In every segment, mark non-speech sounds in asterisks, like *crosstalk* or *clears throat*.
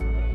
you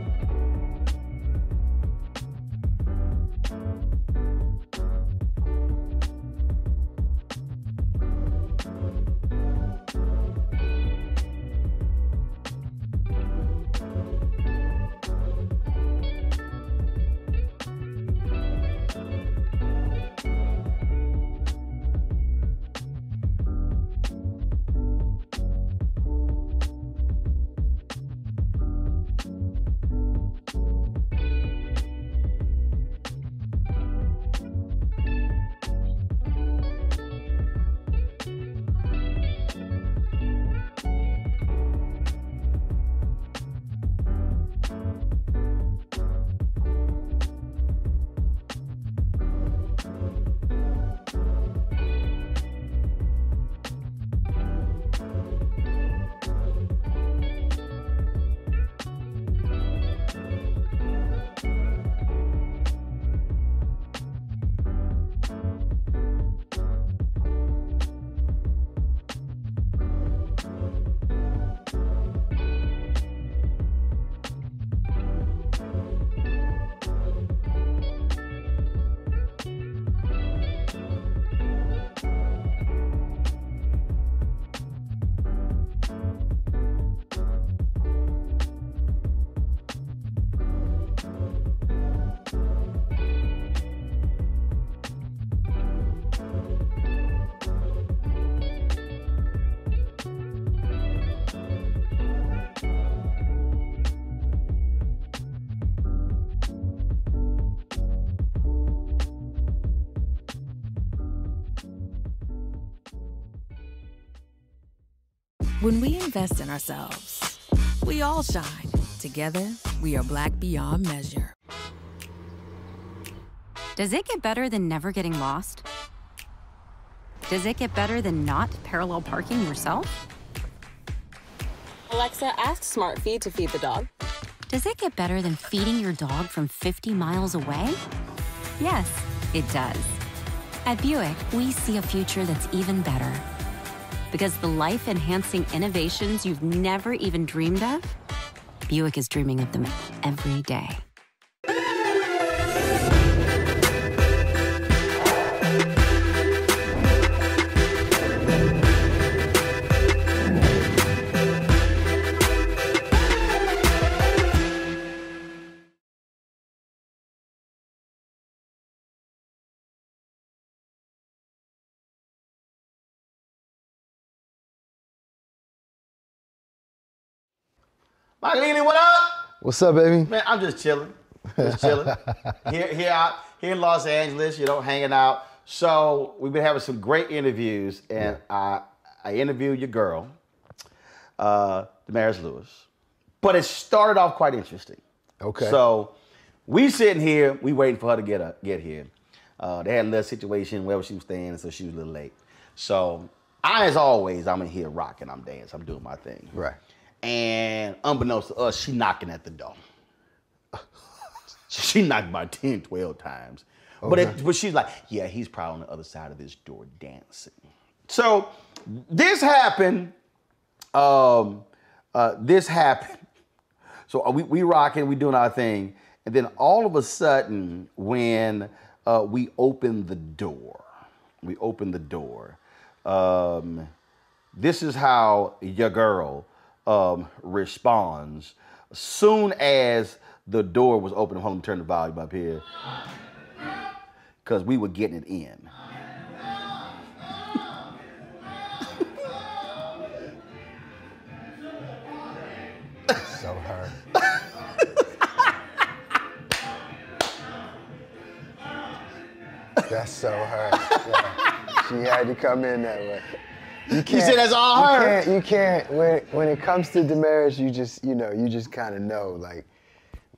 When we invest in ourselves, we all shine. Together, we are black beyond measure. Does it get better than never getting lost? Does it get better than not parallel parking yourself? Alexa, ask Smart Feed to feed the dog. Does it get better than feeding your dog from 50 miles away? Yes, it does. At Buick, we see a future that's even better. Because the life enhancing innovations you've never even dreamed of, Buick is dreaming of them every day. Mike Ealy, what up? What's up, baby? Man, I'm just chilling. Just chilling. *laughs* here, here, out, here in Los Angeles, you know, hanging out. So we've been having some great interviews, and I, I interviewed your girl, uh, Damaris Lewis. But it started off quite interesting. Okay. So we sitting here, we waiting for her to get uh, get here. Uh, they had a little situation wherever she was staying, so she was a little late. So I, as always, I'm in here rocking, I'm dancing, I'm doing my thing. Right. And unbeknownst to us, she knocking at the door. *laughs* she knocked about 10, 12 times. But, it, but she's like, yeah, he's probably on the other side of this door dancing. So this happened. Um, uh, this happened. So uh, we, we rocking, we doing our thing. And then all of a sudden, when uh, we open the door, we open the door, um, this is how your girl um, responds. Soon as the door was open, hold on, turn the volume up here, because we were getting it in. So her. That's so her. Yeah. She had to come in that way. You can't. said that's all you her? Can't, you can't. When when it comes to Damaris, you just you know you just kind of know like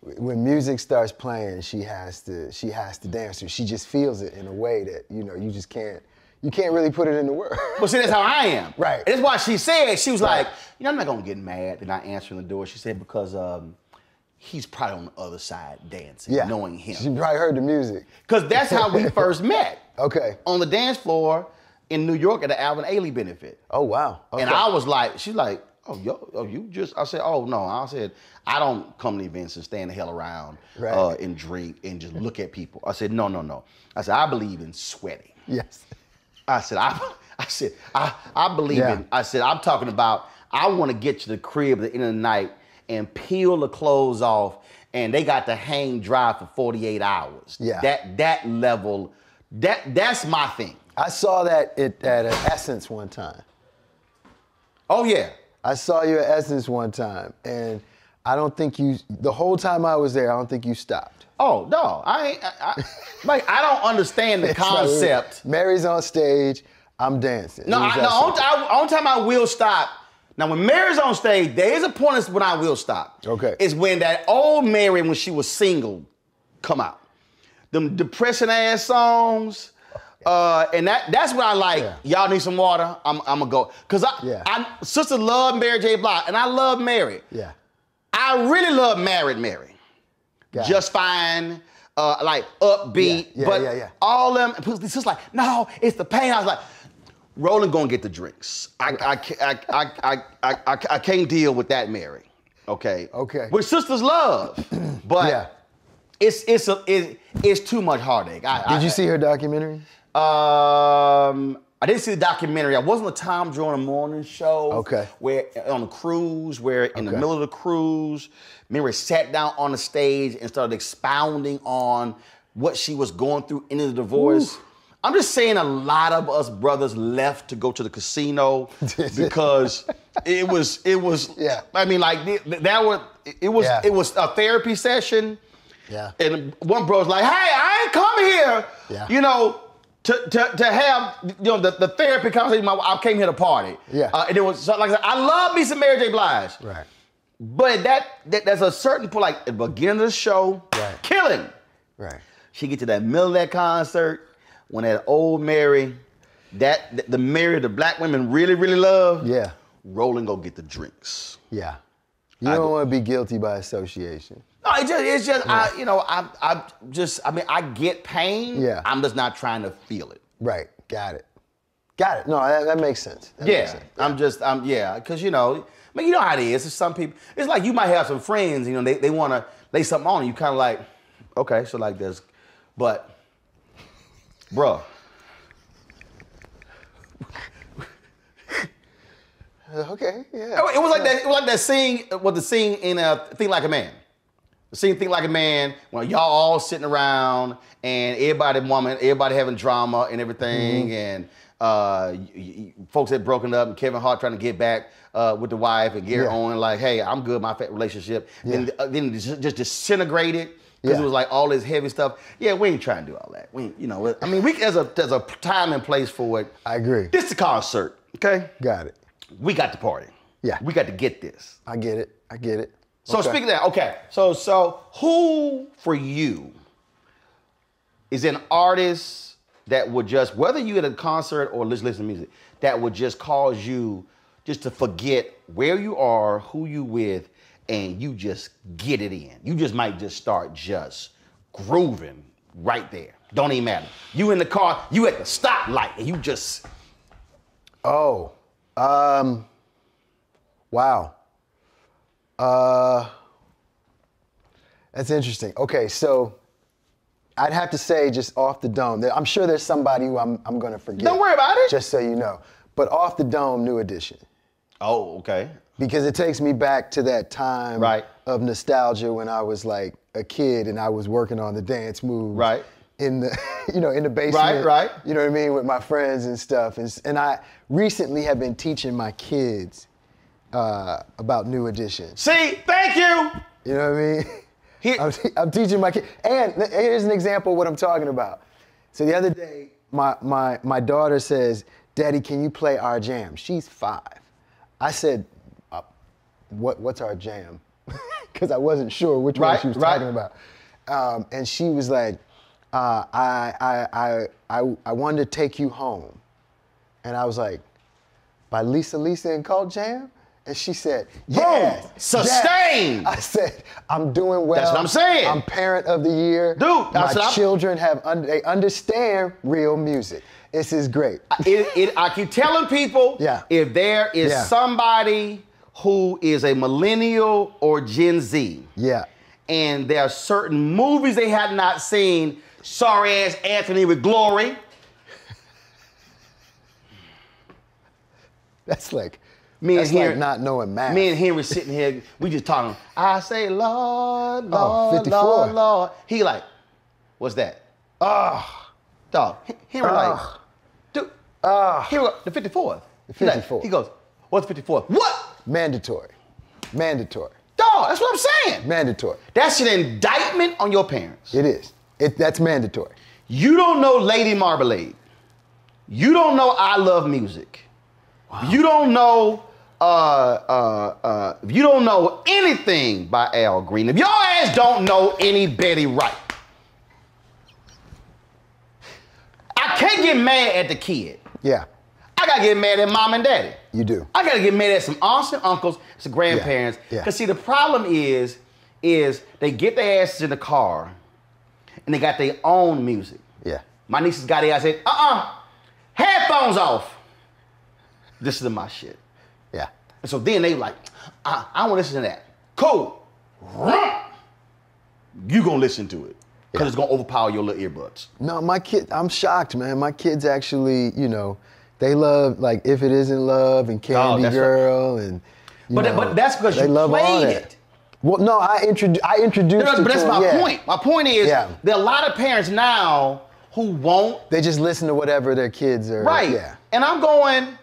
when music starts playing, she has to she has to dance to. it. She just feels it in a way that you know you just can't you can't really put it into words. *laughs* Well, see, that's how I am. Right. And that's why she said, she was Right. like, you know, I'm not gonna get mad that I answering the door. She said, because um, he's probably on the other side dancing, yeah. knowing him. She probably heard the music. Because that's how we *laughs* first met. Okay. On the dance floor in New York at the Alvin Ailey benefit. Oh wow. And I was like, she's like, oh, yo, oh, you just, I said, oh, no. I said, I don't come to events and stand the hell around Right. uh, and drink and just look at people. I said, no, no, no. I said, I believe in sweating. Yes. I said, I, *laughs* I said, I, I believe Yeah. in, I said, I'm talking about, I want to get to the crib at the end of the night and peel the clothes off and they got to hang dry for 48 hours. Yeah. That, that level, that, that's my thing. I saw that at, at Essence one time. Oh yeah. I saw you at Essence one time, and I don't think you. The whole time I was there, I don't think you stopped. Oh no, I ain't. I, I, like I don't understand the *laughs* It's like, concept. Mary's on stage. I'm dancing. No, I, no. Only. I, only time I will stop. Now, when Mary's on stage, there is a point when I will stop. Okay. Is when that old Mary, when she was single, come out. Them depressing ass songs. Uh, and that that's when I like, Yeah. y'all need some water, I'm, I'm gonna go. Cause I, Yeah. I sister love Mary J. Blige, and I love Mary. Yeah. I really love Married Mary. Got it. Just fine, uh, like upbeat. Yeah, but yeah, yeah. all them, it's just like, no, it's the pain. I was like, Roland gonna get the drinks. I, I, I, I, I, I, I, I can't deal with that Mary. Okay. Okay. Which sisters love, *clears throat* but Yeah. it's it's a it, it's too much heartache. I, Did you see her documentary? Um, I didn't see the documentary. I wasn't a Tom Joyner morning show. Okay. Where on a cruise, where in the middle of the cruise, Mary sat down on the stage and started expounding on what she was going through in the divorce. I'm just saying a lot of us brothers left to go to the casino *laughs* because it was it was Yeah. I mean like th- th- that was it was Yeah. it was a therapy session. Yeah. And one bro's like, hey, I ain't come here, Yeah. you know, to, to, to have, you know, the, the therapy conversation. My- I came here to party. Yeah. Uh, and it was, so, like I said, I love me some Mary J. Blige. Right. But that, that there's a certain point, like at the beginning of the show, Right. killing. Right. She get to that middle of that concert when that old Mary, that the, Mary the black women really, really love. Yeah. Roland go get the drinks. Yeah. You I don't do. want to be guilty by association. No, it just, it's just, I, you know, I, I just, I mean, I get pain. Yeah. I'm just not trying to feel it. Right. Got it. Got it. No, that, that makes sense. That makes Yeah. I'm just, I'm, yeah, because you know, I mean, you know how it is. It's some people. It's like you might have some friends, you know, they, they want to lay something on you. Kind of like, okay, so like this, but, bruh, *laughs* Okay. Yeah. it was like that. It was like that scene. What the scene in uh, Think Like a Man. The scene Think Like a Man when y'all all sitting around and everybody woman, everybody having drama and everything, and uh, y- y- folks had broken up, and Kevin Hart trying to get back uh, with the wife, and Gary Yeah. Owen like, hey, I'm good, my relationship. Then, uh, then it just, just disintegrated. Because Yeah. it was like all this heavy stuff. Yeah, we ain't trying to do all that. We, you know, I mean, we there's a there's a time and place for it. I agree. This is a concert, okay? Got it. We got to party. Yeah. We got to get this. I get it. I get it. So Okay. speaking of that, okay. So so who for you is an artist that would just whether you at a concert or just listen to music that would just cause you just to forget where you are, who you with, and you just get it in. You just might just start just grooving right there. Don't even matter. You in the car, you at the stoplight, and you just Oh, um, wow. Uh, that's interesting. Okay, so I'd have to say just off the dome. there- I'm sure there's somebody who I'm, I'm gonna forget. Don't worry about it. Just so you know. But off the dome, new edition. oh okay. Because it takes me back to that time Right. of nostalgia when I was like a kid and I was working on the dance moves. Right. In the, *laughs* you know, in the basement. right. Right. You know what I mean, with my friends and stuff. And, and I recently have been teaching my kids uh, about New Edition. See, thank you. You know what I mean? Here- *laughs* I'm, te- I'm teaching my kids. And here's an example of what I'm talking about. So the other day, my, my, my daughter says, Daddy, can you play our jam? She's five. I said, uh, what, what's our jam? *laughs* Because I wasn't sure which one she was right. talking about. Um, and she was like, uh, I, I, I, I, I wanted to take you home. And I was like, by Lisa Lisa and Cult Jam? And she said, yes. yes." Sustained. I said, I'm doing well. That's what I'm saying. I'm parent of the year. Dude, my that's what I'm- children have, un- they understand real music. This is great. it, it, I keep telling people, *laughs* Yeah. if there is Yeah. somebody who is a millennial or Gen Z, Yeah. and there are certain movies they had not seen. Sorry ass Anthony with Glory. *laughs* That's like Me and that's like Henry- not knowing math. Me and Henry sitting here, we just talking. I say, Lord, Lord, Oh, 54. Lord, Lord. He like, what's that? Ah, Dog. H- Henry like, Ah. dude, ah, Henry, the 54th. The He like- 54th. He goes, what's 54th? What? mandatory, mandatory, Dog, that's what I'm saying. mandatory. That's an indictment on your parents. It is. It that's mandatory. You don't know Lady Marmalade. You don't know I Love Music. You don't know uh, uh, uh, you don't know anything by Al Green. If your ass don't know any Betty Wright, I can't get mad at the kid. Yeah, I gotta get mad at mom and daddy. you do. I gotta get mad at some aunts and uncles, some grandparents. Yeah, yeah. Cause see, the problem is, is they get their asses in the car, and they got their own music. Yeah. My nieces got it. I said, uh-uh, headphones off. This is my shit. Yeah. And so then they like, uh, I want to listen to that. Cool. You gonna listen to it. Because Yeah. it's gonna overpower your little earbuds. No, my kid. I'm shocked, man. My kids actually, you know, they love like if it isn't love and Candy Oh, that's right. Girl and. But- know, but that's because they you love played it. Well, no, I introduced. I introduced. No, but that's my yeah. point. My point is, Yeah. there are a lot of parents now who won't. They just listen to whatever their kids are. Right. Yeah. And I'm going,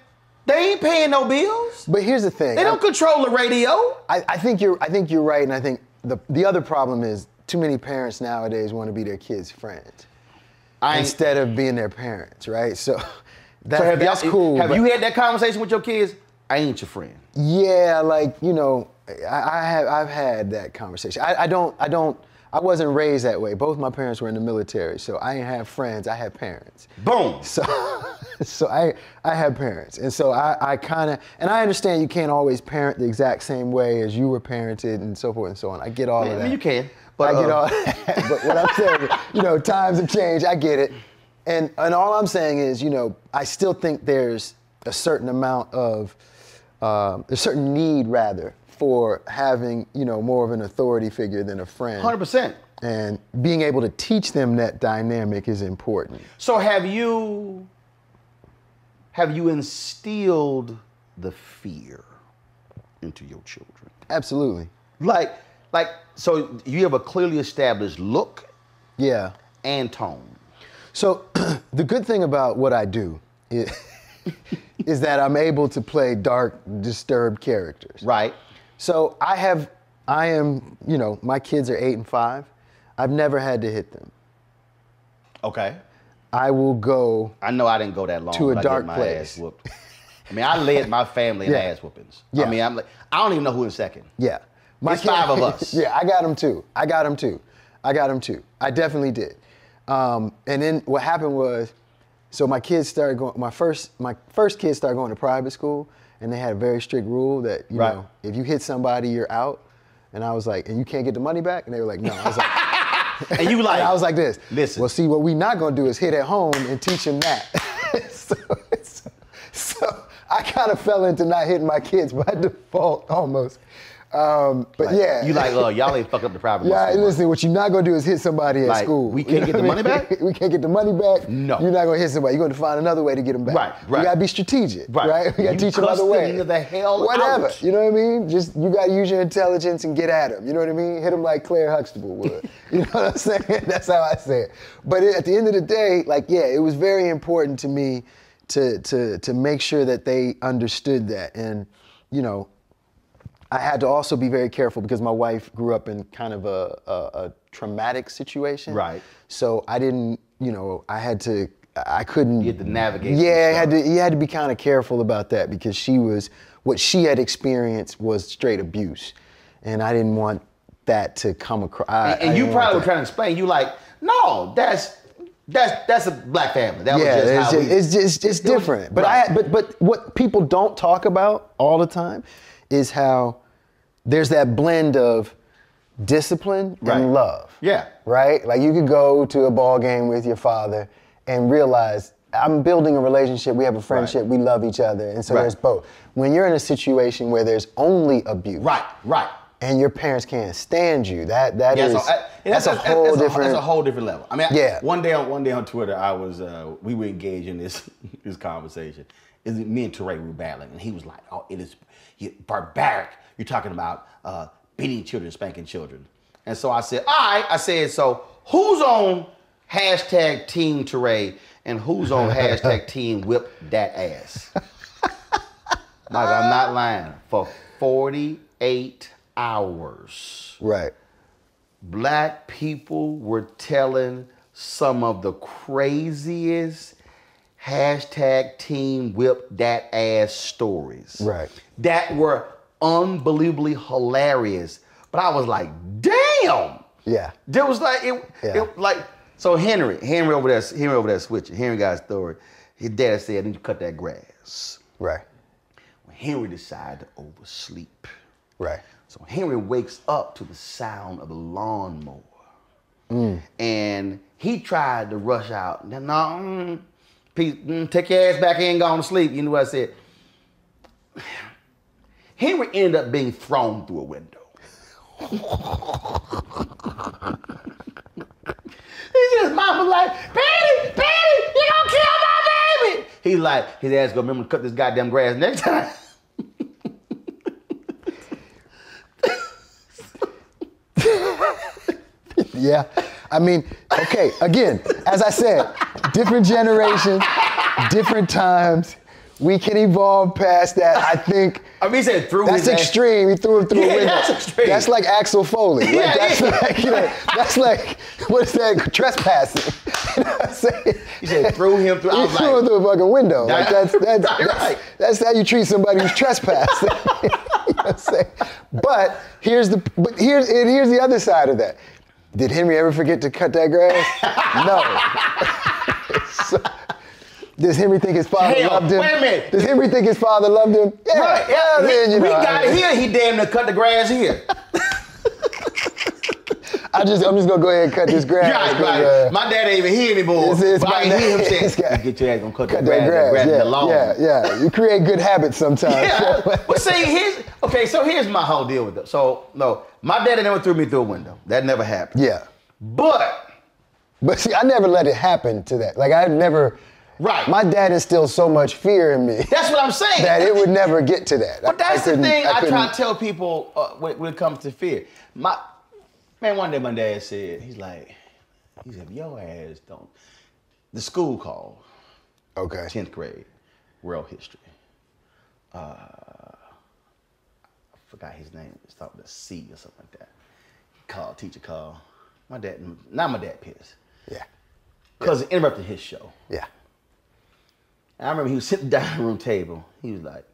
they ain't paying no bills. But here's the thing. They don't control the radio. I, I think you're I think you're right, and I think the the other problem is too many parents nowadays want to be their kids' friends I instead of being their parents, right? So that, so have that's cool. Have you had that conversation with your kids? I ain't your friend. yeah, like you know, I, I have I've had that conversation. I, I don't I don't I wasn't raised that way. Both my parents were in the military, so I didn't have friends. I had parents. Boom. So, *laughs* so I I have parents, and so I, I kind of and I understand you can't always parent the exact same way as you were parented and so forth and so on. I get all of mean, that. you can, but, I get uh, all that. *laughs* but what I'm saying, you know, times have changed. I get it, and and all I'm saying is, you know, I still think there's a certain amount of um, a certain need rather for having you know more of an authority figure than a friend. 100%. And being able to teach them that dynamic is important. So have you have you instilled the fear into your children? Absolutely. Like like so you have a clearly established look Yeah. and tone. So *clears throat* the good thing about what I do is, *laughs* is that I'm able to play dark, disturbed characters. Right? So I have, I am, you know, my kids are eight and five. I've never had to hit them. Okay. I will go. I know I didn't go that long. To a but I dark place. I mean, I led my family in *laughs* Yeah. ass whoopings. Yeah. I mean, I'm like, I don't even know who in second. Yeah. My It's five of us. *laughs* yeah, I got them too. I got them too. I got them too. I definitely did. Um, and then what happened was, so my kids started going. My first, my first kids started going to private school, and they had a very strict rule that you Right. know, if you hit somebody, you're out. And I was like, and you can't get the money back. And they were like, no. I was like, *laughs* And you like *laughs* And I was like this. Listen. Well, see, what we not gonna do is hit at home and teach them that. *laughs* so, so, so I kind of fell into not hitting my kids by default almost. Um, but Like, yeah, You like, oh, y'all ain't fuck up the private yeah. Listen, what you're not gonna do is hit somebody at Like, school. we can't know get the *laughs* money back? we can't get the money back. No. you're not gonna hit somebody. You're gonna find another way to get them back. Right, right. You gotta be strategic, Right. right? We gotta You teach them other way. the hell Whatever. out. You know what I mean? Just you gotta use your intelligence and get at them. You know what I mean? Hit them like Claire Huxtable would. *laughs* you know what I'm saying? *laughs* That's how I say it. But at the end of the day, like yeah, it was very important to me to to to make sure that they understood that, and you know, I had to also be very careful because my wife grew up in kind of a, a, a traumatic situation. Right. So I didn't, you know, I had to, I couldn't. You had to navigate Yeah, I had to. You had to be kind of careful about that because she was, what she had experienced was straight abuse, and I didn't want that to come across. and, and you probably were trying to explain. You like, no, that's that's that's a black family. That yeah, was just it's, how just, we. it's just it's It was- different. But right. I but but what people don't talk about all the time is how there's that blend of discipline Right. and love. Yeah. Right? Like you could go to a ball game with your father and realize I'm building a relationship. We have a friendship. We love each other, and so Right. there's both. When you're in a situation where there's only abuse, Right, right. and your parents can't stand you, that that Yeah, is so, uh, yeah, that's, a whole that's different. that's a whole different level. I mean, I- Yeah. one day on one day on Twitter, I was uh, we were engaged in this *laughs* this conversation. Is me and Touré were battling, and he was like, "Oh, it is barbaric. You're talking about uh, beating children, spanking children." And so I said, "All right." I said, "So who's on hashtag Team Touré and who's on hashtag *laughs* Team Whip That Ass?" like I'm not lying. For 48 hours right. black people were telling some of the craziest hashtag team whip that ass stories. Right. That were unbelievably hilarious. But I was like, damn. Yeah. There was like it, Yeah. it like so Henry, Henry over there, Henry over there switching. Henry got a story. His dad said, I need to cut that grass. Right. When Henry decided to oversleep. Right. So Henry wakes up to the sound of the lawnmower. Mm. And he tried to rush out. No, mm, take your ass back in, go on to sleep. You know what I said? Henry ended up being thrown through a window. *laughs* His mama like, Patty, Patty, you gonna kill my baby. He's like, his ass gonna remember to cut this goddamn grass next time. *laughs* *laughs* Yeah. I mean, okay, again, as I said, different generations, different times. We can evolve past that. I think I mean, he said through that's ass- extreme. He threw him through Yeah, a window. that's extreme. That's like Axel Foley. Like, Yeah, that's yeah. like, you know, that's like, what is that? Trespassing. *laughs* You know what I'm saying? He said threw him through. I You was threw like, through a fucking window. Like That- that's that's, Right. that's, that's how you treat somebody who's trespassing. *laughs* you know what I'm saying? But here's the but here's and here's the other side of that. Did Henry ever forget to cut that grass? no. *laughs* So, does Henry think his father Hell, loved him? wait a minute. Does Henry think his father loved him? Yeah. right, yeah, we, then, you we know, got I, it here. He damn near cut the grass here. *laughs* I just I'm just gonna go ahead and cut this *laughs* grass. right, right. uh, My dad ain't even here anymore. It's- it's but I my hear him dad. saying, *laughs* got- "You get your ass gonna cut, cut the that grass, grass. grass yeah, the lawn. yeah, yeah. You create good habits sometimes. *laughs* Yeah. well, see, here's okay. So here's my whole deal with it. So no, my daddy never threw me through a window. That never happened. yeah. But But see, I never let it happen to that. Like I never. Right. My dad instilled so much fear in me that's what I'm saying. that it would never get to that. But that's the couldn't- thing I, try to tell people uh, when, when it comes to fear. My man, one day my dad said, he's like, he said, your ass don't. The school called, Okay. 10th grade, world history. Uh, I forgot his name. It started with a C or something like that. He called, teacher called. My dad, not my dad pissed. Yeah. Because it interrupted his show. Yeah. And I remember he was sitting *laughs* down at the room table. He was like,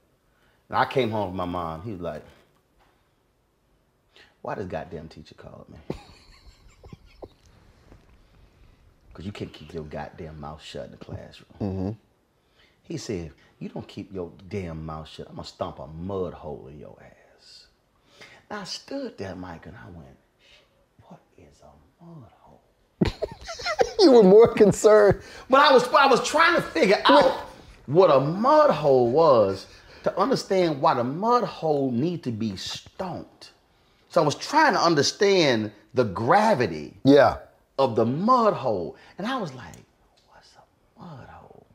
and I came home with my mom. He was like, why does goddamn teacher call me? Because *laughs* you can't keep your goddamn mouth shut in the classroom. Mm-hmm. He said, you don't keep your damn mouth shut. I'm going to stomp a mud hole in your ass. I stood there, Mike, and I went, what is a mud hole? *laughs* You were more concerned. But I was I was trying to figure out what a mud hole was to understand why the mud hole need to be stomped. So I was trying to understand the gravity Yeah. of the mud hole. And I was like, what's a mud hole?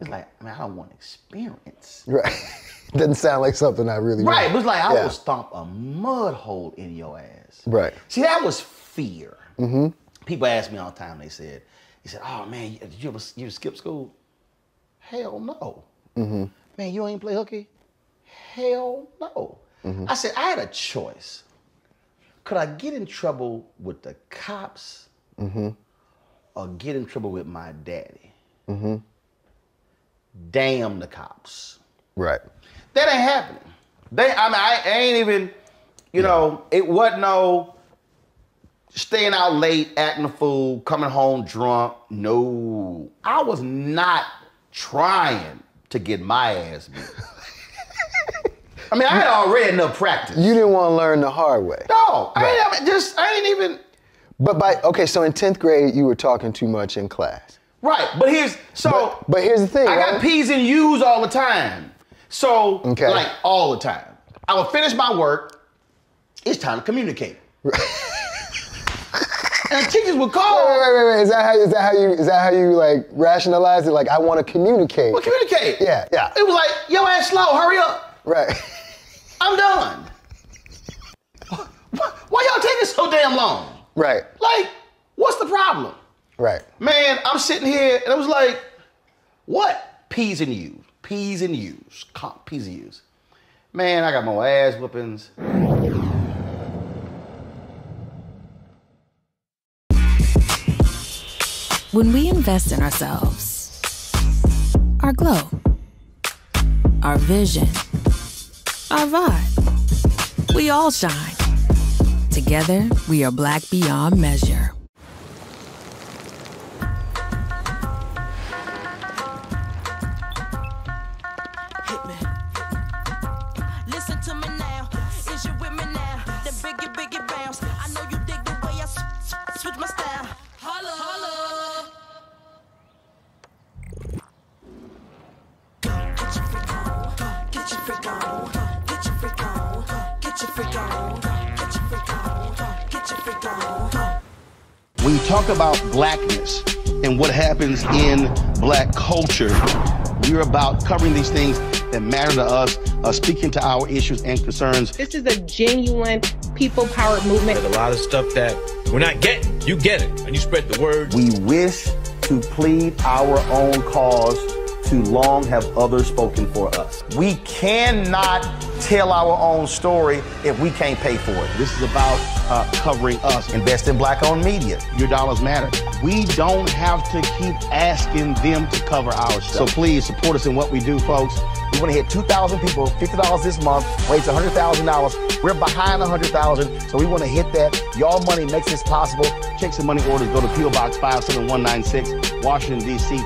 It's like, man, I don't want experience. Right. *laughs* Doesn't sound like something I really Right. want. It was like I Yeah. will stomp a mud hole in your ass. Right. See, that was fear. Mm-hmm. People ask me all the time, they said, he said, oh man, did you ever you skip school? Hell no. Mm-hmm. Man, you ain't play hooky? Hell no. Mm-hmm. I said, I had a choice. Could I get in trouble with the cops Mm-hmm. or get in trouble with my daddy? Mm-hmm. Damn the cops. Right. That ain't happening. They, I mean, I ain't even, you know, it wasn't no staying out late, acting a fool, coming home drunk. No, I was not trying to get my ass beat. I mean, I had already enough practice. You didn't want to learn the hard way. no, I ain't I mean, just, I ain't even. But by okay, so in tenth grade, you were talking too much in class. Right, but here's so. But, but here's the thing. I got? P's and U's all the time. So, Okay. like all the time. I will finish my work. It's time to communicate. *laughs* and teachers would Wait, call. wait, wait, wait. Is that how? Is that how you? Is that how you like rationalize it? Like, I want to communicate. Well, communicate. Yeah, yeah. It was like, yo, ass slow, hurry up. Right. *laughs* I'm done. Why y'all taking so damn long? Right. Like, what's the problem? Right. Man, I'm sitting here and I was like, what? P's and U's. P's and U's. Com- P's and U's. Man, I got more ass whoopings. When we invest in ourselves, our glow, our vision, our vibe, we all shine. Together, we are black beyond measure. Talk about blackness and what happens in black culture, we're about covering these things that matter to us, uh, speaking to our issues and concerns. This is a genuine people powered movement. There's a lot of stuff that we're not getting. You get it, and you spread the word. We wish to plead our own cause. Too long have others spoken for us. We cannot tell our own story if we can't pay for it. This is about uh, covering us. Invest in black owned media. Your dollars matter. We don't have to keep asking them to cover our stuff. So please support us in what we do, folks. We want to hit 2,000 people, $50 this month, raise $100,000. We're behind 100,000, so we want to hit that. Y'all money makes this possible. Check some money orders. Go to PO Box 57196, Washington, D.C.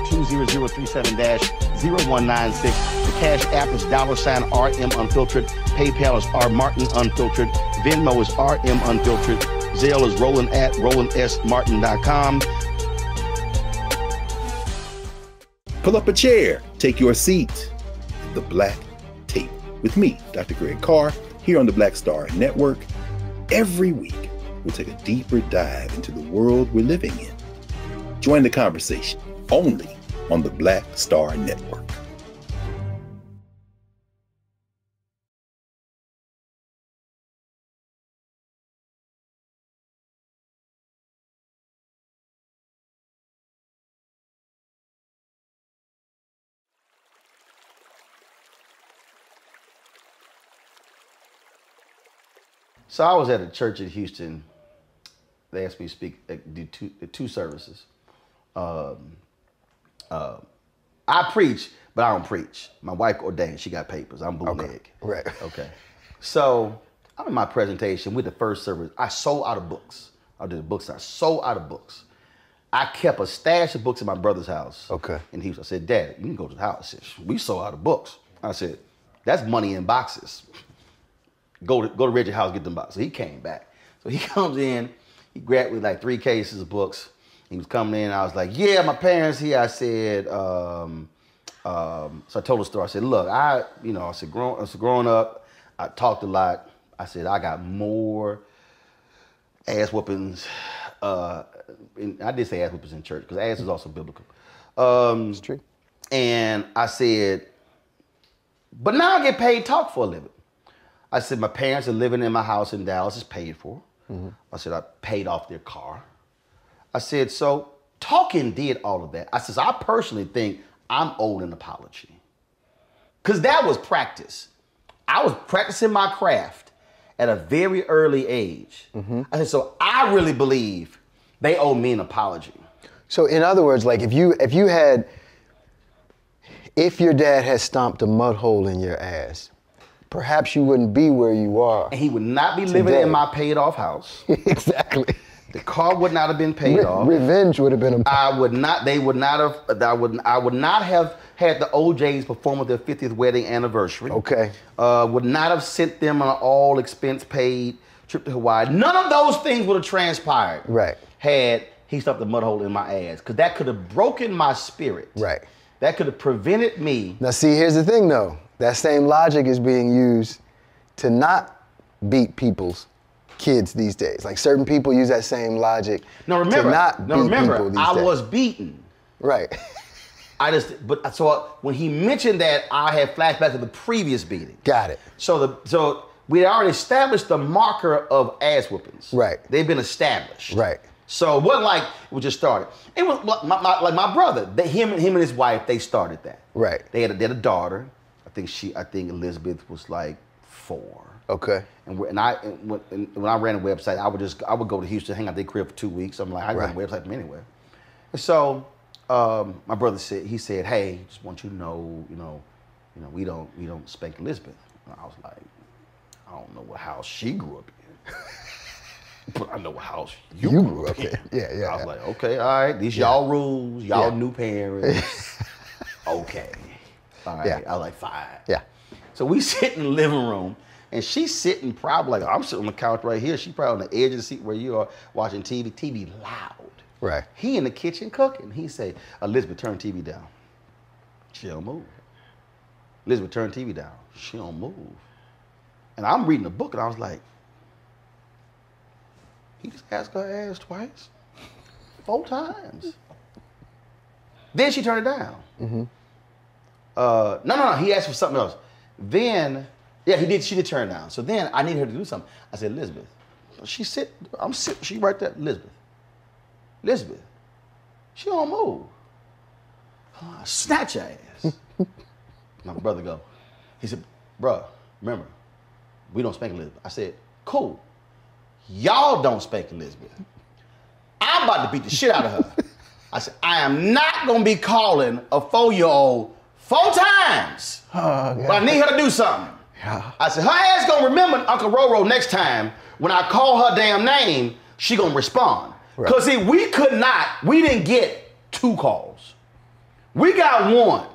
20037-0196. The Cash App is dollar sign RM Unfiltered. PayPal is R Martin Unfiltered. Venmo is RM Unfiltered. Zelle is Roland at RolandSMartin.com. Pull up a chair, take your seat. The Black Tape with me, Dr. Greg Carr, here on the Black Star Network. Every week, we'll take a deeper dive into the world we're living in. Join the conversation only on the Black Star Network. So I was at a church in Houston. They asked me to speak at do two, two services. Um, uh, I preach, but I don't preach. My wife ordained; she got papers. I'm bootleg. Right. Okay. So I'm in my presentation with the first service. I sold out of books. I did the books. I sold out of books. I kept a stash of books in my brother's house. Okay. And he was, I said, Dad, you can go to the house. Said, we sold out of books. I said, that's money in boxes go to go to Reggie House get them boxes. So he came back. So he *laughs* comes in, he grabbed me like three cases of books. He was coming in. I was like, yeah, my parents here. I said, um, um, so I told the story. I said, look, I, you know, I said, grown, I said, growing up, I talked a lot. I said, I got more ass whoopings. Uh, I did say ass whoopings in church because ass is also biblical. Um, It's true. and I said, but now I get paid to talk for a living. I said, my parents are living in my house in Dallas, it's paid for. I said, I paid off their car. I said, so talking did all of that. I says, I personally think I'm owed an apology. Because that was practice. I was practicing my craft at a very early age. Mm-hmm. I said, so I really believe they owe me an apology. So in other words, like if you if you had if your dad had stomped a mud hole in your ass, perhaps you wouldn't be where you are. And he would not be living in my paid off house. *laughs* exactly. The car would not have been paid Re- off. revenge would have been a I would not. They would not have. I would. I would not have had the O'Jays perform at their 50th wedding anniversary. Okay. Uh, would not have sent them on an all expense paid trip to Hawaii. None of those things would have transpired. Right. Had he stuffed a mud hole in my ass because that could have broken my spirit. Right. That could have prevented me. Now, see, here's the thing though. That same logic is being used to not beat people's kids these days. Like certain people use that same logic No, remember. to not no, beat remember. people these I days. was beaten. right. I just, but uh, so uh, when he mentioned that, I had flashbacks to the previous beating. Got it. So the so we had already established the marker of ass whoopings. Right. They've been established. Right. So it wasn't like we just started. It was like my, my, like my brother. They, him and him and his wife. They started that. Right. They had a, they had a daughter. I think she. I think Elizabeth was like four. Okay. And, and I and when, and when I ran a website, I would just I would go to Houston, hang out at their crib for two weeks. I'm like, I run a website from anywhere. And so um, my brother said, he said, hey, just want you to know, you know, you know, we don't we don't spank Elizabeth. And I was like, I don't know what house she grew up in. *laughs* But I know what house you, You grew up in. Yeah, yeah. I was like, okay, all right, these y'all rules, y'all Yeah. new parents. *laughs* okay. All right. Yeah. I was like, fine. Yeah. So we *laughs* sit in the living room, and she's sitting probably like I'm sitting on the couch right here. She probably on the edge of the seat where you are watching TV. TV loud. Right. He in the kitchen cooking. He say, Elizabeth, turn TV down. She don't move. Elizabeth, turn TV down. She don't move. And I'm reading a book, and I was like, he just asked her ass twice, four times. Then she turned it down. Mm-hmm. Uh, no, no, no. He asked for something else. Then, yeah, he did. She did turn down. So then I need her to do something. I said, Elizabeth. She sit. I'm sit. She right there. Elizabeth. Elizabeth. She don't move. Uh, snatch your ass. *laughs* My brother go. He said, bruh, remember, we don't spank Elizabeth. I said, cool. Y'all don't spank Elizabeth. I'm about to beat the shit out of her. I said, I am not gonna be calling a four-year-old four times. but I need her to do something. I said, her ass gonna remember Uncle Roro next time when I call her damn name, she gonna respond. Cause see, we could not, we didn't get two calls. We got one.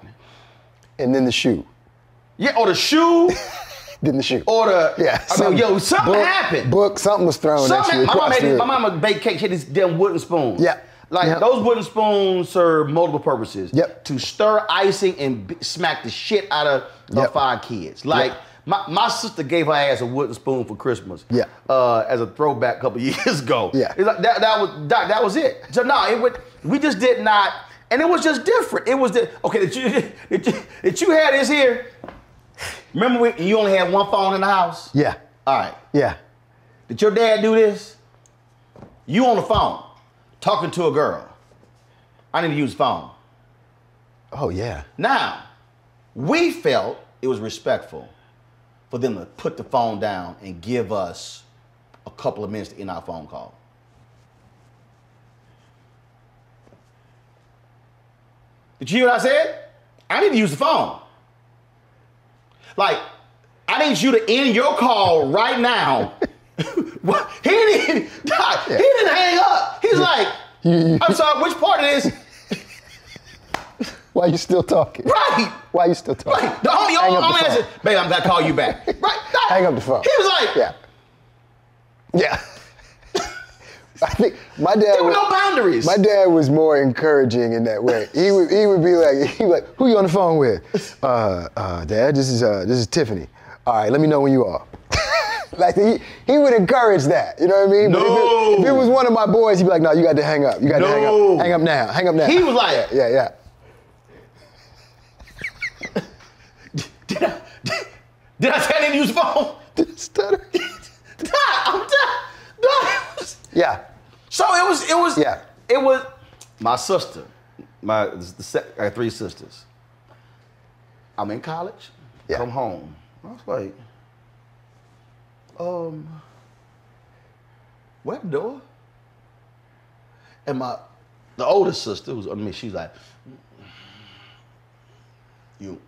And then the shoe. Yeah, or the shoe, *laughs* Then the shoe. or the yeah. I mean, yo, something book, happened. Book, something was thrown Something, at you. my mama across made the this, room. my mama baked cake. She had these damn wooden spoons. Yeah. Like Yeah. those wooden spoons serve multiple purposes. Yep. To stir icing and b- smack the shit out of Yep. five kids. Like Yep. My, my sister gave her ass a wooden spoon for Christmas. Yeah. Uh, as a throwback a couple *laughs* years ago. Yeah. It's like that, that was that, that was it. So no, it would we just did not and it was just different. It was the okay that you *laughs* that you, that you had this here. Remember when you only had one phone in the house? Yeah. All right. Yeah. Did your dad do this? You on the phone, talking to a girl. I need to use the phone. Oh yeah. Now, we felt it was respectful for them to put the phone down and give us a couple of minutes to end our phone call. Did you hear what I said? I need to use the phone. Like, I need you to end your call right now. *laughs* What? he didn't, *laughs* he didn't hang up. He's like, I'm sorry, which part of this? Why are you still talking? Right. Why you still talking? Right. The only, Hang only, up the only phone. answer, baby, I'm gonna call you back. *laughs* Right. Doc, Hang up the phone. He was like, Yeah. *laughs* Yeah. *laughs* I think my dad. there were was- no boundaries. My dad was more encouraging in that way. He would he would be like he like who you on the phone with? Uh, uh, Dad, this is uh, this is Tiffany. All right, let me know when you are. like he he would encourage that. You know what I mean? But if it- No. If it, was one of my boys, he'd be like, No, you got to hang up. You got to hang No. up. Hang up now. Hang up now. He was like- Yeah, Yeah, yeah. Did, I, did I say I didn't use the phone? yeah. Stutter. *laughs* Doc, I'm done. Doc, it was- Yeah. So it was, it was, Yeah. it was my sister. My the se- I have three sisters. I'm in college. Yeah. Come home. I was like, um, what happened to? And my the oldest sister was, under me, she's like, you.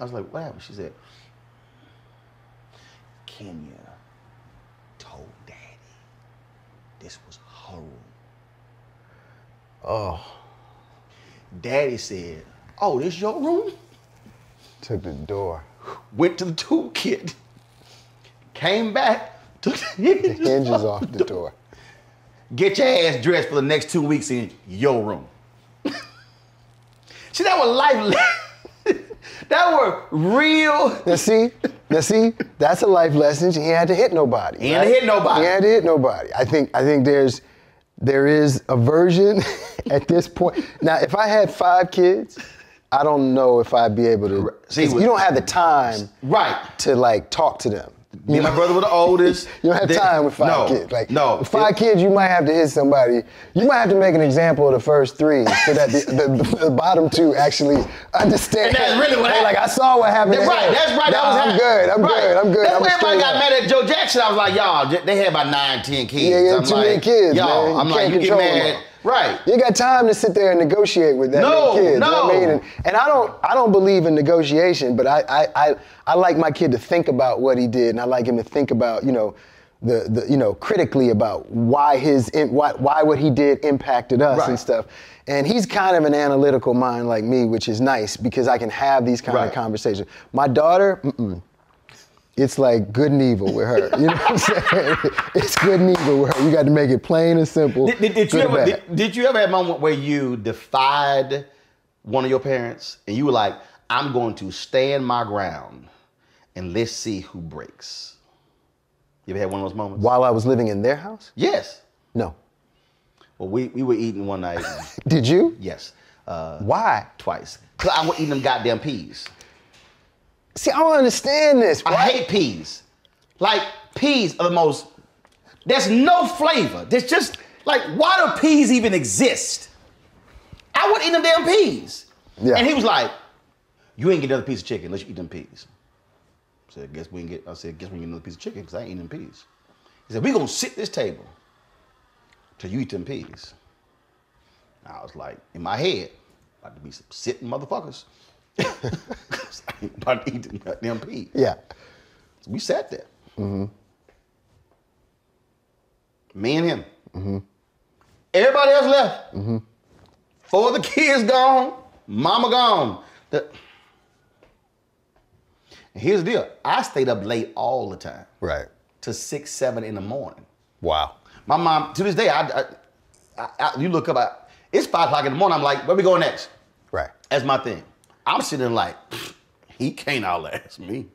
I was like, what happened? She said, Kenya told Daddy this was her room. Oh, Daddy said, "Oh, this your room?" took the door. Went to the toolkit, came back, took the The hinges off the door. get your ass dressed for the next two weeks in your room. *laughs* See, that was life. *laughs* *laughs* that were real. Now see, now see, that's a life lesson. He had to hit nobody. He had to hit nobody. He had to hit nobody. I think I think there's there is a version *laughs* at this point. Now, if I had five kids, I don't know if I'd be able to. See, you don't have the time Right. to like talk to them. Me and my brother were the oldest. *laughs* You don't have They- time with five no, kids. Like no. with five It- kids, you might have to hit somebody. You might have to make an example of the first three so that the, the, the bottom two actually understand. And that's really what Hey, Like I saw what happened. That's right. That's right. That Nah, was I'm good. I'm right. good. I'm good. That's I'm why everybody got mad at Joe Jackson. I was like, y'all, they had about nine, ten kids. Yeah, yeah, I'm too like, many kids, Y'all, man. I'm like, you get control them mad. all. Right. You got time to sit there and negotiate with that No, many kids. you know I mean? And, and I don't I don't believe in negotiation, but I, I I I like my kid to think about what he did, and I like him to think about you know. The, the you know critically about why his why why what he did impacted us Right. and stuff, and he's kind of an analytical mind like me, which is nice because I can have these kind Right. of conversations. My daughter, mm-mm, it's like good and evil with her. You know what I'm saying? *laughs* it's good and evil with her. You got to make it plain and simple. Did, did, did you ever, did, did you ever have a moment where you defied one of your parents and you were like, I'm going to stand my ground and let's see who breaks? You ever had one of those moments? While I was living in their house? Yes. No. Well, we, we were eating one night. *laughs* Did you? yes. Uh, Why? twice. Because I was eating them goddamn peas. See, I don't understand this. I hate peas. Like peas are the most. There's no flavor. There's just like why do peas even exist? I would eat them damn peas. Yeah. And he was like, "You ain't get another piece of chicken unless you eat them peas." I said, "Guess we can get." I said, "Guess we can get another piece of chicken because I ain't eating them peas." He said, "We gonna sit this table till you eat them peas." I was like, in my head, about to be some sitting motherfuckers. I ain't about to eat them goddamn peas. Yeah. So we sat there. Mm-hmm. Me and him. Mm-hmm. Everybody else left. Four of the kids gone. Mama gone. The- and here's the deal. I stayed up late all the time. Right. To six, seven in the morning. Wow. My mom, to this day, I, I, I, I- you look up, I, it's five o'clock in the morning. I'm like, where we going next? Right. That's my thing. I'm sitting like, he can't outlast me.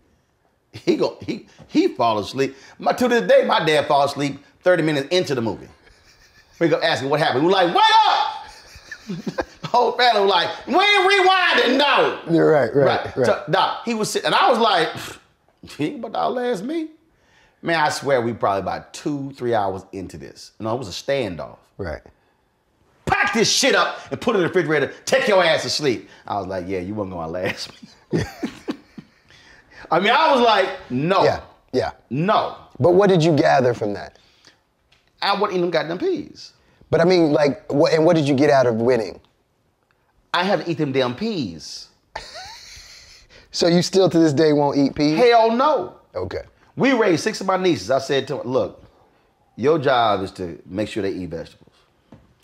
He go, he he fall asleep. My, to this day, my dad fall asleep 30 minutes into the movie. We go asking what happened. We're like, wake up! *laughs* Whole family was like, we ain't rewinding, no. You're right, right, right. So, Doc, he was sitting, and I was like, he ain't about to outlast me. Man, I swear we probably about two, three hours into this. You No, it was a standoff right. Pack this shit up and put it in the refrigerator. Take your ass to sleep. I was like, yeah, you weren't gonna last me. *laughs* I mean, I was like, no, Yeah. Yeah. no. But what did you gather from that? I wouldn't eat them goddamn peas. But I mean, like, what, and what did you get out of winning? I have to eat them damn peas. *laughs* So you still to this day won't eat peas? Hell no. Okay. We raised six of my nieces. I said to them, look, your job is to make sure they eat vegetables.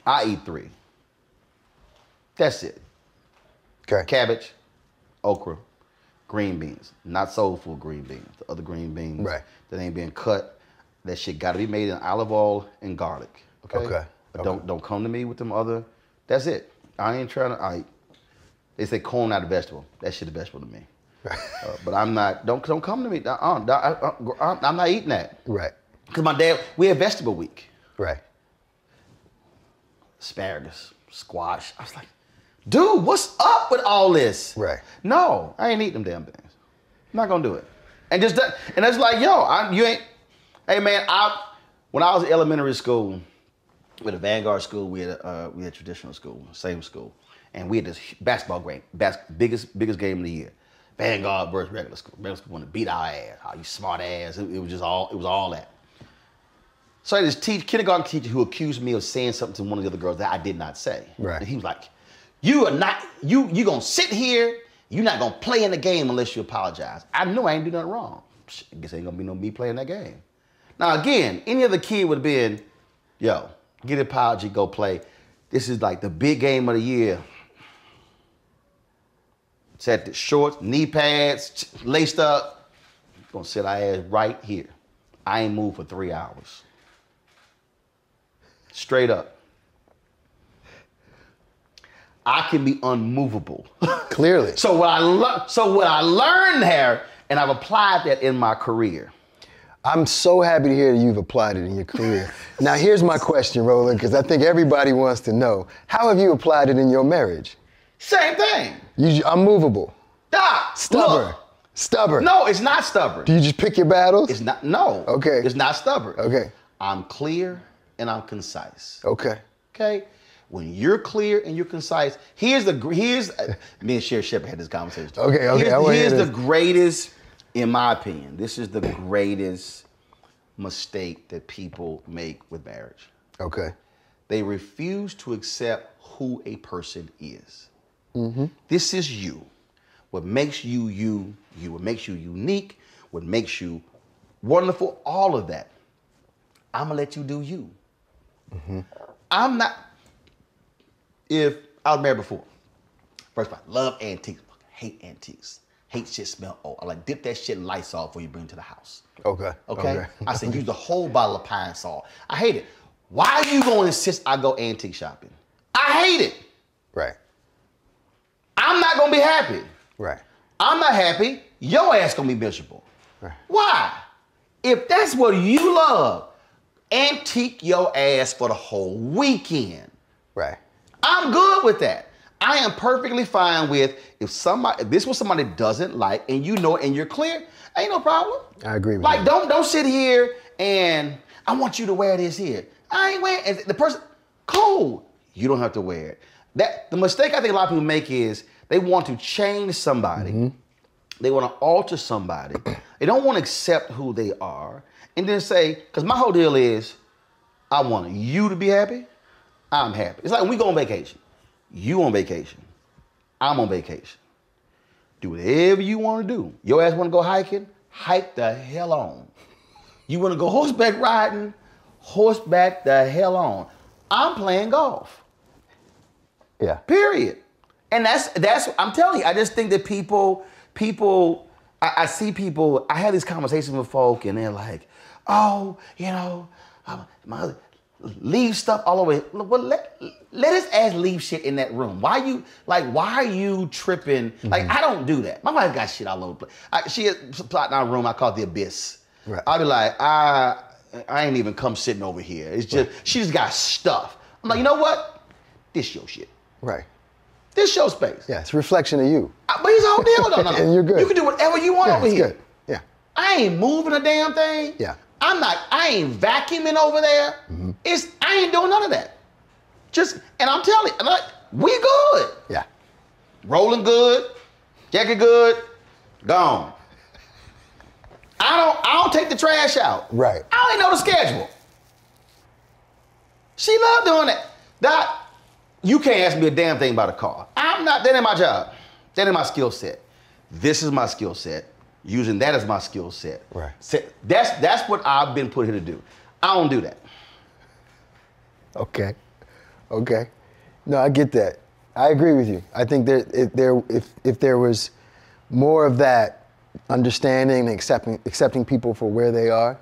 I eat three. That's it. Okay. Cabbage, okra, green beans. Not soulful green beans. The other green beans Right. that ain't being cut. That shit got to be made in olive oil and garlic. Okay. Okay, But Don't don't come to me with them other. That's it. I ain't trying to. I. They say corn not a vegetable. That shit a vegetable to me. *laughs* uh, but I'm not. Don't don't come to me. Uh, uh, uh, I'm not eating that. Right. Cause my dad, we had vegetable week. Right. Asparagus, squash. I was like, dude, what's up with all this? Right. No, I ain't eating them damn things. I'm not gonna do it. And just that, and it's like, yo, I, you ain't. Hey man, I when I was in elementary school, with a Vanguard school, we had a, uh, we had traditional school, same school, and we had this basketball game, bas- biggest biggest game of the year. Vanguard versus regular school. Regular school wanted to beat our ass. Oh, you smart ass. It, it was just all it was all that. So I had this teach, kindergarten teacher who accused me of saying something to one of the other girls that I did not say. Right. And he was like, "You are not you you gonna sit here. You're not gonna play in the game unless you apologize." I knew I ain't do nothing wrong. Psh, I guess ain't gonna be no me playing that game. Now again, any other kid would have been, "Yo, get an apology, go play." This is like the big game of the year. Set the shorts, knee pads, laced up. Gonna sit our ass right here. I ain't moved for three hours. Straight up. I can be unmovable. *laughs* Clearly. So what I le- so what I learned there, and I've applied that in my career. I'm so happy to hear that you've applied it in your career. *laughs* now, here's my question, Roland, because I think everybody wants to know. How have you applied it in your marriage? Same thing. You, unmovable, Doc, stubborn, look. stubborn. No, it's not stubborn. Do you just pick your battles? It's not. No. Okay. It's not stubborn. Okay. I'm clear and I'm concise. Okay. Okay. When you're clear and you're concise, here's the here's me and Sher Shepard had this conversation. Okay, okay, Here's, here's the greatest, in my opinion, this is the greatest mistake that people make with marriage. Okay. They refuse to accept who a person is. Mm-hmm. This is you. What makes you you, you. What makes you unique, what makes you wonderful, all of that. I'm gonna let you do you. Mm-hmm. I'm not. If I was married before, first of all, love antiques, hate antiques, hate shit smell old. I like dip that shit in Lysol before you bring it to the house. Okay. Okay. I said use the whole bottle of Pine-Sol. I hate it. Why are you gonna insist I go antique shopping? I hate it. Right. I'm not gonna be happy. Right. I'm not happy. Your ass gonna be miserable. Right. Why? If that's what you love, antique your ass for the whole weekend. Right. I'm good with that. I am perfectly fine with if somebody if this was somebody doesn't like and you know it and you're clear, ain't no problem. I agree with Like that. don't don't sit here and I want you to wear this here. I ain't wearing and the person cool. You don't have to wear it. That the mistake I think a lot of people make is they want to change somebody. Mm-hmm. They want to alter somebody. They don't want to accept who they are. And then say, because my whole deal is, I want you to be happy. I'm happy. It's like we go on vacation. You on vacation. I'm on vacation. Do whatever you want to do. Your ass want to go hiking? Hike the hell on. You want to go horseback riding? Horseback the hell on. I'm playing golf. Yeah. Period. And that's that's I'm telling you, I just think that people people I, I see people. I have these conversations with folk, and they're like, "Oh, you know, um, my leave stuff all over." Well, let let us ass leave shit in that room. Why you like? Why are you tripping? Like I don't do that. My wife got shit all over the place. I, she had plotting our room. I call it the abyss. Right. I'll be like, I I ain't even come sitting over here. It's just she just got stuff. I'm like, you know what? This your shit. Right. This your space. Yeah, it's a reflection of you. Uh, But he's whole deal. No, *laughs* no, no. And you're good. You can do whatever you want Yeah, over it's here. good. Yeah. I ain't moving a damn thing. Yeah. I'm not. I ain't vacuuming over there. Mm-hmm. It's. I ain't doing none of that. Just. And I'm telling you, I'm like, we good. Yeah. Rolling good. Jacket good. Gone. I don't. I don't take the trash out. Right. I don't even know the schedule. She loved doing that. That you can't ask me a damn thing about a car. I'm not. That ain't my job. That ain't my skill set. This is my skill set. Using that as my skill set. Right. So that's that's what I've been put here to do. I don't do that. Okay. Okay. No, I get that. I agree with you. I think there, if there, if if there was more of that understanding and accepting accepting people for where they are,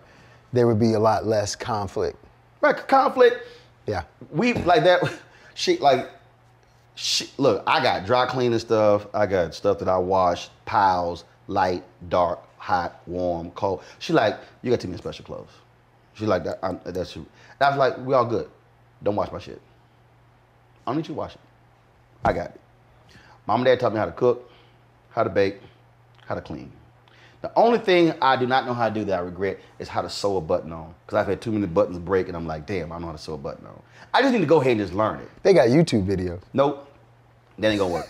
there would be a lot less conflict. Right. Conflict. Yeah. we like that. *laughs* She like, she, look. I got dry cleaning stuff. I got stuff that I wash. Piles, light, dark, hot, warm, cold. She like, you got to too many special clothes. She like that. I'm, that's. And I was like, we all good. Don't wash my shit. I don't need you to wash it. I got it. Mom and dad taught me how to cook, how to bake, how to clean. The only thing I do not know how to do that I regret is how to sew a button on. Because I've had too many buttons break and I'm like, damn, I don't know how to sew a button on. I just need to go ahead and just learn it. They got YouTube videos. Nope. That ain't gonna work.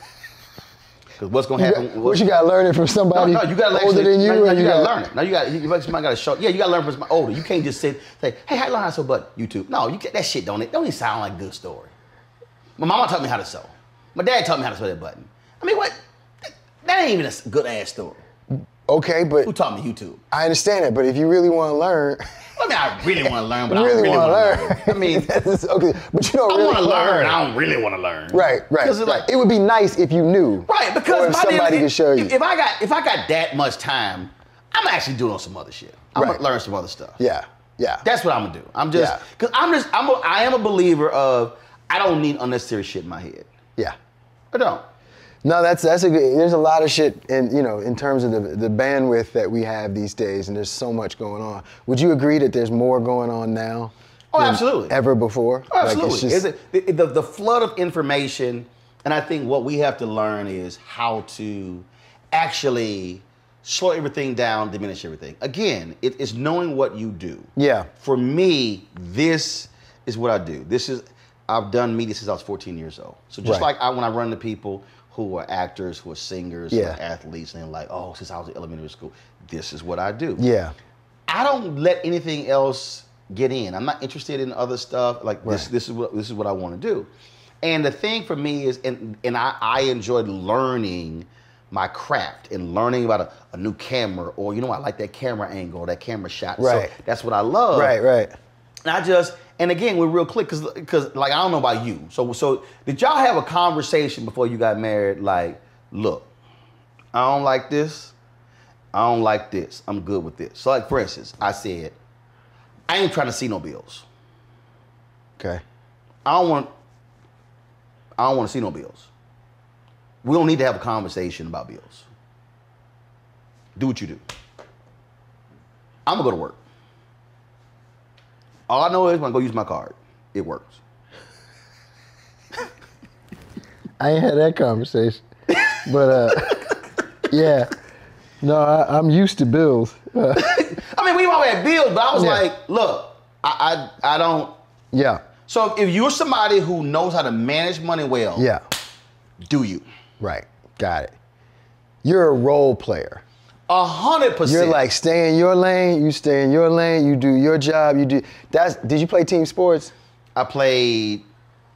Because what's gonna You happen? got, what you got to learn it from somebody no, you gotta older actually, than you, no, no, or you, you gotta got- learn it. Now you got you, somebody gotta show. Yeah, you gotta learn from somebody older. You can't just sit say, "Hey, how you learn how to sew button?" YouTube. No, you get that shit. Don't it? Don't even sound like a good story. My mama taught me how to sew. My dad taught me how to sew that button. I mean, what? That, that ain't even a good ass story. Okay, but Who taught me YouTube? I understand it. But if you really want to learn, *laughs* I mean, I really want to learn, but you I don't really, really want to learn. learn. I mean, *laughs* That's okay, but you don't I really want to wanna learn. I don't really want to learn. Right, right. Because right. like it would be nice if you knew. Right, because if somebody could show you. If, if I got if I got that much time, I'm actually doing some other shit. I'm Right. gonna learn some other stuff. yeah, Yeah. That's what I'm gonna do. I'm just Yeah. because I'm just I'm a, I am a believer of I don't need unnecessary shit in my head. Yeah. I don't. No, that's that's a good. There's a lot of shit in you know in terms of the the bandwidth that we have these days, and there's so much going on. Would you agree that there's more going on now? Oh, than absolutely. Ever before? Oh, Like, absolutely. it's just- Is it, the, the, the flood of information, and I think what we have to learn is how to actually slow everything down, diminish everything. Again, it, it's knowing what you do. Yeah. For me, this is what I do. This is I've done media since I was 14 years old. So just Right. like I, when I run to people who are actors, who are singers, who Yeah. are athletes, and they're like, oh, since I was in elementary school, this is what I do. yeah. I don't let anything else get in. I'm not interested in other stuff. Like this, this is what this is what I want to do. And the thing for me is, and and I, I enjoyed learning my craft and learning about a, a new camera, or you know, I like that camera angle, that camera shot. Right. So that's what I love. Right. Right. And I just, and again, we're real quick, cause, cause like I don't know about you. So, so did y'all have a conversation before you got married? Like, look, I don't like this. I don't like this. I'm good with this. So, like for instance, I said, I ain't trying to see no bills. Okay. I don't want. I don't want to see no bills. We don't need to have a conversation about bills. Do what you do. I'm gonna go to work. All I know is when I go use my card, it works. I ain't had that conversation, but uh, *laughs* yeah. No, I, I'm used to bills. Uh, *laughs* I mean, we all had bills, but I was Yeah. like, look, I, I I don't. yeah. So if you're somebody who knows how to manage money well, Yeah. do you? Right. Got it. You're a role player. A hundred percent. You're like stay in your lane. You stay in your lane. You do your job. You do. That's. Did you play team sports? I played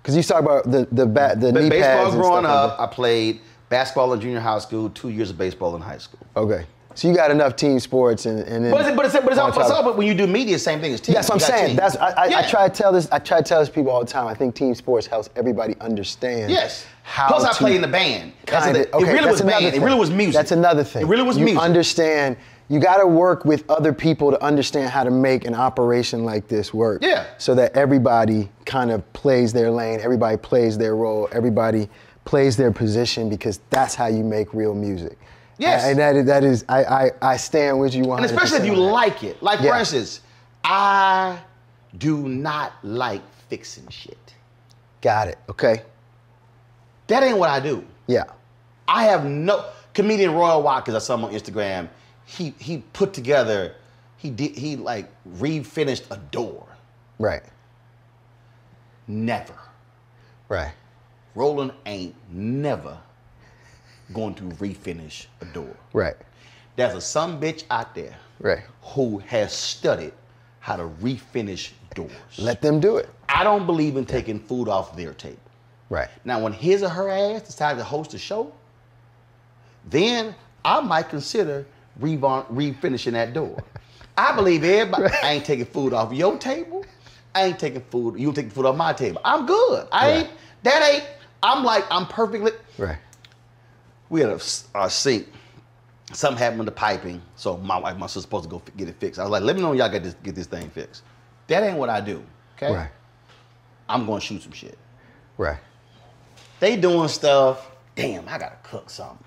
Because you talk about the the bat the Ba- knee baseball pads and growing stuff up. I played basketball in junior high school, two years of baseball in high school. Okay. So you got enough team sports and and then. But it's, but it's, but it's, all, but it's all, but when you do media, same thing as team. That's what I'm saying. team. That's I, I, I try to tell this. I try to tell this people all the time. I think team sports helps everybody understand. Yes. How Plus, I play in the band. That's Kind of. Okay, it really that's was another band. It really was music. That's another thing. It really was you music. understand. You got to work with other people to understand how to make an operation like this work. Yeah. So that everybody kind of plays their lane. Everybody plays their role. Everybody plays their position because that's how you make real music. Yes. And that is, that is I, I, I stand with you 100%. and especially if you like it. Like for Yeah. instance, I do not like fixing shit. Got it. Okay. That ain't what I do. Yeah. I have no comedian Royale Watkins. I saw him on Instagram. He he put together. He did. He like refinished a door. Right. Never. Right. Roland ain't never going to refinish a door. Right. There's a some bitch out there Right. who has studied how to refinish doors. Let them do it. I don't believe in taking food off their table. Right. Now, when his or her ass decides to host a show, then I might consider refinishing that door. *laughs* I believe everybody. I ain't taking food off your table. I ain't taking food. You taking food off my table. I'm good. I ain't. That ain't. I'm like. I'm perfectly. Right. We had a, a sink. Something happened with the piping, so my wife, my sister, supposed to go get it fixed. I was like, "Let me know when y'all get this get this thing fixed." That ain't what I do. Okay. Right. I'm gonna shoot some shit. Right. They doing stuff. Damn, I gotta cook something.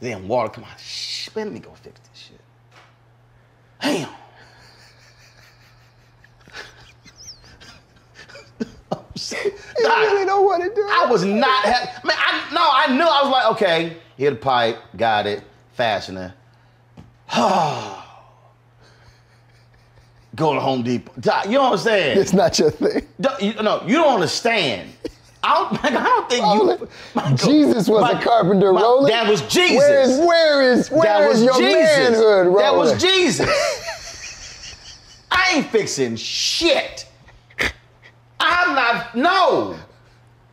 Then water come out. Shh, man, let me go fix this shit. Damn. *laughs* You really don't want to do it. I was not happy. Man, I no, I knew. I was like, okay, here the pipe, got it, fastener. *sighs* Go to Home Depot. You know what I'm saying? It's not your thing. You, no, you don't understand. I don't, *laughs* like, I don't think you. Michael, Jesus was a carpenter, my- Roland. That was Jesus. Where is where is where that was your Jesus. manhood, Roland? That was Jesus. *laughs* I ain't fixing shit. I'm not. No.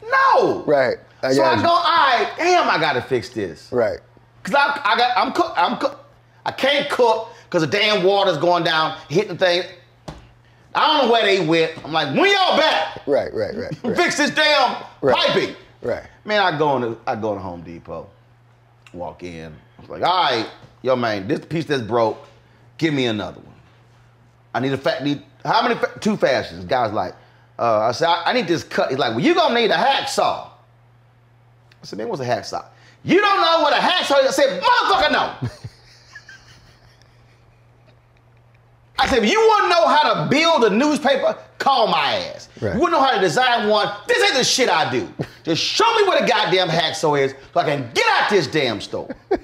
No. Right. I so I you. go. All right. Damn. I gotta fix this. Right. Cause I, I got. I'm cook. I'm cook. I can't cook because the damn water's going down, hitting the thing. I don't know where they went. I'm like, when y'all back? Right. Right. Right. *laughs* Right. Fix this damn Right. piping. Right. Man, I go into I go to Home Depot, walk in. I was like, all right, yo man, this piece that's broke, give me another one. I need a fat need how many fa- two fashions? Guys like, uh, I said, I, I need this cut. He's like, well, you gonna need a hacksaw. I said, man, what's a hacksaw? You don't know what a hacksaw is? I said, motherfucker, no. *laughs* I said, if you want to know how to build a newspaper, call my ass. Right. You want to know how to design one? This ain't the shit I do. *laughs* Just show me what a goddamn hacksaw is so I can get out this damn store. *laughs*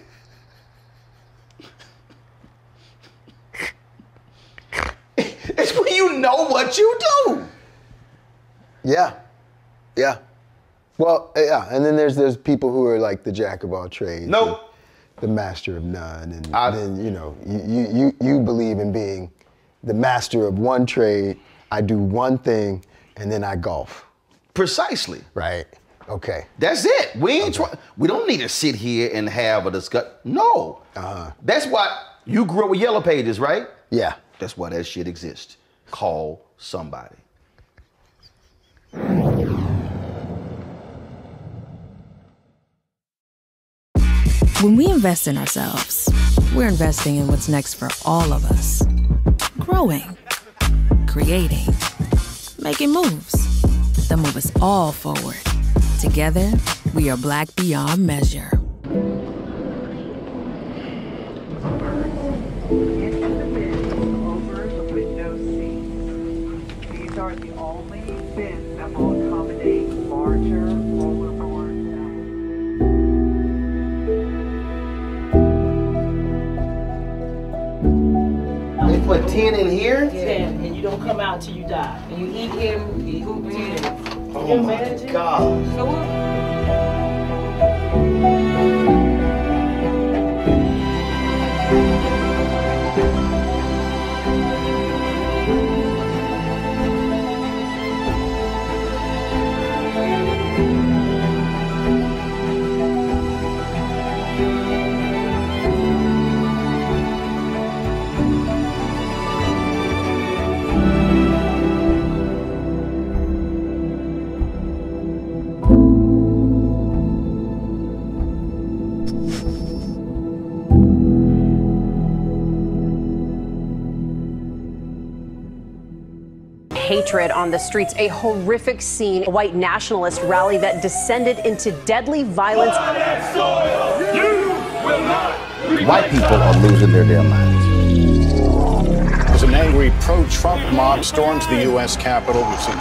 it's when you know what you do. Yeah, yeah. Well, uh, yeah, and then there's there's people who are like the jack of all trades. Nope. The, the master of none, and I- then you know you, you you believe in being the master of one trade. I do one thing, and then I golf. Precisely. Right. Okay. That's it. We ain't try- We don't need to sit here and have a discuss. No. Uh-huh. That's why you grew up with yellow pages, right? Yeah. That's why that shit exists. Call somebody. When we invest in ourselves, we're investing in what's next for all of us. Growing, creating, making moves that move us all forward. Together, we are Black Beyond Measure. Put 10 in here? Ten, and you don't come out till you die. And you eat him, you eat ten. Oh my God. Hatred on the streets, a horrific scene, a white nationalist rally that descended into deadly violence. White people are losing their damn minds. As an angry pro-Trump mob storms the U.S. Capitol, we've seen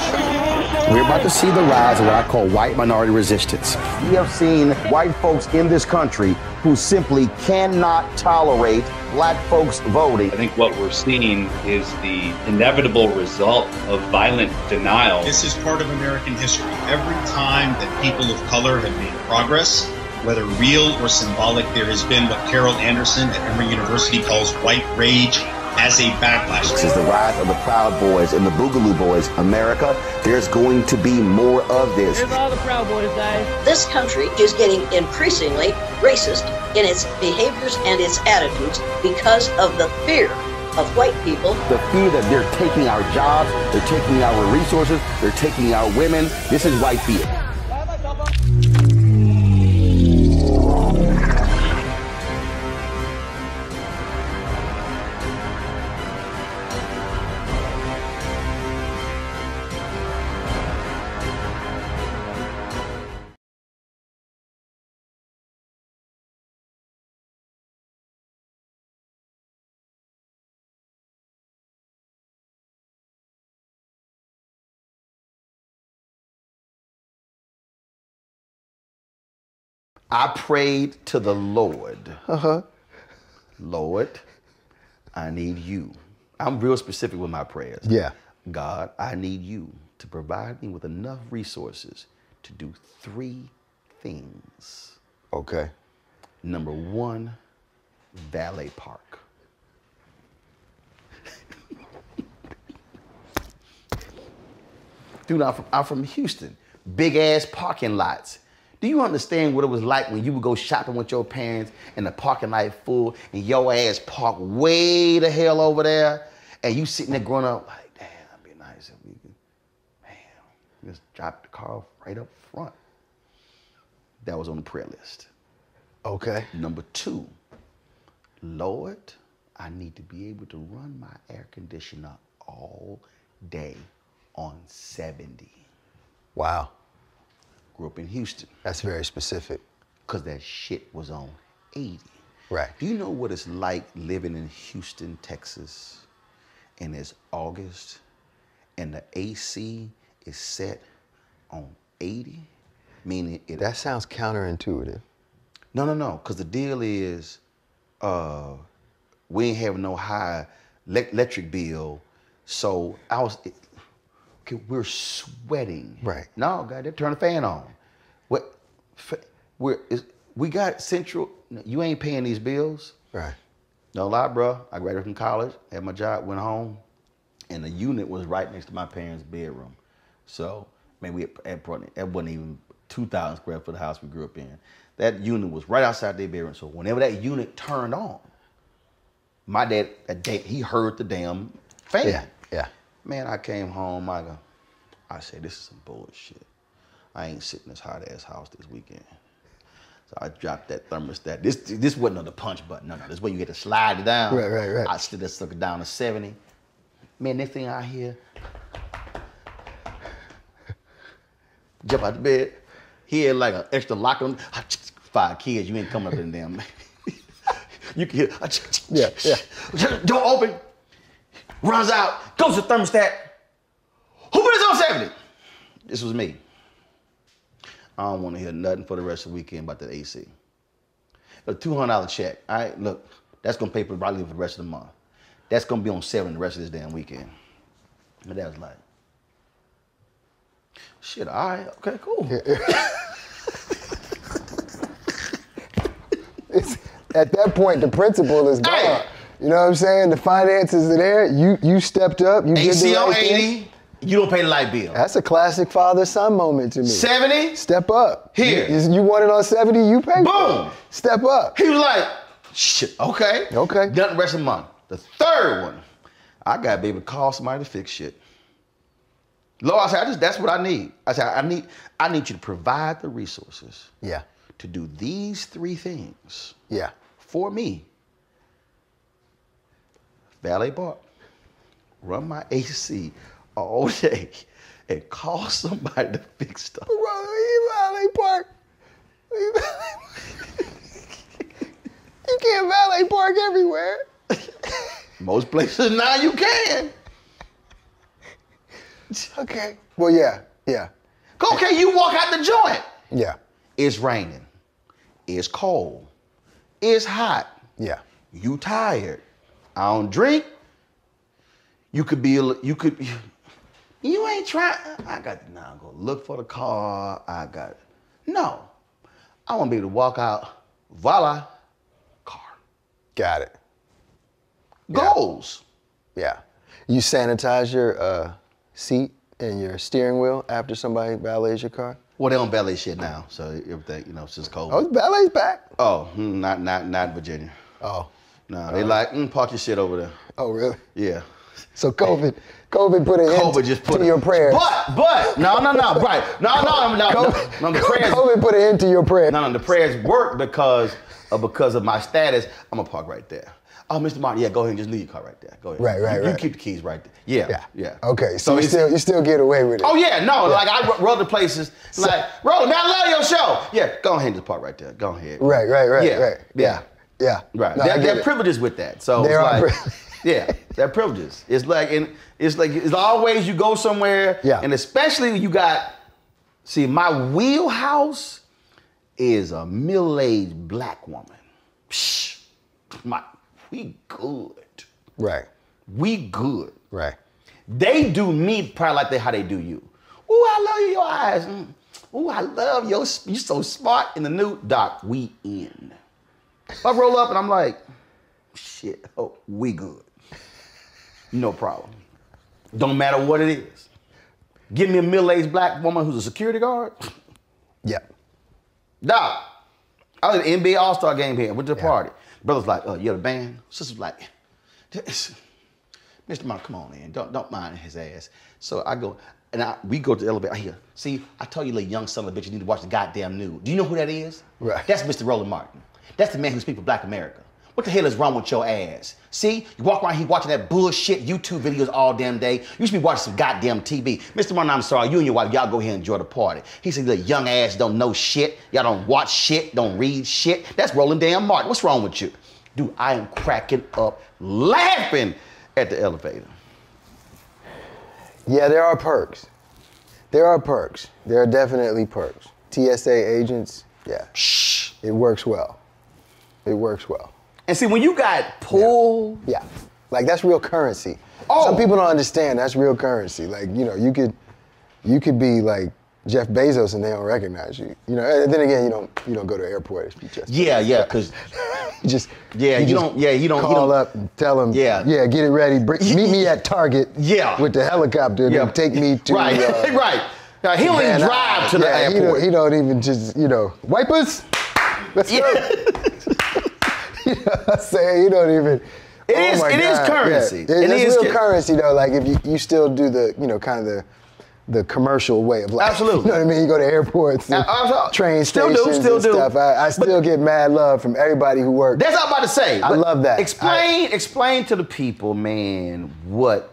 We're about to see the rise of what I call white minority resistance. We have seen white folks in this country who simply cannot tolerate black folks voting. I think what we're seeing is the inevitable result of violent denial. This is part of American history. Every time that people of color have made progress, whether real or symbolic, there has been what Carol Anderson at Emory University calls white rage as a backlash. This is the rise of the Proud Boys and the Boogaloo Boys. America, there's going to be more of this. all the Proud Boys, guys. This country is getting increasingly racist in its behaviors and its attitudes because of the fear of white people. The fear that they're taking our jobs, they're taking our resources, they're taking our women. This is white fear. I prayed to the Lord. Uh-huh. Lord, I need you. I'm real specific with my prayers. Yeah. God, I need you to provide me with enough resources to do three things. Okay. Number one, valet park. *laughs* Dude, I'm from, I'm from Houston. Big ass parking lots. Do you understand what it was like when you would go shopping with your parents and the parking lot full and your ass parked way the hell over there and you sitting there growing up like, damn, that'd be nice if we could, man, just drop the car right up front. That was on the prayer list. Okay. Number two, Lord, I need to be able to run my air conditioner all day on 70. Wow. Grew up in Houston. That's very specific. Because that shit was on 80. Right. Do you know what it's like living in Houston, Texas, and it's August, and the AC is set on 80? Meaning it. That sounds counterintuitive. No, no, no. Because the deal is, uh, we ain't having no high le- electric bill, so I was. Okay, we're sweating. Right. No, God, they turn the fan on. What? We're is, we got central. You ain't paying these bills. Right. No lie, bro. I graduated from college, had my job, went home, and the unit was right next to my parents' bedroom. So, man, we had, it wasn't even 2,000 square foot house we grew up in. That unit was right outside their bedroom. So, whenever that unit turned on, my dad, he heard the damn fan. Yeah. Yeah. Man, I came home. I go, I said, this is some bullshit. I ain't sitting in this hot ass house this weekend. So I dropped that thermostat. This this wasn't on the punch button. No, no. This is where you get to slide it down. Right, right, right. I slid that sucker down to 70. Man, next thing I hear, jump out the bed. He had like an extra lock on. Five kids, you ain't coming up in them. Man. *laughs* You can hear. Yeah, yeah. Door open. Runs out. Goes to the thermostat. Who put this on 70? This was me. I don't want to hear nothing for the rest of the weekend about that AC. A $200 check. All right, look, that's going to pay for probably for the rest of the month. That's going to be on seven the rest of this damn weekend. And that was like, shit, all right, okay, cool. *laughs* At that point, the principle is gone. You know what I'm saying? The finances are there. You you stepped up. You did the right thing. 80, you don't pay the light bill. That's a classic father-son moment to me. 70? Step up. Here. You, you want it on 70, you pay Boom. Step up. He was like, shit, okay. Okay. Done the rest of the month. The third one, I got to be able to call somebody to fix shit. Lord, I said, I just, that's what I need. I said, I need, I need you to provide the resources Yeah. to do these three things Yeah. for me. Valet park, run my AC all day, and call somebody to fix stuff. Valet park. You can't valet park everywhere. Most places now you can. Okay. Well, yeah. Yeah. Okay, you walk out the joint. Yeah. It's raining. It's cold. It's hot. Yeah. You tired. I don't drink. You could be. You could. You ain't trying. I got to now go look for the car. I got. No. I want to be able to walk out. Voila. Car. Got it. Goals. Yeah. You sanitize your uh, seat and your steering wheel after somebody valets your car? Well, they don't valet shit now, so everything you know since COVID. Oh, valet's back. Oh, hmm, not not not Virginia. Oh. No, they like mm, park your shit over there. Oh, really? Yeah. So COVID, COVID put an COVID end just put to a- your prayers. But but no no no right no no no no, COVID, no, the prayers COVID put an end to your prayers. no no the prayers work because of because of my status. I'm gonna park right there. Oh, Mr. Martin, yeah, go ahead and just leave your car right there. Go ahead. Right, right, you, You keep the keys right there. Yeah, Yeah. yeah. Okay, so, you still you still get away with it. Oh yeah, no, like I roll to places like roll, man, I love your show. Yeah, go ahead and just park right there. Go ahead. Right, right, right, yeah, right. Yeah, Yeah. Right. No, there, get there are privileges with that. So There it's are like, *laughs* yeah, there are privileges. It's like and it's like it's always you go somewhere, Yeah. and especially when you got see my wheelhouse is a middle-aged black woman. Psh, my we good. Right. We good. Right. They do me probably like they how they do you. Ooh, I love your eyes. Mm. Ooh, I love your. You so smart in the new doc. We in. I roll up and I'm like, shit. Oh, we good. No problem. Don't matter what it is. Give me a middle-aged black woman who's a security guard. Yeah. Doc, I was at the NBA All-Star game here. Went to the party. Brother's like, uh, oh, you're the band? Sister's like, Mr. Mark, come on in. Don't don't mind his ass. So I go, and I, we go to the elevator. See, I told you, little young son of a bitch, you need to watch the goddamn news. Do you know who that is? Right. That's Mr. Roland Martin. That's the man who speaks for Black America. What the hell is wrong with your ass? See, you walk around here watching that bullshit YouTube videos all damn day. You should be watching some goddamn TV. Mr. Martin, I'm sorry, you and your wife, y'all go here and enjoy the party. He said, the young ass don't know shit. Y'all don't watch shit, don't read shit. That's Roland damn Martin. What's wrong with you? Dude, I am cracking up laughing at the elevator. Yeah, there are perks. There are perks. There are definitely perks. TSA agents, yeah. Shh. It works well. It works well. And see, when you got pull. Yeah. Like that's real currency. Oh. Some people don't understand that's real currency. Like, you know, you could you could be like Jeff Bezos and they don't recognize you. You know, and then again, you don't you don't go to the airport you just Yeah, yeah, because *laughs* just Yeah, you just don't- yeah, you don't- you call don't- up and tell them Yeah. yeah get it ready bring, meet me at Target Yeah. with the helicopter Yeah. and take me to Right, uh, *laughs* right. Now, he don't even drive Nuys. to the yeah, He airport. don't, he don't even just you know wipers. Let's go. *laughs* you know what I'm saying? You don't even. It oh is- it is God, currency. Yeah. It, It is real cu- currency though. Like if you, you still do the you know kind of the the commercial way of life. Absolutely. *laughs* You know what I mean? You go to airports, and Uh, uh, train still do, still and do. stuff. I, I still get mad love from everybody who works. That's what I'm about to say. I love that. Explain, explain to the people, man, what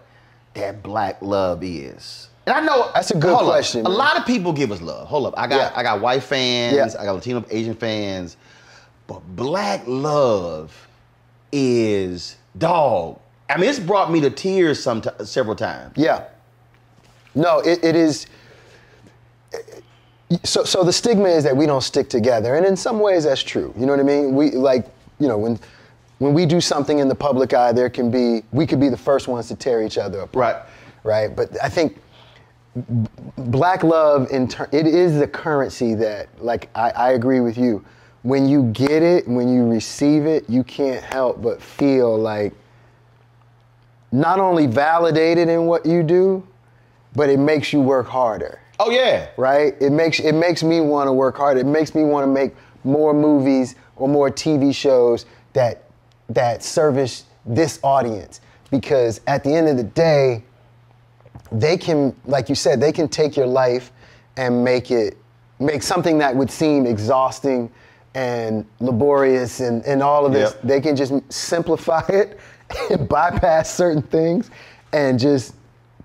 that black love is. And I know That's a good hold up. question, A lot of people give us love. Hold up, I got Yeah. I got white fans, Yeah. I got Latino, Asian fans, but black love is dog. I mean, it's brought me to tears some several times. Yeah. No, it, it is. So, so the stigma is that we don't stick together, and in some ways that's true. You know what I mean? We like, you know, when when we do something in the public eye, there can be we could be the first ones to tear each other apart. Right. Right. But I think b- black love in ter- it is the currency that, like, I, I agree with you. When you get it, when you receive it, you can't help but feel like not only validated in what you do, but it makes you work harder. Oh yeah. Right? It makes it makes me want to work harder. It makes me want to make more movies or more TV shows that that service this audience because at the end of the day they can like you said they can take your life and make it make something that would seem exhausting and laborious and, and all of this Yep. they can just simplify it and *laughs* bypass certain things and just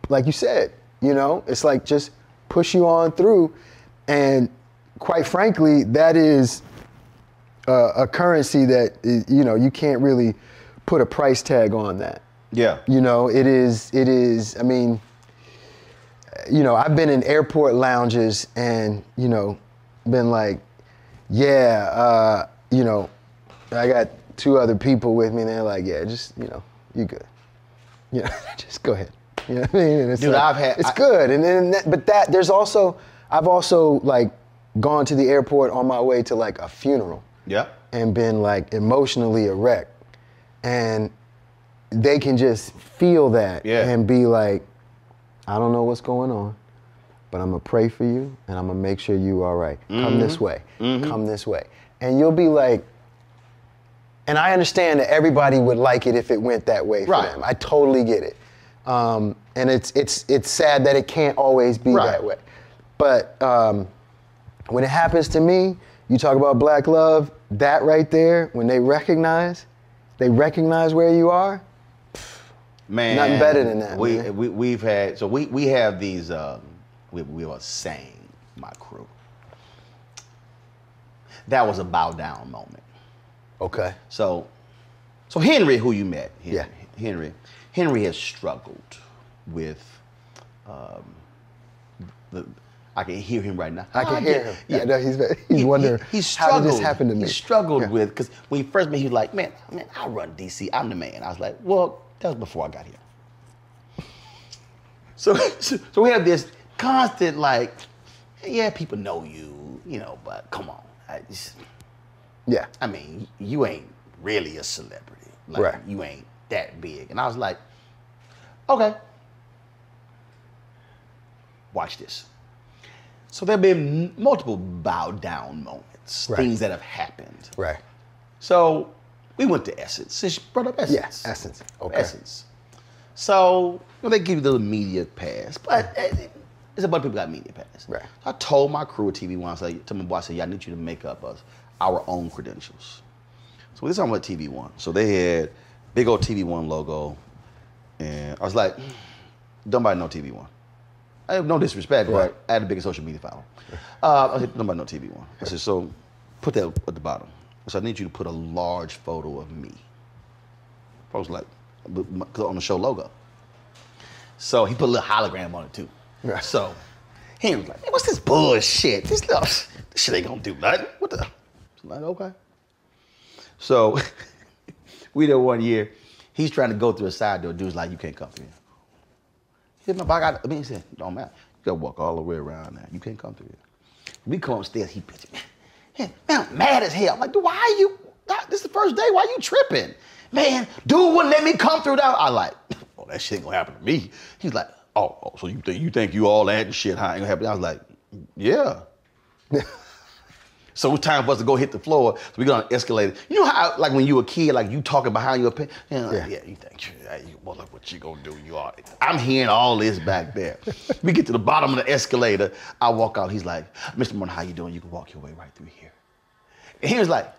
like you said you know it's like just push you on through and quite frankly that is uh, a currency that, you know you can't really put a price tag on that Yeah. you know it is it is i mean you know i've been in airport lounges and you know been like yeah uh, you know i got two other people with me and they're like yeah just you know you good you know *laughs* just go ahead you know what i mean and it's Dude, like, I've had- it's I- good and then that, but that there's also i've also like gone to the airport on my way to like a funeral Yeah. and been like emotionally a wreck. And they can just feel that Yeah. and be like, I don't know what's going on, but I'm gonna pray for you and I'm gonna make sure you all right. Come this way. Mhm. Come this way. And you'll be like, and I understand that everybody would like it if it went that way for Right. them. I totally get it. Um, and it's it's it's sad that it can't always be Right. that way. But um, when it happens to me, you talk about black love, that right there, when they recognize, they recognize where you are, Man, Nothing better than that, We man. we we've had so we we have these um, we we are saying my crew. That was a bow down moment. Okay. So so Henry, who you met, Hen- Yeah. Henry, Henry has struggled with um, the. I can hear him right now. I can Ah, hear yeah, him. Yeah, know he's he's wondering he how did this happen to me. He struggled with because when he first met, he was like, "Man, man, I run DC. I'm the man." I was like, "Well, that was before I got here." So, *laughs* so, so we have this constant like, yeah, people know you, you know, but come on, I just, Yeah. I mean, you ain't really a celebrity. Like, Right. You ain't that big. And I was like, okay. Watch this. So there have been multiple bow down moments, Right. things that have happened. Right. So we went to Essence. Since she brought up Essence. Yeah, Essence. Okay. Essence. So you know, they give you the media pass, but uh, it's a bunch of people got media pass. Right. So I told my crew at TV One, I said, to my boss, I said, "Yeah, I need you to make up us our own credentials. So this time with TV One. So they had big old TV One logo, and I was like, don't buy no TV One. I have no disrespect, Right. but I had the biggest social media following. Uh, I said, don't buy no TV One. I said, so put that at the bottom. So I need you to put a large photo of me. I was like, but my- 'cause on the show logo. So he put a little hologram on it too. So he was like, "Hey, what's this bullshit? This little this shit ain't gonna do nothing. What the? I'm like, okay. So *laughs* we there one year. He's trying to go through a side door. Dude's like, you can't come through here. He said, no, I got. I mean, he said, don't matter. You gotta walk all the way around now. You can't come through here. We come upstairs. He bitching. *laughs* Man, man, I'm mad as hell. I'm like, why are you? This is the first day. Why you tripping? Man, dude wouldn't let me come through that. I like, *laughs* oh, that shit ain't gonna happen to me. He's like, oh, oh so you think you think you all that and shit? How ain't gonna happen? I was like, yeah. *laughs* So it's time for us to go hit the floor. So we go on an escalator. You know how, like when you were a kid, like you talking behind your pen. You know, yeah. you think, you, well, look what you gonna do. You are. I'm hearing all this back there. *laughs* we get to the bottom of the escalator. I walk out. He's like, Mr. Morton, how you doing? You can walk your way right through here. And he was like,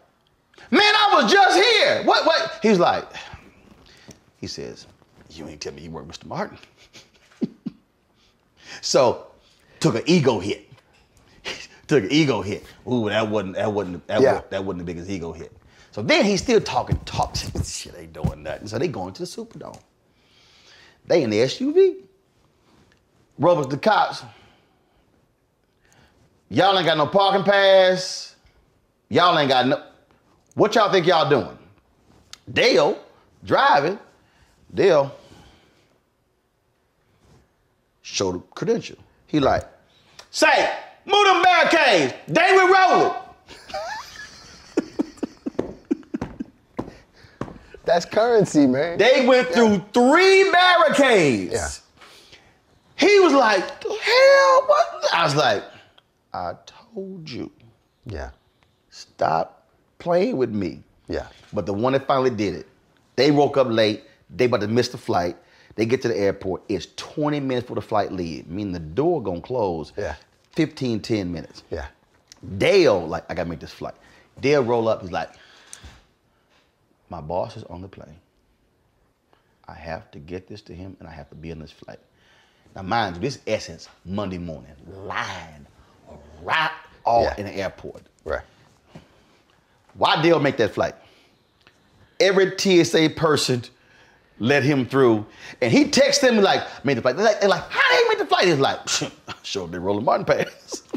Man, I was just here. What? What? He was like, he says, You ain't tell me you work with Mr. Martin. *laughs* so took an ego hit *laughs* took an ego hit. Ooh, that wasn't that wasn't that, Yeah. wa- that wasn't the biggest ego hit. So then he's still talking, talks. *laughs* Shit ain't doing nothing. So they going to the Superdome. They in the SUV. To the cops. Y'all ain't got no parking pass. Y'all ain't got no. What y'all think y'all doing? Dale driving. Dale show the credential. He like, say, move them barricades. They were rolling. *laughs* That's currency, man. They went through three barricades. Yeah. He was like, the hell, what? I was like, I told you. Yeah. Stop playing with me. Yeah. But the one that finally did it, they woke up late. They about to miss the flight. They get to the airport. It's 20 minutes for the flight leave, meaning the door gonna close. Yeah. 15, 10 minutes. Yeah. Dale, like, I gotta make this flight. Dale roll up, he's like, my boss is on the plane. I have to get this to him and I have to be on this flight. Now, mind you, this essence Monday morning, line right all Yeah. in the airport. Right. Why Dale make that flight? Every TSA person let him through, and he texted them like, made the flight. They're like, they're like how they make the flight? He's like, *laughs* sure, they rolling Martin pass. *laughs*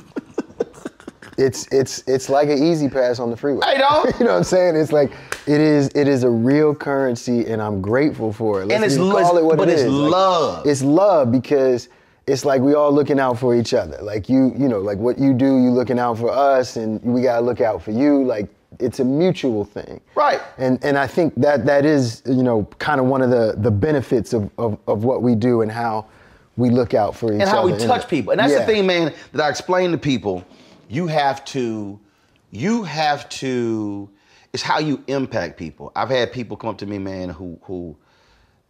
It's it's it's like an E-ZPass on the freeway. Hey, *laughs* dog. you know what I'm saying? It's like it is it is a real currency, and I'm grateful for it. Let's And it's call it what but it it's is. Like, love. it's love because it's like we all looking out for each other. Like you you know like what you do, you looking out for us, and we gotta look out for you. Like it's a mutual thing. Right. And and I think that that is you know kind of one of the the benefits of, of of what we do and how we look out for each other. and other. how we touch it. people. And that's Yeah. the thing, man, that I explain to people. You have to, you have to, it's how you impact people. I've had people come up to me, man, who who,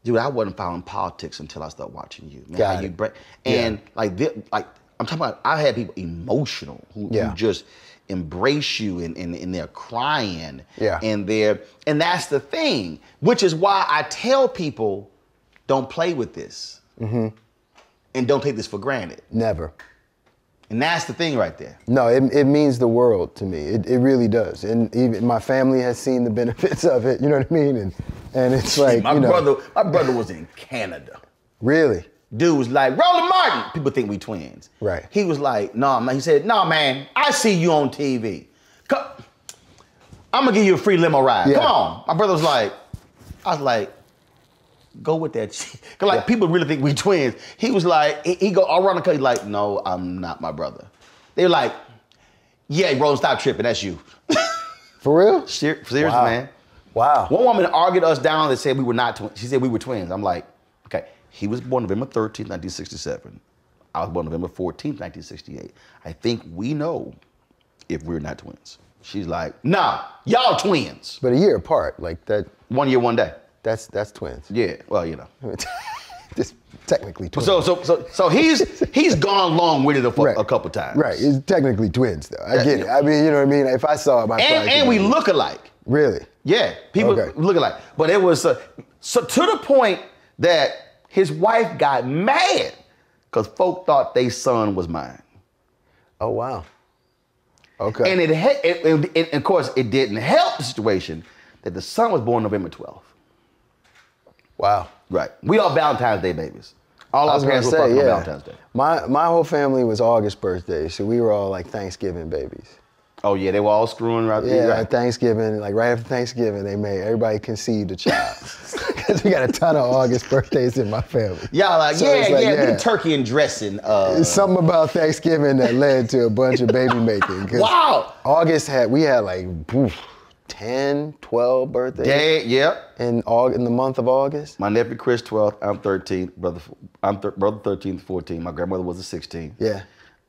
dude, I wasn't following politics until I started watching you. Man, Got how you it. break and like thi- like I'm talking about I had people emotional who, Yeah. who just embrace you and, and, and they're crying. Yeah. And they're and that's the thing, which is why I tell people, don't play with this. Mm-hmm. And don't take this for granted. Never. And that's the thing right there. No, it, it means the world to me. It, it really does. And even my family has seen the benefits of it. You know what I mean? And and it's like my you know, brother, my brother was in Canada. really. Dude was like, Roland Martin. People think we twins. Right. He was like, no, man. He said, no, man, I see you on TV. Come, I'm gonna give you a free limo ride. Yeah. Come on. My brother was like, I was like, go with that shit. *laughs* Cause like people really think we twins. He was like, he, he go ironically like, no, I'm not my brother. They were like, yeah, Roland, stop tripping. That's you. *laughs* For real? Ser- serious, Wow. man. Wow. One woman argued us down that said we were not twins. She said we were twins. I'm like, okay, he was born November 13th, 1967. I was born November 14th, 1968. I think we know if we're not twins. She's like, nah, y'all twins. But a year apart, like that. One year, one day. That's that's twins. Yeah, well, you know. *laughs* Just technically twins. So, so, so, so he's he's gone long with it a, Right. a couple times. right, it's technically twins though. I Yeah, get it. I mean, you know what I mean. If I saw my And, and we look alike. Really? Yeah, people Okay. looking like. But it was uh, so to the point that his wife got mad because folk thought their son was mine. Oh wow. Okay. And it, it, it, it- of course, it didn't help the situation that the son was born November 12th. Wow. Right. We are Valentine's Day babies. All I our was gonna were say, yeah. Valentine's Day. My my whole family was August birthdays, so we were all like Thanksgiving babies. Oh yeah, they were all screwing right there. Yeah, right. Thanksgiving, like right after Thanksgiving, they made everybody conceived a child. *laughs* Because we got a ton of August birthdays in my family. Y'all like, So yeah, like, yeah, yeah. turkey and dressing. Uh, It's something about Thanksgiving that led to a bunch of baby *laughs* making. 'cause Wow. August had we had like oof, 10, 12 birthdays. Yeah, yep. In Aug- in the month of August. My nephew Chris 12th, I'm 13th, brother I'm thir- brother 13th, 14. My grandmother was a 16. Yeah.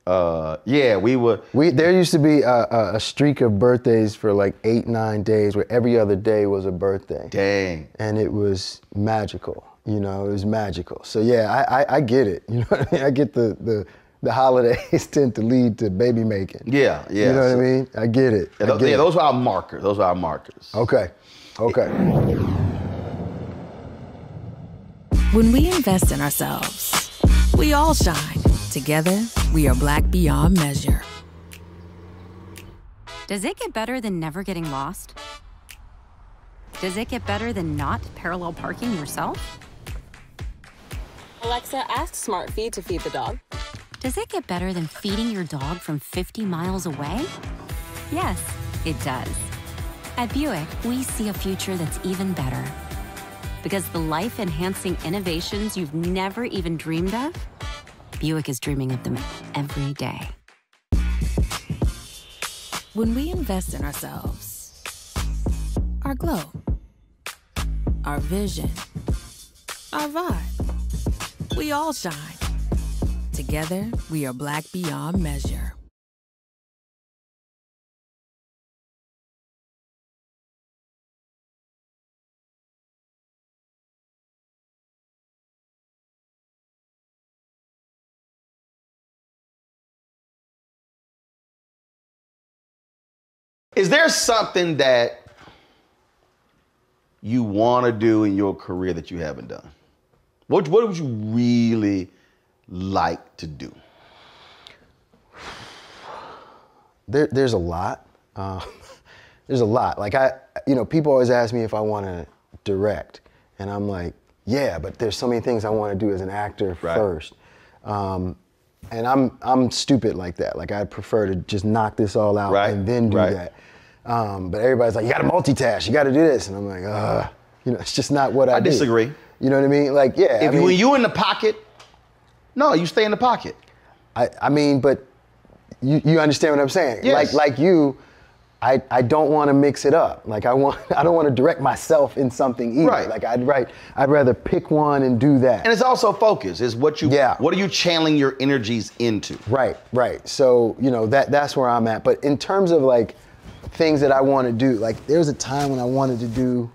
Uh, yeah, we were. We there used to be a, a, a streak of birthdays for like eight nine days where every other day was a birthday. Dang. And it was magical. You know, it was magical. So yeah, I I, I get it. *laughs* You know what I mean? I get the the the holidays *laughs* tend to lead to baby making. Yeah, yeah. You know what so- I mean? I get it. Yeah, I those, get yeah, it. those were our markers. Those are our markers. Okay. Okay. When we invest in ourselves, we all shine. Together, we are black beyond measure. Does it get better than never getting lost? Does it get better than not parallel parking yourself? Alexa, ask Smart Feed to feed the dog. Does it get better than feeding your dog from 50 miles away? Yes, it does. At Buick, we see a future that's even better. Because the life enhancing innovations you've never even dreamed of, Buick is dreaming of them every day. When we invest in ourselves, our glow, our vision, our vibe, we all shine. Together, we are black beyond measure. Is there something that you want to do in your career that you haven't done? What, what would you really like to do? There, there's a lot. Um, *laughs* there's a lot. Like I, you know, people always ask me if I want to direct, and I'm like, yeah, but there's so many things I want to do as an actor Right. first. Um, and I'm I'm stupid like that. Like I'd prefer to just knock this all out Right, and then do right. that. Um, but everybody's like, you got to multitask. You got to do this, and I'm like, uh, you know, it's just not what I. I do. disagree. You know what I mean? Like, yeah. I If mean, when you in the pocket, no, you stay in the pocket. I, I mean, but you, you understand what I'm saying? Yes. Like like you, I, I don't want to mix it up. Like I want *laughs* I don't want to direct myself in something either. Right. Like I'd write I'd rather pick one and do that. And it's also focus. Is what you Yeah. what are you channeling your energies into? Right, right. So, you know, that that's where I'm at. But in terms of like things that I want to do, like there was a time when I wanted to do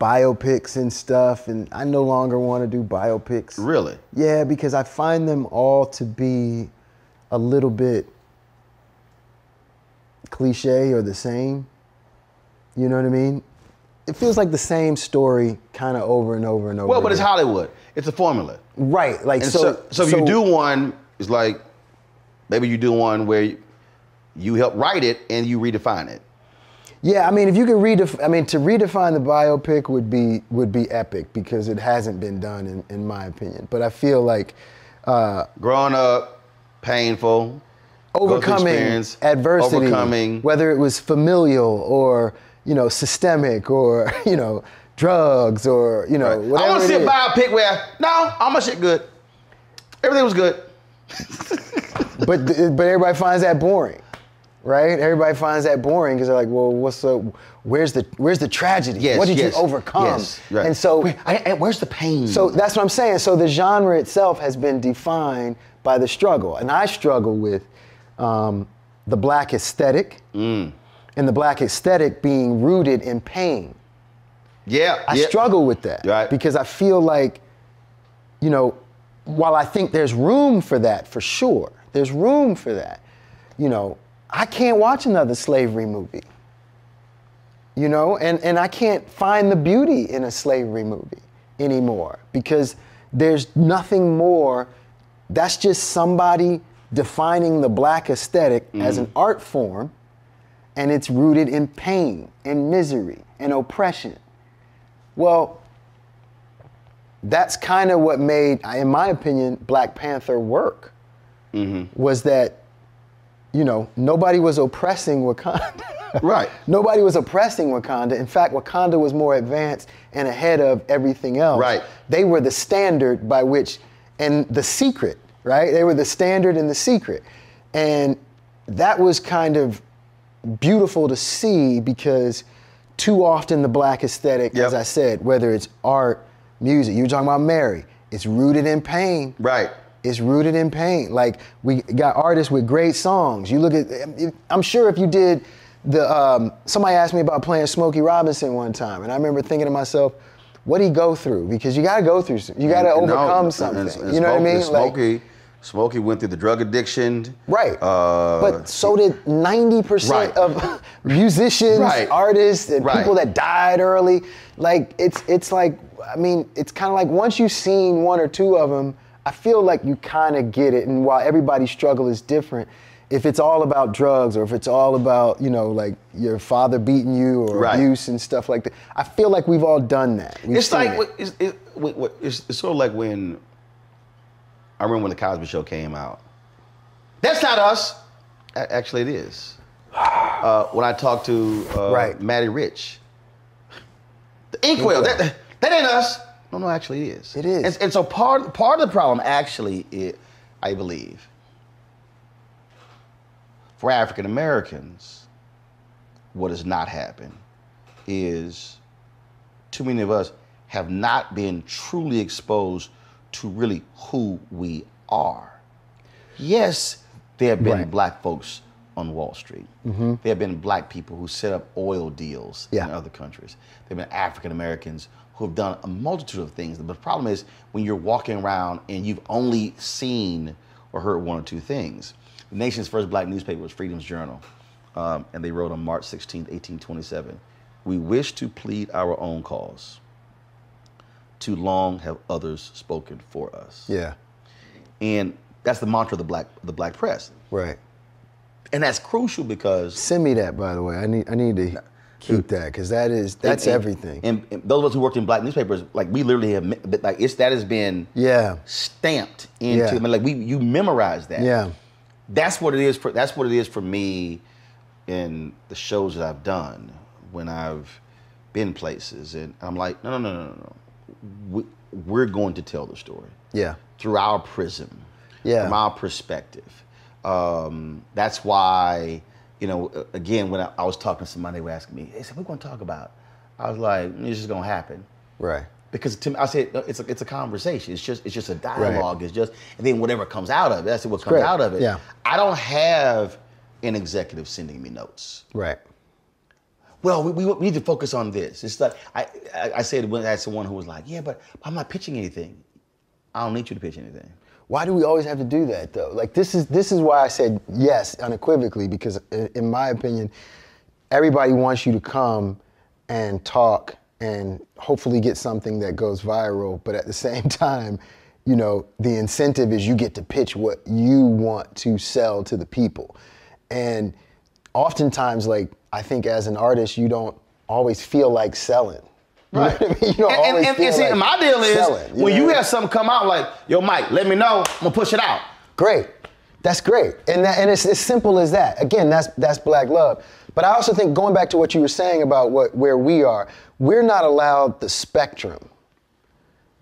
biopics and stuff, and I no longer want to do biopics. Really? Yeah, because I find them all to be a little bit cliche or the same. You know what I mean? It feels like the same story kind of over and over and over. Well, but it's. Hollywood. It's a formula. Right, like so. so, so, if you do one, it's like maybe you do one where you, you help write it and you redefine it. Yeah, I mean, if you could redefine, I mean, to redefine the biopic would be would be epic because it hasn't been done, in, in my opinion. But I feel like uh, Growing up, painful, overcoming adversity, overcoming. whether it was familial or you know systemic or *laughs* you know drugs or you know I whatever. want to see a biopic where no, all my shit good. Everything was good. but but everybody finds that boring, right? Everybody finds that boring because they're like, well, what's the where's the where's the tragedy? Yes, what did yes, you overcome? yes, right. And so Where- I- I- where's the pain? So that's what I'm saying. So the genre itself has been defined by the struggle, and I struggle with um, the black aesthetic, Mm. and the black aesthetic being rooted in pain. Yeah, I yeah. struggle with that Right. because I feel like, you know, while I think there's room for that for sure, there's room for that. You know, I can't watch another slavery movie. You know, and, and I can't find the beauty in a slavery movie anymore because there's nothing more. That's just somebody defining the black aesthetic mm-hmm. as an art form, and it's rooted in pain and misery and oppression. Well, that's kind of what made, in my opinion, Black Panther work. Mm-hmm. Was that, you know, nobody was oppressing Wakanda. *laughs* Right. Nobody was oppressing Wakanda. In fact, Wakanda was more advanced and ahead of everything else. Right. They were the standard by which, and the secret, right? They were the standard and the secret. And that was kind of beautiful to see because too often the black aesthetic, as I said, whether it's art, music, you were talking about Mary, it's rooted in pain. Right. It's rooted in pain. Like we got artists with great songs. You look at, I'm sure if you did the, um, somebody asked me about playing Smokey Robinson one time, and I remember thinking to myself, what he go through? Because you got to go through, you got to no, overcome and- something. and- and you know what I Smokey- mean? Like, Smokey, Smokey went through the drug addiction. Right. Uh, but so did 90% Right. of *laughs* musicians, Right. artists, and Right. people that died early. Like it's it's like I mean, it's kind of like once you've seen one or two of them, I feel like you kind of get it. And while everybody's struggle is different, if it's all about drugs or if it's all about you know like your father beating you or Right. abuse and stuff like that, I feel like we've all done that. We've it's like it. it's, it, it's, it's sort of like when I remember when the Cosby Show came out. That's not us. Actually, it is. Uh, when I talked to uh, Right. Matty Rich, the Inkwell. That, that ain't us. No, no, actually, it is. It is. And, and so part part of the problem, actually, it, I believe, for African Americans, what has not happened is too many of us have not been truly exposed to really who we are. Yes, there have been Right. black folks on Wall Street. Mhm. There have been black people who set up oil deals Yeah. in other countries. There have been African Americans who have done a multitude of things. But the problem is when you're walking around and you've only seen or heard one or two things. The nation's first black newspaper was Freedom's Journal. Um, and they wrote on March 16, 1827, we wish to plead our own cause. Too long have others spoken for us. yeah, And that's the mantra of the black the black press. right. And that's crucial because Send me that, by the way. I need I need to keep that because that is that's and- everything. And, and those of us who worked in black newspapers, like we literally have like it's that has been Yeah. stamped into Yeah. I mean, like we you memorize that. Yeah. That's what it is for that's what it is for me in the shows that I've done when I've been places and I'm like, no, no, no, no, no, no. We, we're going to tell the story Yeah. through our prism, Yeah. from our perspective. Um, that's why, you know, again, when I, I was talking to somebody, they were asking me, they said, what are going to talk about? I was like, it's just going to happen. Right. Because to me, I said, it's a, it's a conversation. It's just, it's just a dialogue. It's just, and then whatever comes out of it, that's what comes out of it. Yeah. I don't have an executive sending me notes. Right. Well, we, we, we need to focus on this. It's like, I, I, I said when I had someone who was like, yeah, but I'm not pitching anything. I don't need you to pitch anything. Why do we always have to do that though? Like this is this is why I said yes unequivocally because in my opinion, everybody wants you to come and talk and hopefully get something that goes viral, but at the same *laughs* time, you know, the incentive is you get to pitch what you want to sell to the people. And oftentimes like I think as an artist you don't always feel like selling. You Right. what I mean? *laughs* You and, and, and, and see, like my deal is selling, when know? you have something come out like, yo, Mike, let me know. I'm gonna push it out. Great. That's great. And that, and it's as simple as that. Again, that's that's black love. But I also think going back to what you were saying about what where we are, we're not allowed the spectrum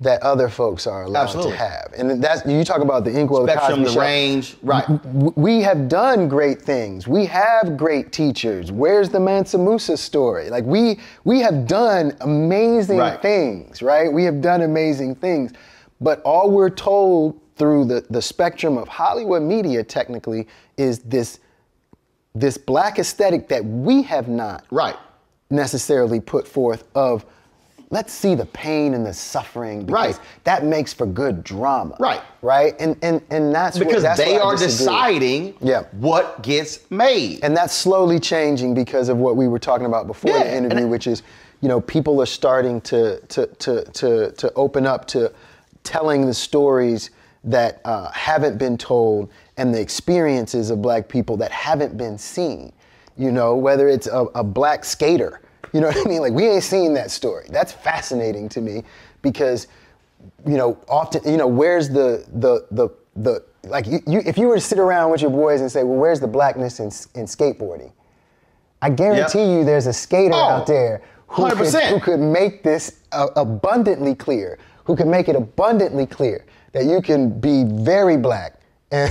that other folks are allowed Absolutely. to have. And that's you talk about the Inkwell the Spectrum, the range, right. We have done great things. We have great teachers. Where's the Mansa Musa story? Like we we have done amazing Right. things, right? We have done amazing things. But all we're told through the, the spectrum of Hollywood media technically is this this black aesthetic that we have not right necessarily put forth of let's see the pain and the suffering because Right. that makes for good drama. Right. Right? And and and that's what- because that's they are deciding Yeah. what gets made. And that's slowly changing because of what we were talking about before Yeah, the interview, which is, you know, people are starting to to to to to open up to telling the stories that uh, haven't been told and the experiences of black people that haven't been seen. You know, whether it's a, a black skater, you know *laughs* what I mean? Like we ain't seen that story. That's fascinating to me because you know, often, you know, where's the the the the like you, you if you were to sit around with your boys and say, well, where's the blackness in, in skateboarding? I guarantee you, there's a skater Oh, out there who could, 100%. who could make this uh, abundantly clear, who can make it abundantly clear that you can be very black. *laughs* And,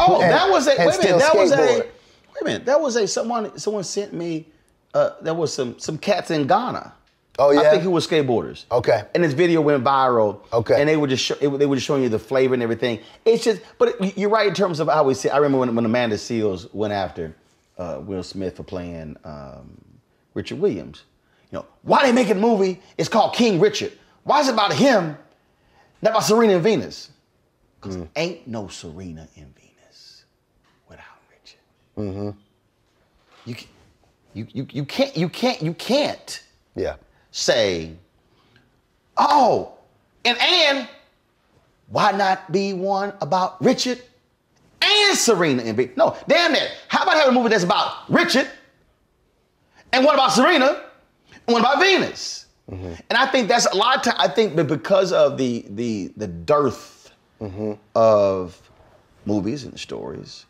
Oh, that was a and wait a minute. That was a skateboard. wait a minute. That was a someone someone sent me. Uh, there was some some cats in Ghana. Oh yeah, I think it was skateboarders. Okay. And this video went viral. Okay. And they were just show, it, they were just showing you the flavor and everything. It's just, but it, you're right in terms of how we see. I remember when, when Amanda Seals went after uh, Will Smith for playing um, Richard Williams. You know, why they making a movie? It's called King Richard. Why is it about him, not about Serena and Venus? Because ain't no Serena and Venus without Richard. Mm-hmm. You, ca- you, you, you can't, you can't, you can't Yeah. say, oh, and and why not be one about Richard and Serena and Venus? No, damn that. How about having a movie that's about Richard and what about Serena and what about Venus? Mm-hmm. And I think that's a lot of time. I think that because of the the the dearth mm-hmm. of movies and stories,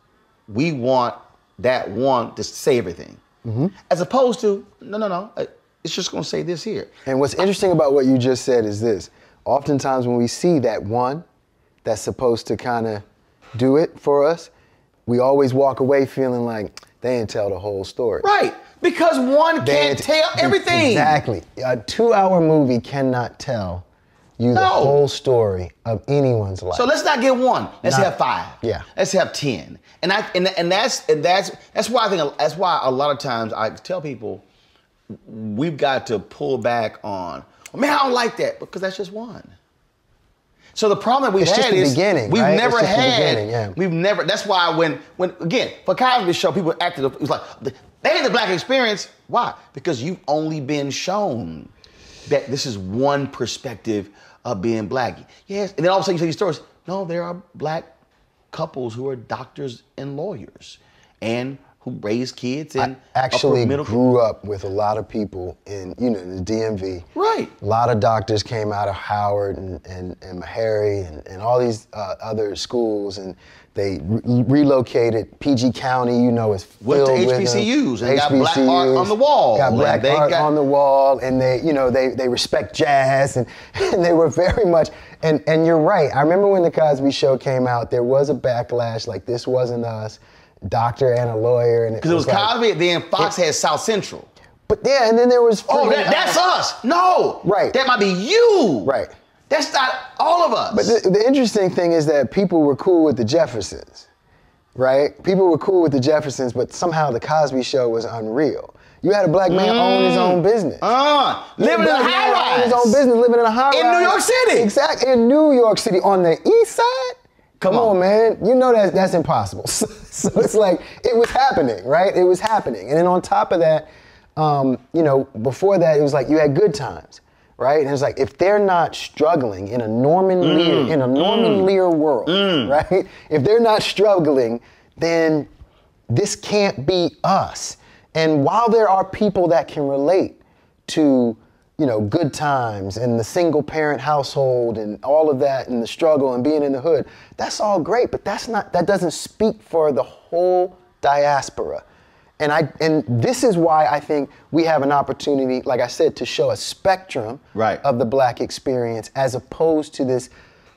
we want that one to say everything, Mm-hmm. as opposed to no, no, no. It's just gonna say this here. And what's interesting about what you just said is this. Oftentimes when we see that one that's supposed to kind of do it for us, we always walk away feeling like they didn't tell the whole story. Right, because one They can't tell *laughs* everything. Exactly. A two-hour movie cannot tell you the whole story of anyone's life. So let's not get one. Let's Not- have five. Yeah. Let's have ten. And I and, and that's and that's that's why I think that's why a lot of times I tell people we've got to pull back on. Man, I don't like that because that's just one. So the problem that we've It's had the is beginning, we've right? never It's just the had. beginning, yeah. We've never. That's why when when again for Cosby Show, people acted. It was like they had the black experience. Why? Because you've only been shown that this is one perspective of being black. Yes, and then all of a sudden you say these stories. No, there are black couples who are doctors and lawyers, and who raise kids in Actually grew up with a lot of people in, you know, the DMV. Right. A lot of doctors came out of Howard and, and, and Meharry and, and all these uh, other schools, and they re- relocated. PG County, you know, is Went filled to with. HBCUs and got black art on the wall, Got black they art got- on the wall, and they, you know, they they respect jazz, and, *laughs* and they were very much. And and you're right. I remember when the Cosby Show came out, there was a backlash, like this wasn't us, doctor and a lawyer, and Because it was like- Cosby, then Fox had South Central. But yeah, and then there was. Oh, that, that's us. No. Right. That might be you. Right. That's not all of us. But the, the interesting thing is that people were cool with the Jeffersons, right? People were cool with the Jeffersons, but somehow the Cosby Show was unreal. You had a black man own his own business. Uh, living in a high own His own business, living in a high In rise. New York City. Exactly. In New York City, on the east side. Come, on. man. You know that that's impossible. *laughs* So, so it's like it was happening, right? It was happening. And then on top of that, um, you know, before that, it was like you had good times, right? And it's like if they're not struggling in a Norman mm, Lear in a mm. Norman Lear world, mm. right? If they're not struggling, then this can't be us. And while there are people that can relate to, you know, good times and the single parent household and all of that and the struggle and being in the hood, that's all great, but that's not that doesn't speak for the whole diaspora. And I and this is why I think we have an opportunity, like I said, to show a spectrum Right. of the black experience as opposed to this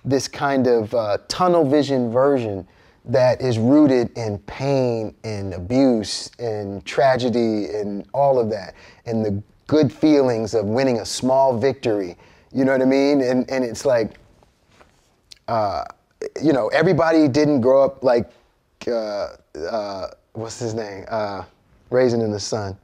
this kind of uh, tunnel vision version that is rooted in pain and abuse and tragedy and all of that and the good feelings of winning a small victory. You know what i mean? And and it's like uh, you know everybody didn't grow up like uh, uh, what's his name? Uh, Raisin in the Sun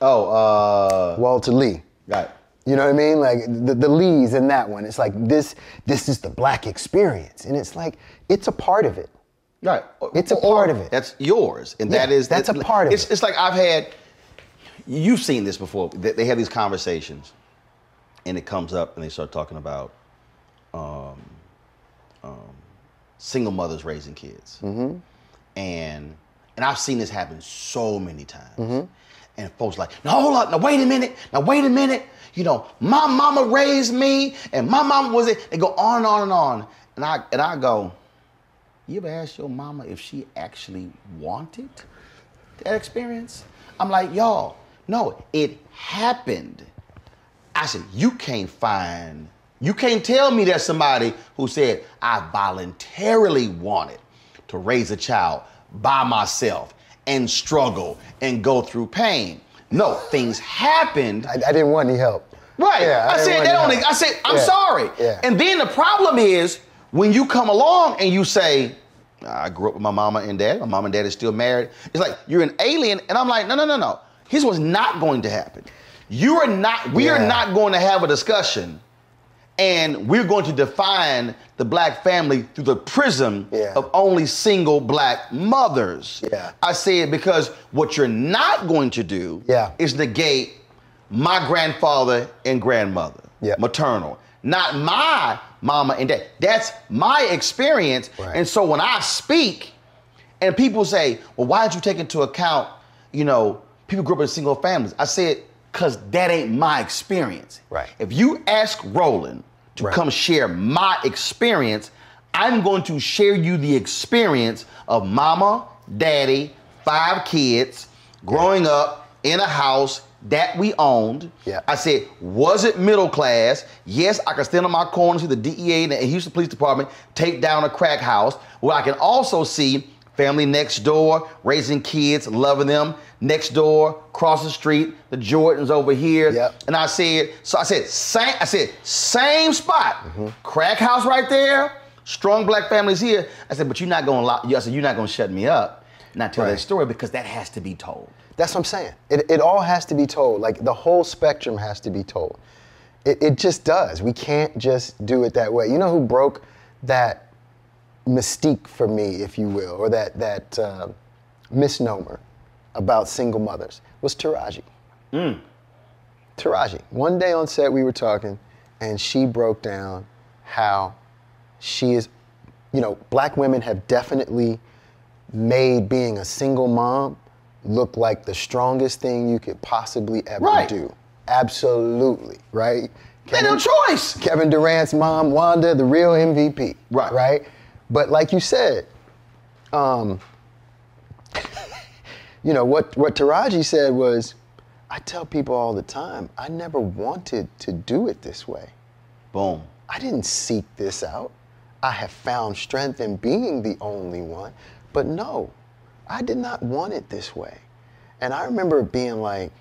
oh, uh, walter lee right. You know what I mean? Like the, the Lees in that one. It's like this this is the black experience. And it's like it's a part of it. Right. It's a part of it. That's yours, and Yeah, that is that's a part of it's, It's like I've had. You've seen this before. They, they have these conversations, and it comes up, and they start talking about um, um, single mothers raising kids, Mm-hmm. and and I've seen this happen so many times. Mm-hmm. And folks like, now hold up, now wait a minute, now wait a minute. You know, my mama raised me, and my mama was it. They go on and on and on, and I and I go, you ever ask your mama if she actually wanted that experience? I'm like, y'all, no, it happened. I said, you can't find, you can't tell me there's somebody who said, I voluntarily wanted to raise a child by myself and struggle and go through pain. No, things happened. I, I didn't want any help. Right. Yeah, I I, said that only. I said I'm Yeah. sorry. Yeah. And then the problem is when you come along and you say, I grew up with my mama and dad. My mom and dad is still married. It's like you're an alien, and I'm like, no, no, no, no. Here's what's not going to happen. You are not. We are not going to have a discussion, and we're going to define the black family through the prism of only single black mothers. Yeah. I say it because what you're not going to do Yeah. is negate my grandfather and grandmother, maternal, not my mama and dad. That's my experience. And so when I speak, and people say, "Well, why did you take into account, you know, people grew up in single families?" I said, "Cause that ain't my experience." Right. If you ask Roland to come share my experience, I'm going to share you the experience of mama, daddy, five kids, growing up in a house that we owned. Yeah. I said, was it middle class? Yes, I can stand on my corner, see the DEA and the Houston Police Department take down a crack house. Where I can also see family next door, raising kids, loving them. Next door, across the street, the Jordans over here. And I said, so I said, same, I said, same spot. Mm-hmm. Crack house right there, strong black families here. I said, but you're not gonna lie, I said, you're not gonna shut me up, not tell that story because that has to be told. That's what I'm saying. It, it all has to be told. Like the whole spectrum has to be told. It, it just does. We can't just do it that way. You know who broke that mystique for me, if you will, or that that uh, misnomer about single mothers was Taraji. Taraji. One day on set, we were talking, and she broke down how she is, you know, black women have definitely made being a single mom look like the strongest thing you could possibly ever Right. do. Absolutely, right? They no choice. Kevin Durant's mom, Wanda, the real MVP. Right. Right? But like you said, um, you know, what, what Taraji said was, I tell people all the time, I never wanted to do it this way. Boom. I didn't seek this out. I have found strength in being the only one. But no, I did not want it this way. And I remember being like,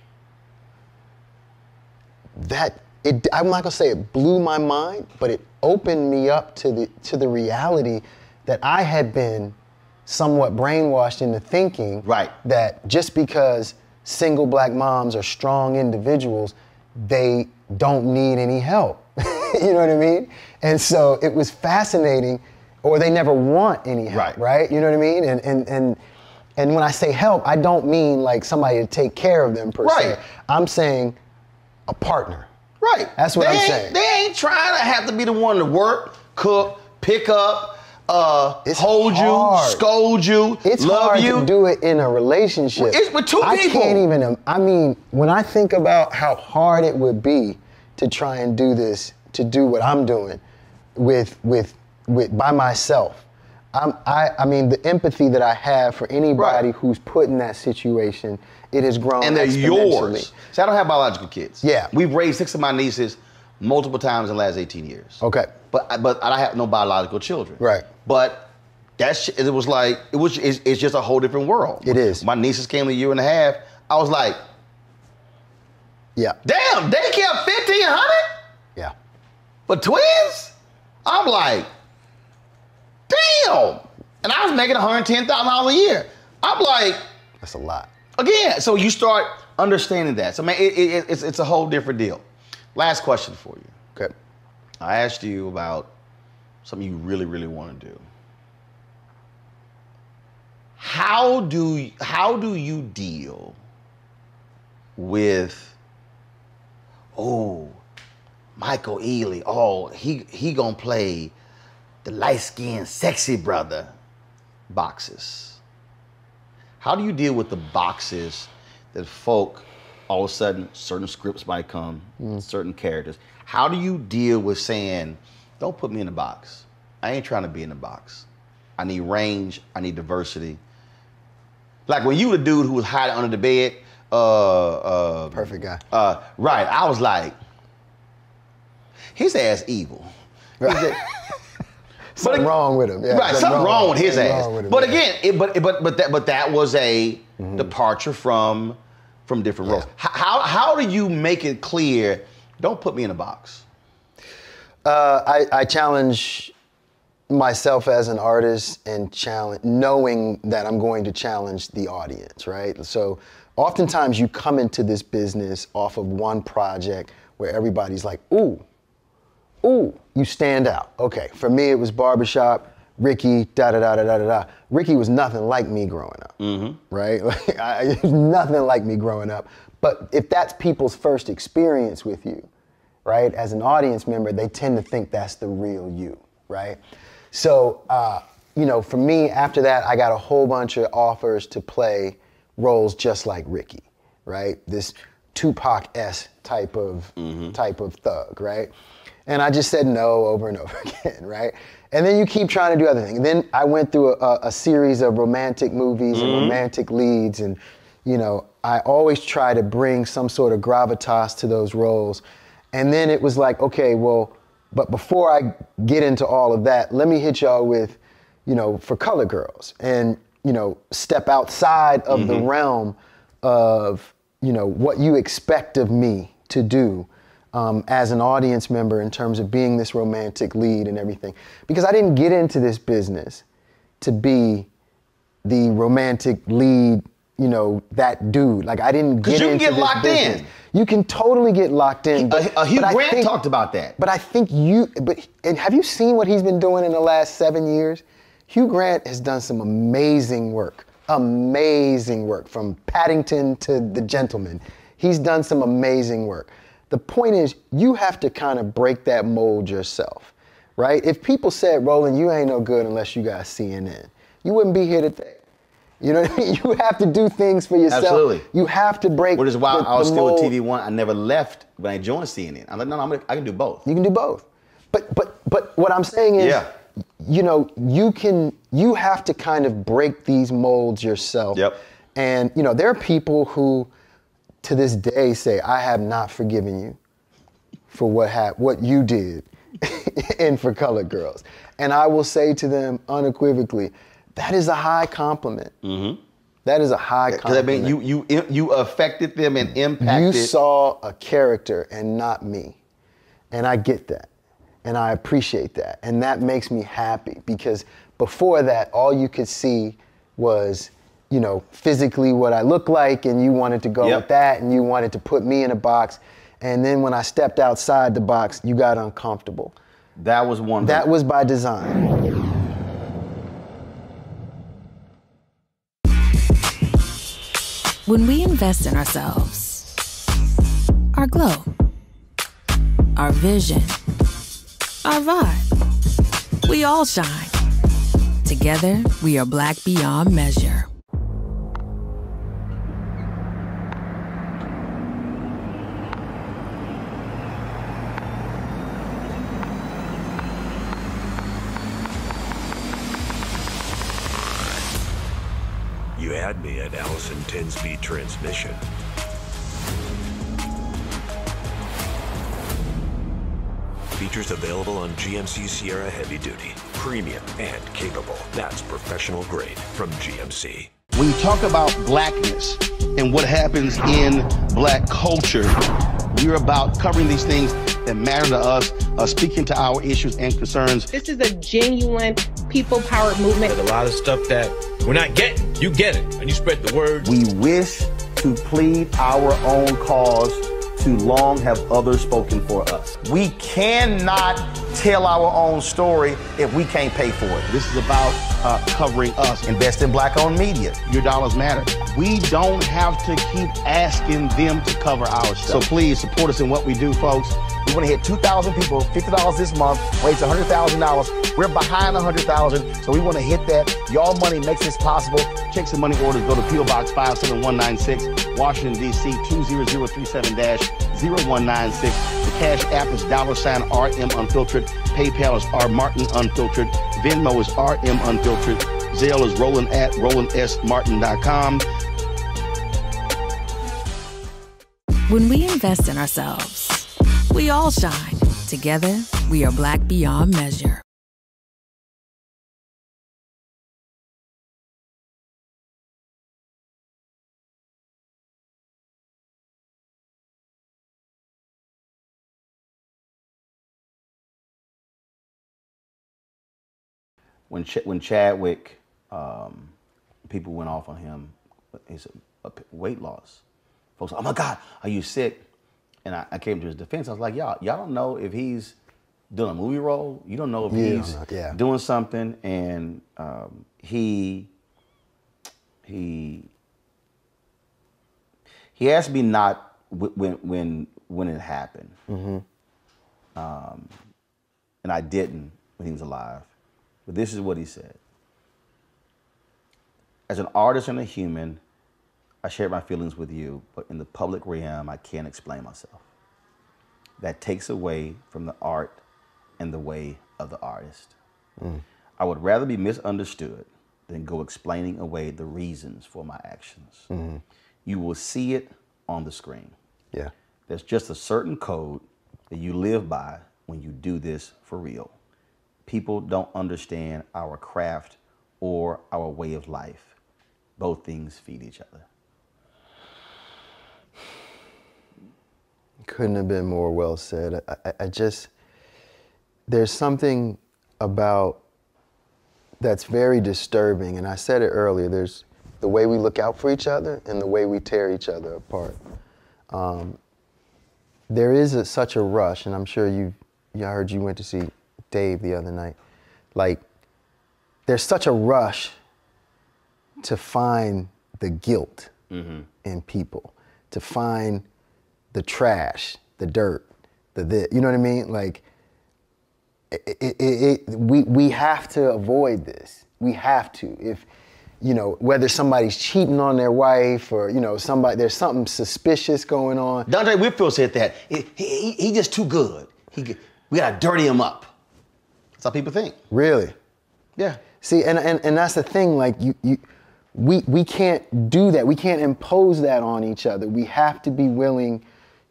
that it I'm not gonna say it blew my mind, but it opened me up to the to the reality that I had been somewhat brainwashed into thinking right. that just because single black moms are strong individuals, they don't need any help. *laughs* you know what I mean? And so it was fascinating, or they never want any help, right? You know what I mean? And and and and when I say help, I don't mean like somebody to take care of them per se. I'm saying a partner. Right. That's what they I'm saying. They ain't trying to have to be the one to work, cook, pick up, uh, hold hard. you, scold you, It's love hard you. to do it in a relationship. Well, it's with two I people. I can't even. I mean, when I think about how hard it would be to try and do this, to do what I'm doing, with with with by myself, I'm, I I mean, the empathy that I have for anybody who's put in that situation, it has grown and they're yours. See, I don't have biological kids. Yeah. We've raised six of my nieces multiple times in the last 18 years. Okay. But but I have no biological children. Right. But that sh- it was like it was it's, it's just a whole different world. It is. My nieces came a year and a half. I was like, Yeah. damn, they kept 1500 Yeah. for twins. I'm like, damn. And I was making 110,000 dollars a year. I'm like, That's a lot. Again. So you start understanding that. So man, it, it, it's it's a whole different deal. Last question for you. Okay. I asked you about something you really, really want to do. How do how do you deal with oh Michael Ealy? Oh, he he gonna play the light skinned sexy brother boxes. How do you deal with the boxes that folk all of a sudden certain scripts might come, certain characters? How do you deal with saying, don't put me in a box? I ain't trying to be in a box. I need range, I need diversity. Like when you were the dude who was hiding under the bed, uh uh Perfect guy. Uh right. I was like, his ass evil. *laughs* He's Something wrong with him. Yeah, right, something wrong, with his ass. with him, but yeah. again, it, but but but that but that was a Mm-hmm. departure from from different roles. H- How how do you make it clear? Don't put me in a box. Uh, I, I challenge myself as an artist and challenge knowing that I'm going to challenge the audience, right? So oftentimes you come into this business off of one project where everybody's like, ooh, ooh, you stand out. Okay, for me it was barbershop, Ricky, da da da da da da. Ricky was nothing like me growing up, right? *laughs* Like, I, *laughs* nothing like me growing up. But if that's people's first experience with you, right, as an audience member, they tend to think that's the real you, right? So, uh, you know, for me, after that, I got a whole bunch of offers to play roles just like Ricky, right? This Tupac s type of type of thug, right? And I just said no over and *laughs* over again, right? And then you keep trying to do other things. And then I went through a, a series of romantic movies and mm-hmm. romantic leads, and you know, I always try to bring some sort of gravitas to those roles. And then it was like, okay, well, but before I get into all of that, let me hit y'all with, you know, for color girls and, you know, step outside of the mm-hmm. realm of, you know, what you expect of me to do um, as an audience member in terms of being this romantic lead and everything. Because I didn't get into this business to be the romantic lead, you know, that dude. Like I didn't get you can into get locked business. in. You can totally get locked in. But, Uh, Hugh but Grant think- talked about that. But I think you, but and have you seen what he's been doing in the last seven years? Hugh Grant has done some amazing work, amazing work from Paddington to The Gentlemen. He's done some amazing work. The point is, you have to kind of break that mold yourself, right? If people said, Roland, you ain't no good unless you got CNN, you wouldn't be here today. You know what I mean? *laughs* You have to do things for yourself. Absolutely. You have to break. Which is why the- I was still with. TV One. I never left when I joined CNN. I'm like, no, no, I'm gonna, I can do both. You can do both. But but but what I'm saying is, Yeah. you know, you can you have to kind of break these molds yourself. Yep. And you know, there are people who to this day say, I have not forgiven you for what hap- what you did *laughs* in For colored Girls. And I will say to them unequivocally, that is a high compliment. Mm-hmm. That is a high Because I mean, you you you affected them and impacted. You saw a character and not me. And I get that. And I appreciate that. And that makes me happy because before that, all you could see was, you know, physically what I look like, and you wanted to go Yep. with that, and you wanted to put me in a box. And then when I stepped outside the box, you got uncomfortable. That was one. That was by design. When we invest in ourselves, our glow, our vision, our vibe, we all shine. Together, we are black beyond measure. Allison 10 speed transmission. Features available on GMC Sierra Heavy Duty. Premium and capable. That's professional grade from GMC. When you talk about blackness and what happens in black culture, we're about covering these things that matter to us, uh, speaking to our issues and concerns. This is a genuine people powered movement. There's a lot of stuff that we're not getting. You get it, and you spread the word. We wish to plead our own cause too long have others spoken for us. We cannot tell our own story if we can't pay for it. This is about uh, covering us. Invest in black owned media. Your dollars matter. We don't have to keep asking them to cover our stuff. So please support us in what we do, folks. We want to hit 2,000 people, $50 this month, raise $100,000. We're behind 100,000, so we want to hit that. Y'all money makes this possible. Checks and money orders go to P.O. Box 57196, Washington, D.C. 20037-0196. The Cash App is dollar sign RM Unfiltered. PayPal is R Martin Unfiltered. Venmo is RM Unfiltered. Zelle is Roland at RolandSMartin.com. When we invest in ourselves, we all shine. Together, we are black beyond measure. When Ch- when Chadwick, um, people went off on him. His uh, weight loss. Folks, like, oh my God, are you sick? And I, I came to his defense. I was like, y'all, y'all don't know if he's doing a movie role. You don't know if Yeah, he's yeah. doing something. And um, he he he asked me not wh- when when when it happened. Mm-hmm. Um, and I didn't when he was alive. But this is what he said. As an artist and a human, I share my feelings with you, but in the public realm, I can't explain myself. That takes away from the art and the way of the artist. Mm. I would rather be misunderstood than go explaining away the reasons for my actions. Mhm. You will see it on the screen. Yeah. There's just a certain code that you live by when you do this for real. People don't understand our craft or our way of life. Both things feed each other. Couldn't have been more well said. I, I, just, there's something about that's very disturbing, and I said it earlier. There's the way we look out for each other and the way we tear each other apart. Um, there is a, such a rush, and I'm sure you, I heard you went to see Dave the other night. Like, there's such a rush to find the guilt mm-hmm. in people, to find the trash, the dirt, the this. You know what I mean? Like, it, it, it, it, we we have to avoid this. We have to. If you know whether somebody's cheating on their wife or you know somebody there's something suspicious going on. Dante Whitfield said that. He, he, he just too good. He, we gotta dirty him up. That's how people think. Really? Yeah. See, and, and, and that's the thing, like you, you we we can't do that. We can't impose that on each other. We have to be willing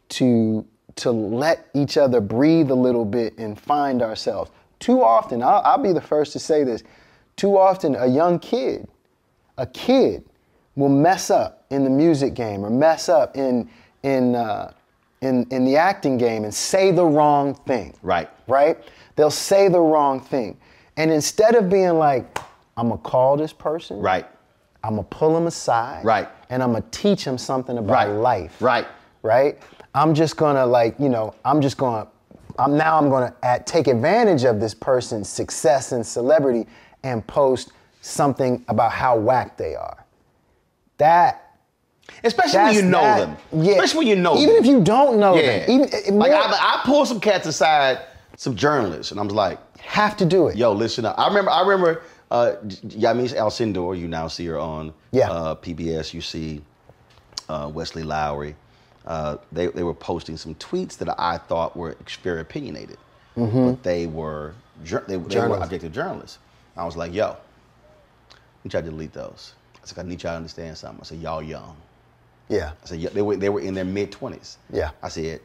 to to let each other breathe a little bit and find ourselves. Too often, I'll, I'll be the first to say this. Too often, a young kid, a kid, will mess up in the music game or mess up in in uh, in in the acting game and say the wrong thing. Right. Right. They'll say the wrong thing, and instead of being like, "I'm gonna call this person," Right. I'm gonna pull him aside. Right. And I'm gonna teach him something about Right. life. Right. Right. I'm just gonna like, you know, I'm just gonna, I'm now I'm gonna at, take advantage of this person's success and celebrity and post something about how whack they are. That. Especially when you know that- them. Yeah. Especially when you know Even them. if you don't know yeah. them. Even like I, I pulled some cats aside, some journalists, and I was like, have to do it. Yo, listen up. I remember. I remember. Uh, Yamiche Alcindor. You now see her on Yeah. uh, PBS. You see uh, Wesley Lowery. Uh, they they were posting some tweets that I thought were very opinionated, Mhm. but they were they, they were objective journalists. I was like, yo, I need y'all to delete those. I said, I need y'all to understand something. I said, y'all young. Yeah. I said, yeah, they were they were in their mid twenties. Yeah. I said,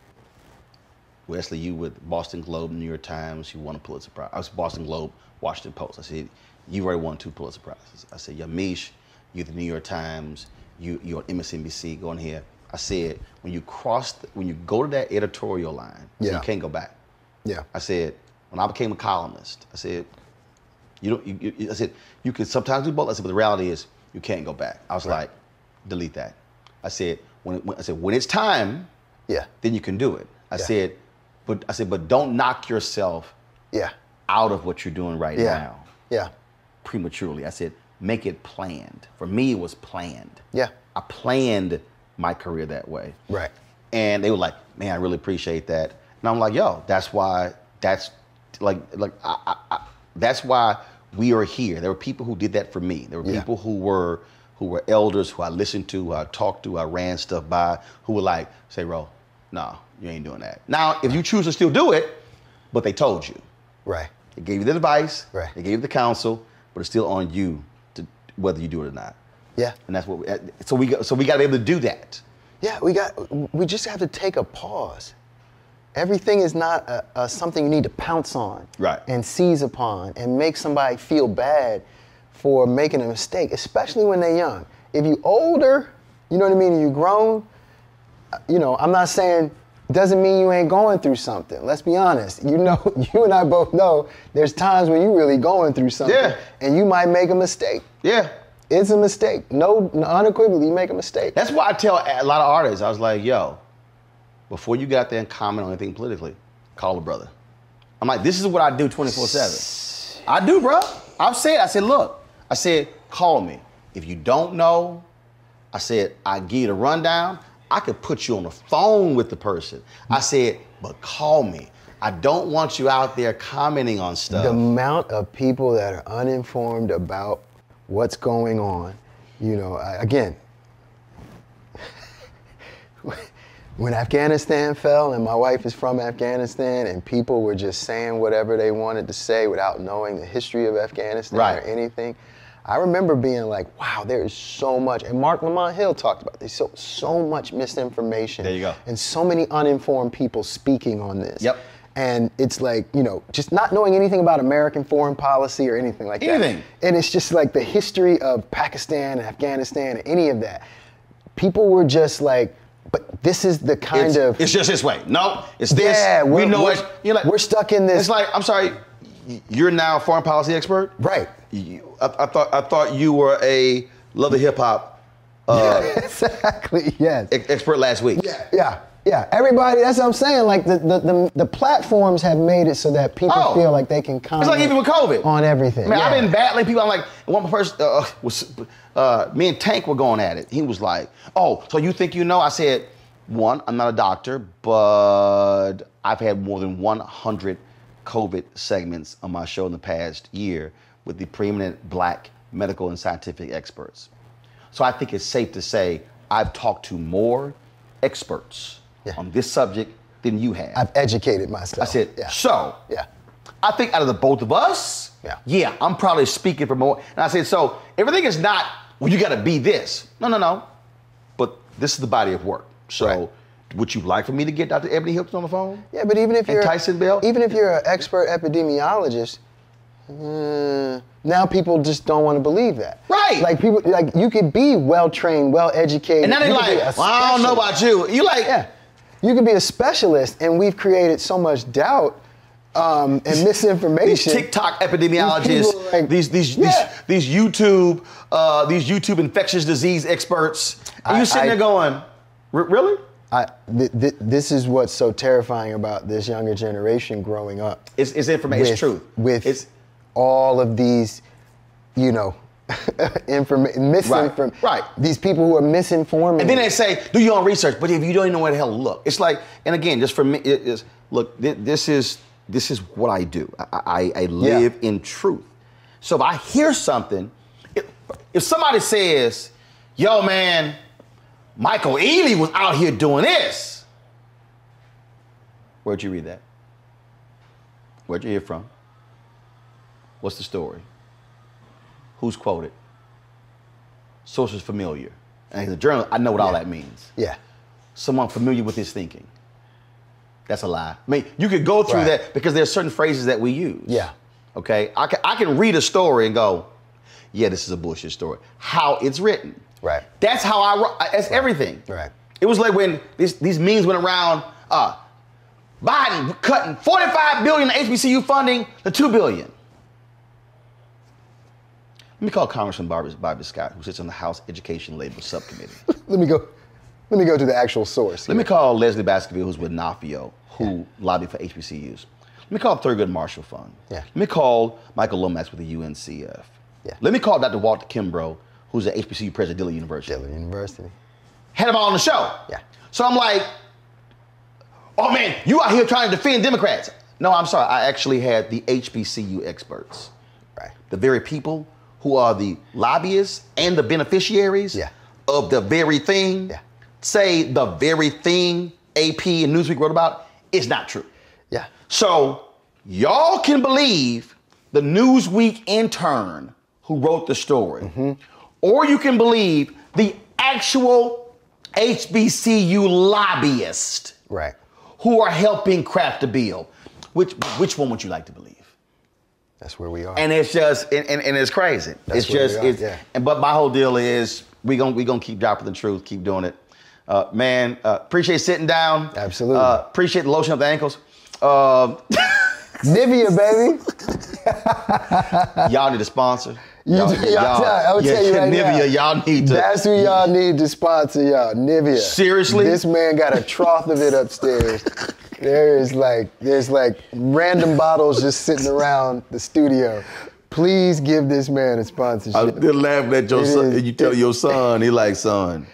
Wesley, you with Boston Globe, New York Times, you won a Pulitzer Prize. I was Boston Globe, Washington Post. I said, you've already won two Pulitzer Prizes. I said, Yamiche, you the New York Times, you you on MSNBC, going here. I said, when you cross, the, when you go to that editorial line, Yeah. you can't go back. Yeah. I said, when I became a columnist, I said, you don't. You, you, I said you can sometimes do both. I said, but the reality is you can't go back. I was like, delete that. I said when, when I said when it's time, Yeah. then you can do it. I Yeah. said, but I said, but don't knock yourself Yeah. out of what you're doing right Yeah. now Yeah. prematurely. I said, make it planned. For me, it was planned. Yeah. I planned my career that way. Right. And they were like, man, I really appreciate that. And I'm like, yo, that's why, that's like, like, I, I, I, that's why we are here. There were people who did that for me. There were Yeah. people who were, who were elders who I listened to, who I talked to, I ran stuff by, who were like, say, Ro, no, you ain't doing that. Now, if you choose to still do it, but they told you. Right. They gave you the advice. Right. They gave you the counsel, but it's still on you to whether you do it or not. Yeah. And that's what. We, so we got, so we got to be able to do that. Yeah, we got. We just have to take a pause. Everything is not a, a, something you need to pounce on Right. and seize upon and make somebody feel bad for making a mistake, especially when they're young. If you older, you know what I mean, you grown, uh, you know, I'm not saying doesn't mean you ain't going through something. Let's be honest. You know, *laughs* you and I both know there's times when you really going through something Yeah. and you might make a mistake. Yeah. It's a mistake. No, unequivocally, you make a mistake. That's why I tell a lot of artists, I was like, yo, before you get out there and comment on anything politically, call a brother. I'm like, this is what I do 24 7. I do, bro. I've said, I said, look, I said, call me. If you don't know, I said, I give you the rundown. I could put you on the phone with the person. I said, but call me. I don't want you out there commenting on stuff. The amount of people that are uninformed about what's going on, you know, I- again, *laughs* when Afghanistan fell and my wife is from Afghanistan and people were just saying whatever they wanted to say without knowing the history of Afghanistan Right. or anything, I remember being like, wow, there is so much. And Marc Lamont Hill talked about this. So, so much misinformation. There you go. And so many uninformed people speaking on this. Yep. And it's like, you know, just not knowing anything about American foreign policy or anything like that. Anything. And it's just like the history of Pakistan and Afghanistan and any of that. People were just like, but this is the kind it's, of. It's just this way. No, it's this. Yeah, we we're- know we're- it. You're like, we're stuck in this- It's like, I'm sorry, you're now a foreign policy expert? Right. You, I, I thought I thought you were a love of hip hop uh, *laughs* exactly, yes. expert last week. Yeah, yeah, yeah. Everybody, that's what I'm saying. Like the, the, the, the platforms have made it so that people Oh. feel like they can comment It's like even with COVID. on everything. I mean, I've been battling people. I'm like, one person uh, *laughs* was, uh, me and Tank were going at it. He was like, "Oh, so you think you know?" I said, "One, I'm not a doctor, but I've had more than 100 COVID segments on my show in the past year with the preeminent Black medical and scientific experts. So I think it's safe to say I've talked to more experts on this subject than you have." I've educated myself. I said, yeah. so Yeah. I think out of the both of us, Yeah. yeah, I'm probably speaking for more. And I said, so everything is not, well, you got to be this. No, no, no. But this is the body of work. So would you like for me to get Dr. Ebony Hilton on the phone? Yeah, but even if And you're Tyson Bell? even if you're an expert epidemiologist, uh, now people just don't want to believe that. Right. Like people, like you could be well trained, well educated. And now they're you could be like, well, I don't know about you. You like, Yeah, you could be a specialist, and we've created so much doubt um, and these misinformation. TikTok epidemiologists, are like- these these, Yeah. these these YouTube uh, these YouTube infectious disease experts, I- you sitting I- there going, "R- really? I, th- th- this is what's so terrifying about this younger generation growing up. It's, it's information. It's truth. With It's all of these, you know, *laughs* information misinform- right. right. These people who are misinforming. And then they say, do your own research, but if you don't even know where the hell to look, it's like, and again, just for me, it is look, thi- this is this is what I do. I, I, I live in truth. So if I hear something, if, if somebody says, "Yo, man, Michael Ealy was out here doing this," where'd you read that? Where'd you hear from? What's the story? Who's quoted? Sources familiar. And as a journalist, I know what all that means. yeah. Someone familiar with his thinking. That's a lie. I mean, you could go through Right. that because there's certain phrases that we use. Yeah. Okay. I can, I can read a story and go, yeah, this is a bullshit story. How it's written. Right. That's how I. That's everything. Right. It was like when these, these memes went around. Uh, Biden cutting 45 billion in HBCU funding to 2 billion. Let me call Congressman Barbara, Bobby Scott, who sits on the House Education Labor Subcommittee. *laughs* Let me go. Let me go to the actual source. Let me call Leslie Baskerville, who's with NAFEO, who lobbied for HBCUs. Let me call Thurgood Marshall Fund. Yeah. Let me call Michael Lomax with the UNCF. Yeah. Let me call Dr. Walter Kimbrough, who's at HBCU president Dillard University. Dillard University. Had them all on the show. Yeah. So I'm like, oh man, you out here trying to defend Democrats. No, I'm sorry. I actually had the HBCU experts. Right. The very people who are the lobbyists and the beneficiaries Yeah. of the very thing Yeah. say the very thing AP and Newsweek wrote about is not true. Yeah. So y'all can believe the Newsweek intern who wrote the story, Mm-hmm. or you can believe the actual HBCU lobbyist Right. who are helping craft the bill. Which which one would you like to believe? That's where we are. And it's just and, and, and it's crazy. That's it's just it's yeah. and but my whole deal is we gonna we gonna keep dropping the truth, keep doing it. Uh, man, uh, appreciate sitting down. Absolutely. Uh, appreciate the lotion up the ankles. Uh, *laughs* Nivea, baby. *laughs* y'all need a sponsor. You, Y'all- y'all, y'all- I will yeah, tell you right Nivea, now. y'all need to. That's who y'all need to sponsor y'all. Nivea. Seriously? This man got a trough of it upstairs. There is like there's like random bottles just sitting around the studio. Please give this man a sponsorship. was still laughing at your It son. is- You tell your son, he like, son,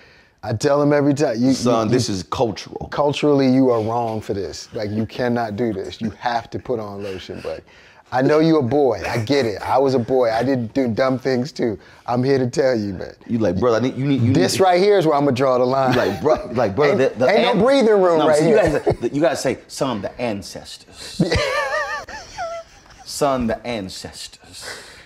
I tell him every time. You, son, you- this you- is cultural. culturally you are wrong for this. Like you cannot do this. You have to put on lotion, but I know you a boy. I get it. I was a boy. I did do dumb things too. I'm here to tell you, man. You like, brother, I need, you need, you This need, right here is where I'm gonna draw the line. Like, bro, like, brother, Ain't- the, the ain't no breathing room right see, here. You gotta, you gotta say, son, the ancestors. *laughs* son, the ancestors.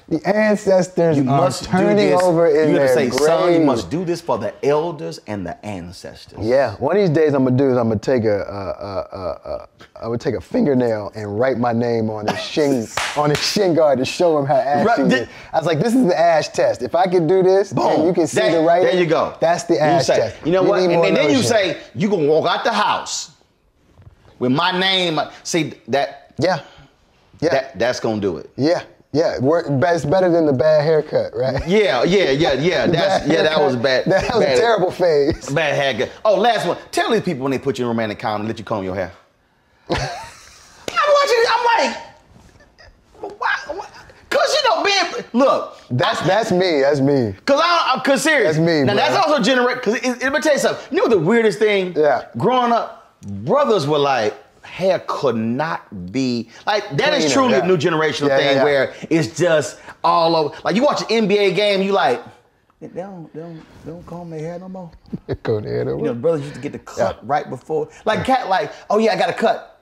The ancestors You are must do turning this. over in you their say, son, you must do this for the elders and the ancestors. Yeah, one of these days I'm gonna do is I'm gonna take a, a, a I'm gonna take a fingernail and write my name on his *laughs* shin on his shin guard to show him how ashy Right, thi- is. I was like, this is the ash test. If I could do this, Boom. and you can see That- the writing. There you go. That's the ash say- test. You know what? And, and then you say, you gonna walk out the house with my name. See that? Yeah. Yeah. That, that's gonna do it. Yeah, yeah. It's better than the bad haircut, right? Yeah, yeah, yeah, yeah. *laughs* That's yeah. That was bad. That was bad, a terrible phase. Bad haircut. Oh, last one. Tell these people when they put you in romantic comedy, let you comb your hair. *laughs* I'm watching. I'm like, why? why? Cause you know, being look. That's that's me. That's me. Cause I, I'm cause serious. That's me, Now bro. that's also generate. Cause it, it, let me tell you something. You know the weirdest thing? Yeah. Growing up, brothers were like, hair could not be like that is Cleaner, truly yeah. a new generational Yeah, thing yeah, yeah. where it's just all over. Like you watch an NBA game, you like. They don't, they don't, they don't comb their hair no more. *laughs* Go there. You know, brothers used to get the cut right before. Like cat, like, oh yeah, I got a cut.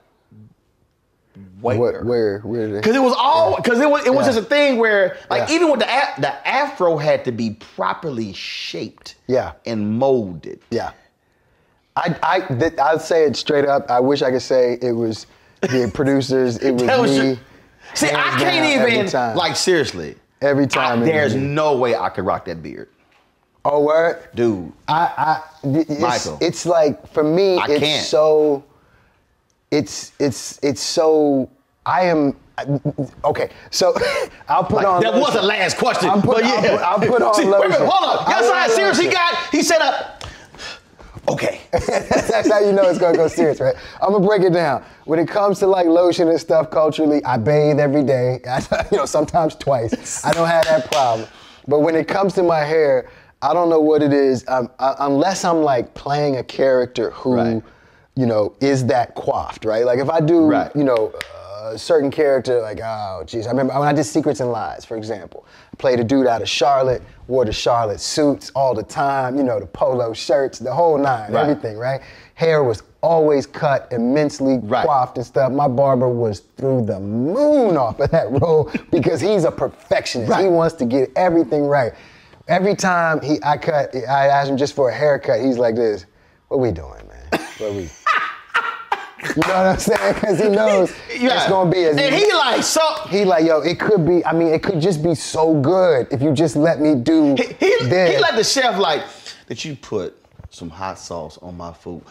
Wait, What, where, where? Because it was all because it was it was Yeah. just a thing where like Yeah. even with the the afro had to be properly shaped Yeah. and molded. Yeah. I, I, th- I'd say it straight up. I wish I could say it was the *laughs* producers. It was was me. your- See, I can't even like seriously. every time. was there's no way I could rock that beard, Oh, word. dude. I, I, it's, Michael. it's like for me, I it's can't. so. It's it's it's so. I am. Okay, so *laughs* I'll put Like, on. that was the last question, I'll put, but yeah. I'll put, I'll put *laughs* on See, wait, hold on. I'll Y'all put saw how serious he got? He set up. Uh, Okay. *laughs* That's how you know it's gonna go serious, right? I'm gonna break it down. When it comes to like lotion and stuff culturally, I bathe every day. *laughs* I, you know, sometimes twice. I don't have that problem. But when it comes to my hair, I don't know what it is. Um, I, unless I'm like playing a character who, Right. you know, is that coiffed, right? Like if I do, Right. you know. A certain character, like oh geez, I remember when I did Secrets and Lies, for example. Played a dude out of Charlotte, wore the Charlotte suits all the time, you know, the polo shirts, the whole nine, Right. everything, right? Hair was always cut immensely Right. coiffed and stuff. My barber was through the moon off of that *laughs* role because he's a perfectionist. He wants to get everything right. Every time he I cut, I asked him just for a haircut. He's like this. What we doing, man? What we? You know what I'm saying? Because he knows *laughs* Yeah. it's gonna be as And he like so. he like, yo, it could be. I mean, it could just be so good if you just let me do He, he, this. he like the chef like that you put some hot sauce on my food.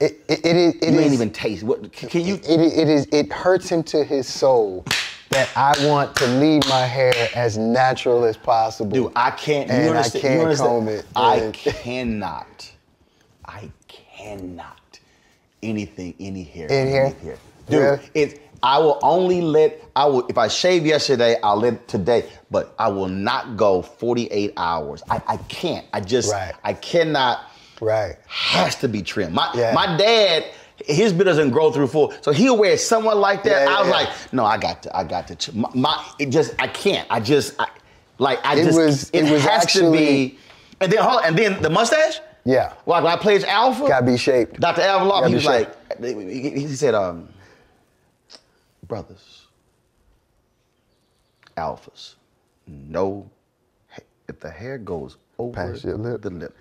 it, it, it. It you ain't even taste. What can you? It, it is. It hurts him to his soul that I want to leave my hair as natural as possible. Dude, I can't. And I can't comb it. I cannot. I cannot anything, any hair, In here? any hair. Dude, Really? it. I will only let I will if I shave yesterday, I'll let today, but I will not go 48 hours. I, I can't. I just Right. I cannot. Right. Has to be trimmed. My Yeah. my dad. His bit doesn't grow through full, so he'll wear someone like that. Yeah, yeah, I was yeah. like, no, I got to, I got to. My, my it just, I can't. I just, I, like, I It just, was- it, it was has to actually- be. And then, and then the mustache. Yeah. Like when I played Alpha, Gotta be shaped. Dr. Gotta he was shaped. like, he, he said, um, brothers, alphas, no, if the hair goes over lip. the lip.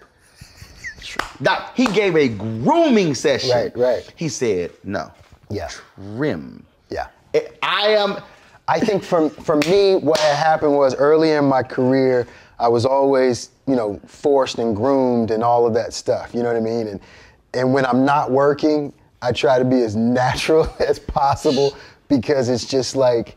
Doc, he gave a grooming session. Right, right. He said, no, Yeah. trim. Yeah. I am, I think for for me, what had happened was early in my career, I was always, you know, forced and groomed and all of that stuff. You know what I mean? And and when I'm not working, I try to be as natural *laughs* as possible because it's just like,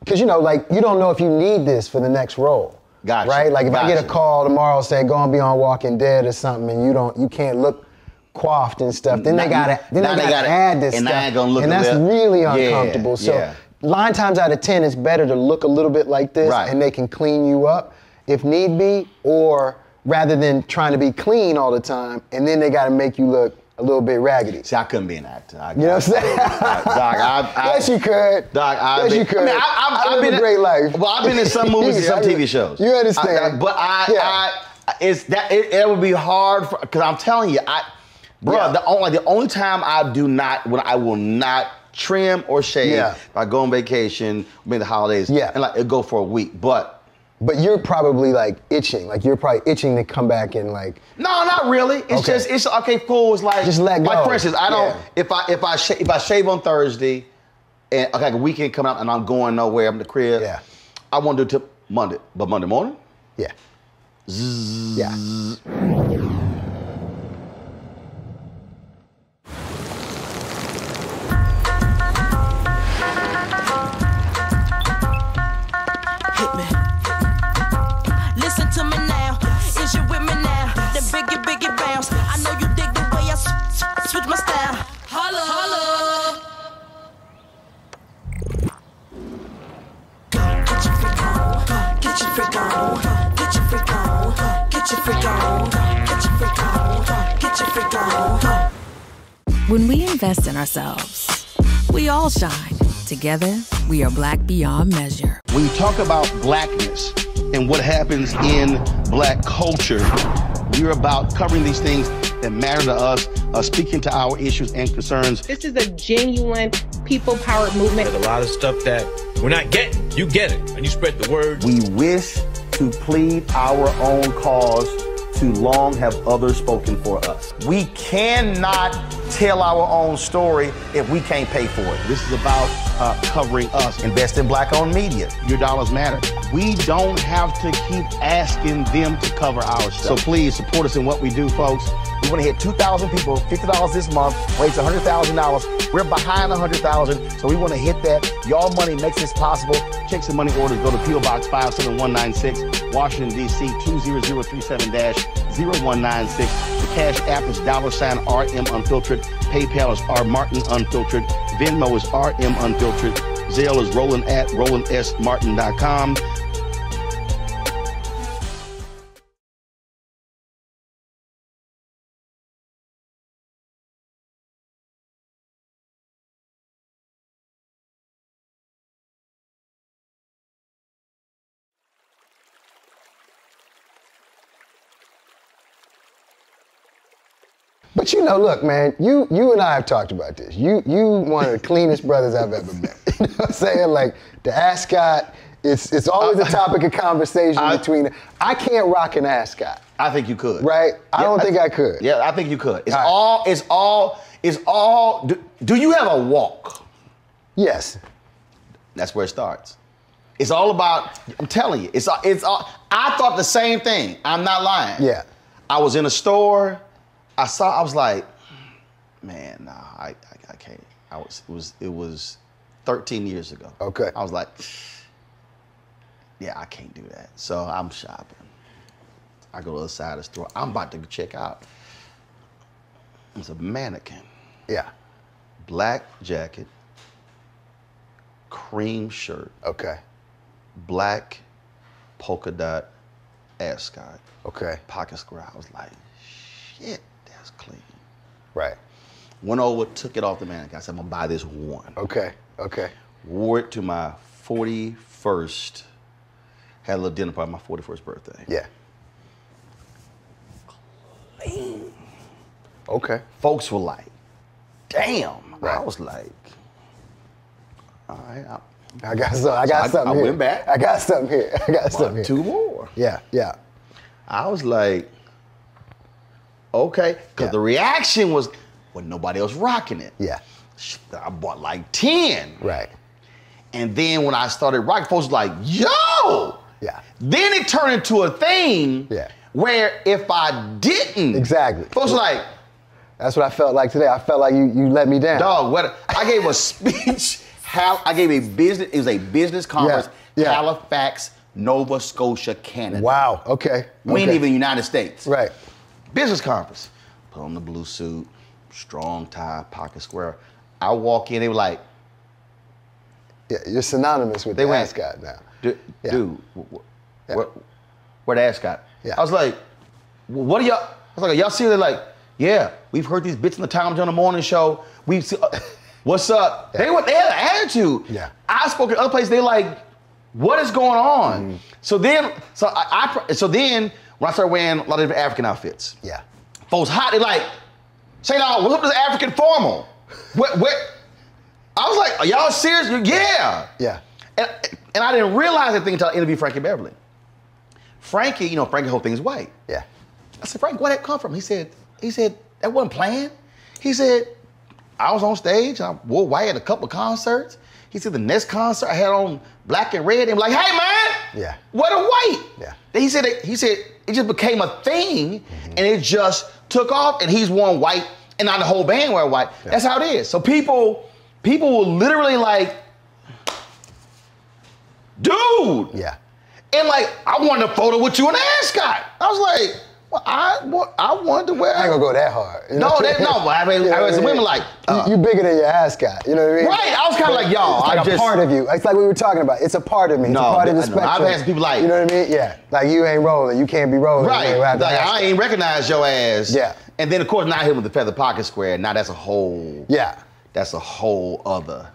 because you know, like you don't know if you need this for the next role. Gotcha, Right? Like if I get a call tomorrow saying go and be on Walking Dead or something, and you don't, you can't look coiffed and stuff. Then they gotta, then they they gotta, gotta- add this and stuff, I ain't gonna look and that's really Yeah, uncomfortable. so yeah. nine times out of ten, it's better to look a little bit like this, Right. and they can clean you up if need be, or rather than trying to be clean all the time, and then they got to make you look a little bit raggedy. see, I couldn't be an actor. I, You know what I'm saying? Doc, I, I, yes, you could. Doc, I've yes, been, you could. I mean, I, I live been a great life. Well, I've been in some *laughs* movies and some TV shows. You understand? I- I- but I, Yeah. I, it's that it, it would be hard for because I'm telling you, I, bro, Yeah. the only the only time I do not when I will not trim or shave, Yeah. if I go on vacation, maybe the holidays, Yeah. and like it go for a week, but. But you're probably like itching, like you're probably itching to come back and like. No, not really. It's Okay. just it's okay. Cool. It's like Just let Like go. for instance, I don't Yeah. if I if I sh- if I shave on Thursday, and okay, like a weekend coming up and I'm going nowhere. I'm in the crib. Yeah. I want to do it till Monday, but Monday morning. Yeah. Yeah. Freak on. Get your freak on. Get your freak on. Get your freak on. Get your freak on. When we invest in ourselves, we all shine. Together, we are black beyond measure. When you talk about blackness and what happens in black culture, we're about covering these things that matter to us, uh, speaking to our issues and concerns. This is a genuine people powered movement. There's a lot of stuff that we're not getting. You get it, and you spread the word. We wish to plead our own cause. Too long have others spoken for us. We cannot tell our own story if we can't pay for it. This is about uh, covering us. Invest in black owned media. Your dollars matter. We don't have to keep asking them to cover our stuff. So please support us in what we do, folks. We want to hit 2,000 people, $50 this month, raise $100,000. We're behind 100,000, so we want to hit that. Y'all money makes this possible. Check some money orders. Go to PO Box 57196, Washington, D.C. 20037-0196. The Cash App is dollar sign RM Unfiltered. PayPal is R Martin Unfiltered. Venmo is RM Unfiltered. Zelle is Roland at RolandSMartin.com. you know, look, man, you you and I have talked about this. You you one of the cleanest brothers I've ever met. *laughs* You know what I'm saying? Like the ascot, it's it's always a topic of conversation between. I can't rock an ascot. I think you could. Right? I Yeah, don't think I could. Yeah, I think you could. It's All right. all, it's all, it's all. Do, do you have a walk? Yes. That's where it starts. It's all about. I'm telling you, it's all- it's all. I thought the same thing. I'm not lying. Yeah. I was in a store. I saw. I was like, man, nah, I, I, I can't. I was. It was. It was 13 years ago. Okay. I was like, yeah, I can't do that. So I'm shopping. I go to the other side of the store. I'm about to check out. It's a mannequin. Yeah. Black jacket, cream shirt, Okay. black polka dot ascot, Okay. pocket square. I was like, shit, that's clean. Right. Went over, took it off the mannequin. I said, I'm gonna buy this one. Okay. Okay. Wore it to my 41st, had a little dinner party, my 41st birthday. Yeah. Clean. Okay. Folks were like, damn. I was like, all right. I, I got some. I got I- something I here. went back. I got something here. *laughs* I got something here. two more. Yeah. Yeah. I was like, okay, because Yeah. the reaction was, well, nobody else rocking it. Yeah. I bought like 10. Right. And then when I started rocking, folks was like, yo! Yeah. Then it turned into a thing Yeah. where if I didn't, Exactly. folks were like, That's what I felt like today. I felt like you you let me down. dog, what? I gave a *laughs* speech. Hal, I gave a business, it was a business conference, yeah. Halifax, Nova Scotia, Canada. Wow. Okay. We ain't even United States. Right. Business conference. Put on the blue suit, strong tie, pocket square. I walk in, they were like, Yeah. You're synonymous with They the went- ascot now. dude, Yeah. dude Yeah. where, where the ascot? Yeah. I was like, what are y'all? I was like, y'all see? They're like, yeah, we've heard these bits in the Tom Joyner Morning Show. We've seen, uh, *laughs* what's up? They were, they had an attitude. Yeah. I spoke at other places. They like, what is going on? Mm-hmm. So then, so I, I, so then when I started wearing a lot of different African outfits, Yeah. folks hot. They like, say now, what's up with this African formal? What, what? I was like, are y'all serious? Yeah. Yeah. And, and I didn't realize that thing until I interviewed Frankie Beverly. Frankie, you know, Frankie whole thing is white. Yeah. I said, Frank, where'd that come from? He said, he said, that wasn't planned. He said, I was on stage, I wore white at a couple of concerts. He said the next concert I had on black and red. And I'm like, hey man, Yeah. what a white. Yeah. He said he said it just became a thing and it just took off and he's worn white and not the whole band wear white. That's how it is. So people, people will literally like, dude. Yeah. And like, I wanted a photo with you and Ascot. I was like, well, I, I wanted to wear. I ain't gonna go that hard. you No, that- no, I mean, You know I mean? women like, uh, you, you bigger than your ascot. You know what I mean? Right, I was kinda like, y'all, It's like I a just- part of you. It's like we were talking about. It's a part of me. It's No, a part of the spectrum. I've had some people like- you know what I mean? Yeah. Like you ain't rolling. You can't be rolling. Right. Like, I ain't recognize your ass. Yeah. And then of course now hit with the feather pocket square. Now that's a whole. Yeah. That's a whole other.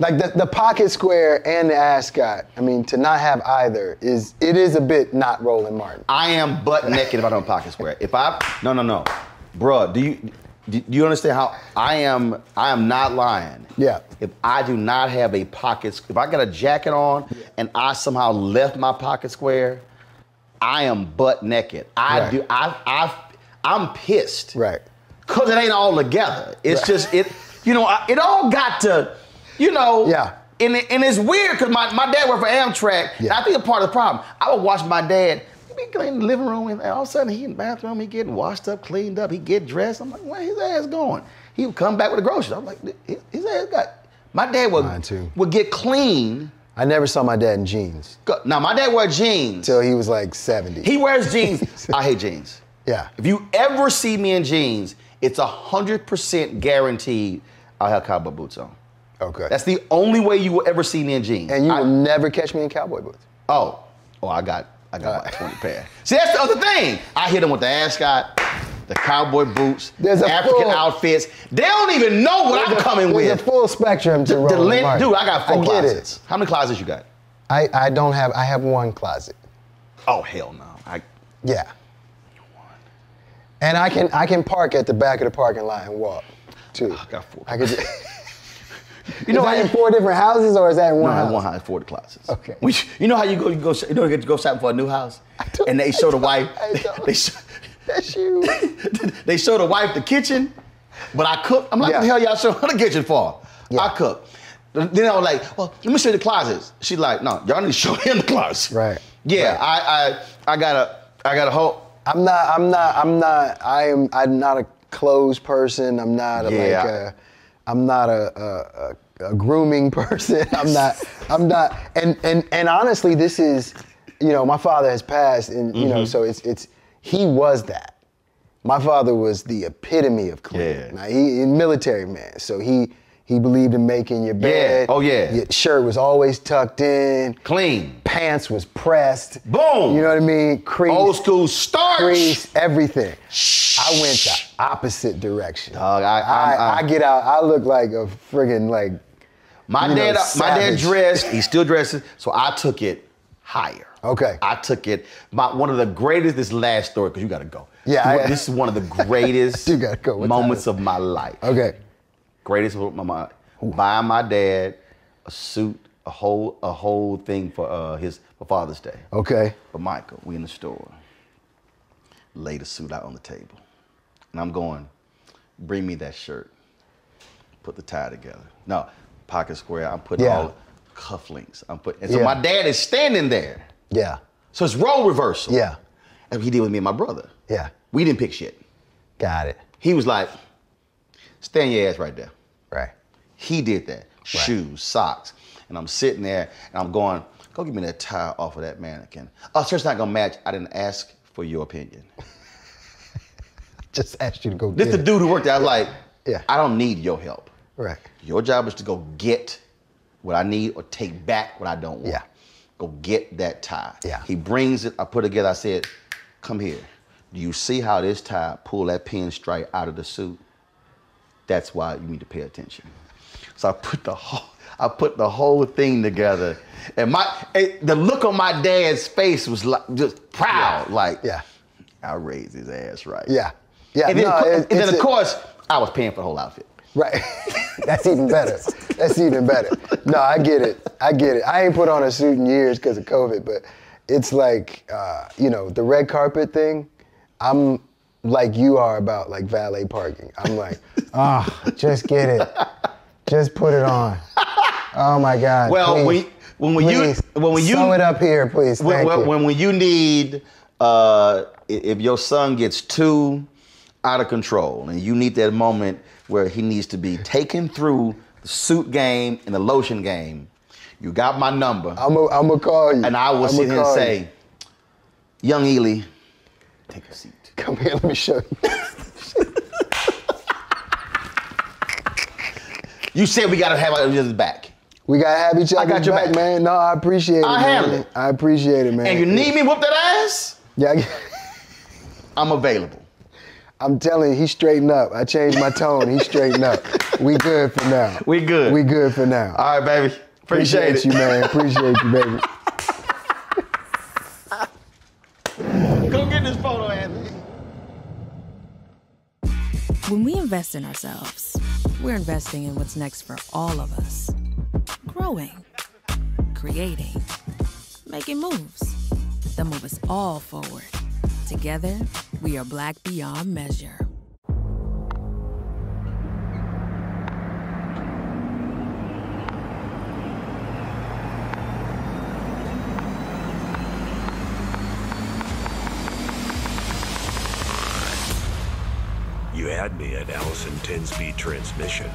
Like the, the pocket square and the ascot. I mean, to not have either is it is a bit not Roland Martin. I am butt naked if I don't pocket square. If I no no no, bruh, do you do you understand how I am? I am not lying. Yeah. If I do not have a pocket, if I got a jacket on and I somehow left my pocket square, I am butt naked. I Right. do. I I I'm pissed. Right. Cause it ain't all together. It's Right. just it. You know, I, it all got to. You know. Yeah. And, it, and it's weird because my, my dad worked for Amtrak. Yeah. I think a part of the problem. I would watch my dad. Be cleaning the living room, and all of a sudden he in the bathroom. He getting washed up, cleaned up. He get dressed. I'm like, where his ass going? He would come back with the groceries. I'm like, his, his ass got. My dad would would get clean. I never saw my dad in jeans Now my dad wore jeans. till he was like 70. He wears jeans. *laughs* I hate jeans. yeah. If you ever see me in jeans, it's a hundred percent guaranteed I'll have cowboy boots on. Okay. That's the only way you will ever see me in jeans. and you I- will never catch me in cowboy boots. oh, oh, I got, I got about twenty pair. See, that's the other thing. I hit them with the ascot, the cowboy boots, There's a African full- outfits. They don't even know what I'm a- coming there's with. a full spectrum to The- the Roland dude, I got four I closets. it. How many closets you got? I, I don't have. I have one closet. Oh hell no. I Yeah. And I can I can park at the back of the parking lot and walk too. Oh, I got four. I could. *laughs* You know is that how in four different houses or is that in No, one I house? have one house, four closets. Okay. We, you know how you go, you go, you you get to go shopping for a new house, and they show the wife, they, show, That's you. *laughs* they show the wife the kitchen, but I cook. I'm like, what the hell y'all show her the kitchen for? Yeah. I cook. Then I was like, well, let me show you the closets. She's like, no, y'all need to show *laughs* him the closet. Right. Yeah, Right. I, I, I got a, I got a whole. I'm not. I'm not. I'm not. I am. I'm not a clothes person. I'm not a, Yeah. like a. I'm not a, a, a, grooming *laughs* person. I'm not. I'm not. And and and honestly, this is, you know, my father has passed, and you Mm-hmm. know, so it's it's he was that. My father was the epitome of clean. Yeah. Now he a military man, so he he believed in making your bed. Oh, yeah. Your shirt was always tucked in. Clean. Pants was pressed. Boom. You know what I mean? Crease. Old school starch. Crease, everything. I went the opposite direction. Dog, I, I, I'm- I'm- get out. I look like a friggin' like. My you know, dad, uh, my dad dressed. He still dresses. So I took it higher. Okay. I took it. My one of the greatest. This last story because you got to go. Yeah, I- this is one of the greatest *laughs* You gotta go. What moments of my life. Okay. Greatest of my mind. Buying my dad a suit, a whole a whole thing for uh, his for Father's Day. Okay. But Michael, we in the store. Lay the suit out on the table, and I'm going. Bring me that shirt. Put the tie together. No, pocket square. I'm putting Yeah. all cufflinks. I'm putting. And so Yeah. my dad is standing there. Yeah. So it's role reversal. Yeah. And he did with me and my brother. Yeah. We didn't pick shit. Got it. He was like, stand your ass right there. Right. He did that. Shoes, socks. And I'm sitting there and I'm going, go give me that tie off of that mannequin. Oh, sir, it's not gonna match. I didn't ask for your opinion. *laughs* Just asked you to go This get the dude who worked there. I was like, Yeah. I don't need your help. Right. Your job is to go get what I need or take back what I don't want. Yeah. Go get that tie. Yeah. He brings it, I put it together, I said, come here. Do you see how this tie pull that pinstripe out of the suit? That's why you need to pay attention. So I put the whole I put the whole thing together. And my eh, the look on my dad's face was like just proud. Like, Yeah. I raised his ass right. Yeah. Yeah. And then, no, it- and then of course, I was paying for the whole outfit. Right. *laughs* That's even better. That's even better. No, I get it. I get it. I ain't put on a suit in years because of COVID, but it's like, uh, you know, the red carpet thing. I'm like you are about like valet parking. I'm like, ah, just get it. Just put it on. *laughs* Oh my God. Well, please, when when you please, when when you sew it up here, please. when, when, you. when when you need uh, if your son gets too out of control and you need that moment where he needs to be taken through the suit game and the lotion game, you got my number. I'm gonna call you. And I will I'ma sit here and call you. say, Young Ealy, take a seat. Come here, let me show you. *laughs* You said we gotta have each other's back. We gotta have each I got your back, back. man. No, I appreciate it. I man. handle it. I appreciate it, man. And you need me whoop that ass? Yeah, I- *laughs* I'm available. I'm telling you, he straightened up. I changed my tone. He straightened up. We good for now. We good. We good for now. All right, baby. Appreciate, it. you, man. Appreciate you, baby. *laughs* Go get this photo, Anthony. When we invest in ourselves, we're investing in what's next for all of us. Growing, creating, making moves that move us all forward. Together, we are Black Beyond Measure. You had me at Allison 10 speed transmission.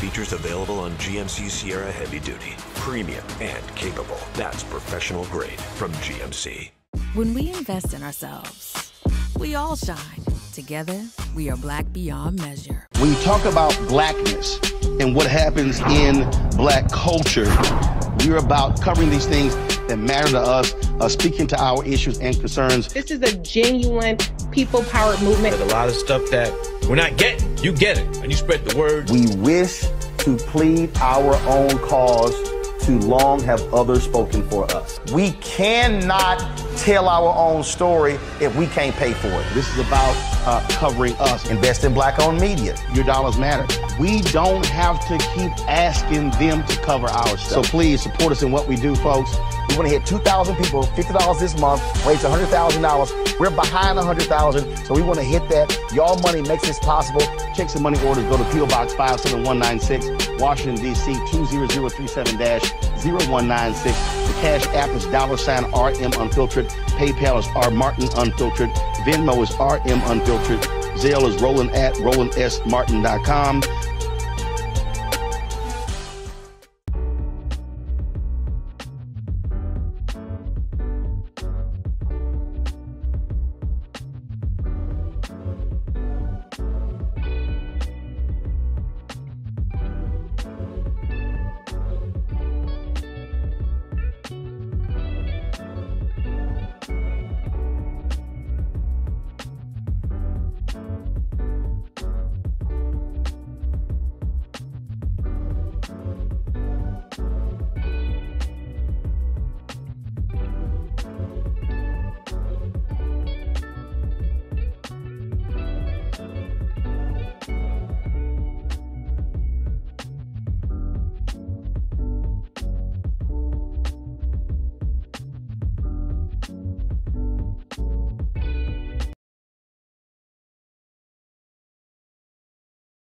Features available on GMC Sierra Heavy Duty. Premium and capable. That's professional grade from GMC. When we invest in ourselves, we all shine. Together, we are Black Beyond Measure. When you talk about blackness and what happens in black culture, we're about covering these things that matter to us, uh, speaking to our issues and concerns. This is a genuine people-powered movement. A lot of stuff that we're not getting. You get it, and you spread the word. We wish to plead our own cause to long have others spoken for us. We cannot tell our own story if we can't pay for it. This is about uh, covering us. Invest in black owned media. Your dollars matter. We don't have to keep asking them to cover our stuff. So please support us in what we do, folks. We want to hit 2,000 people, $50 this month, raise $100,000. We're behind 100,000, so we want to hit that. Y'all money makes this possible. Check some money orders. Go to PO Box 57196, Washington, D.C. 20037-0196. The Cash App is dollar sign RM Unfiltered. PayPal is R Martin Unfiltered. Venmo is RM Unfiltered. Zelle is Roland at RolandSMartin.com.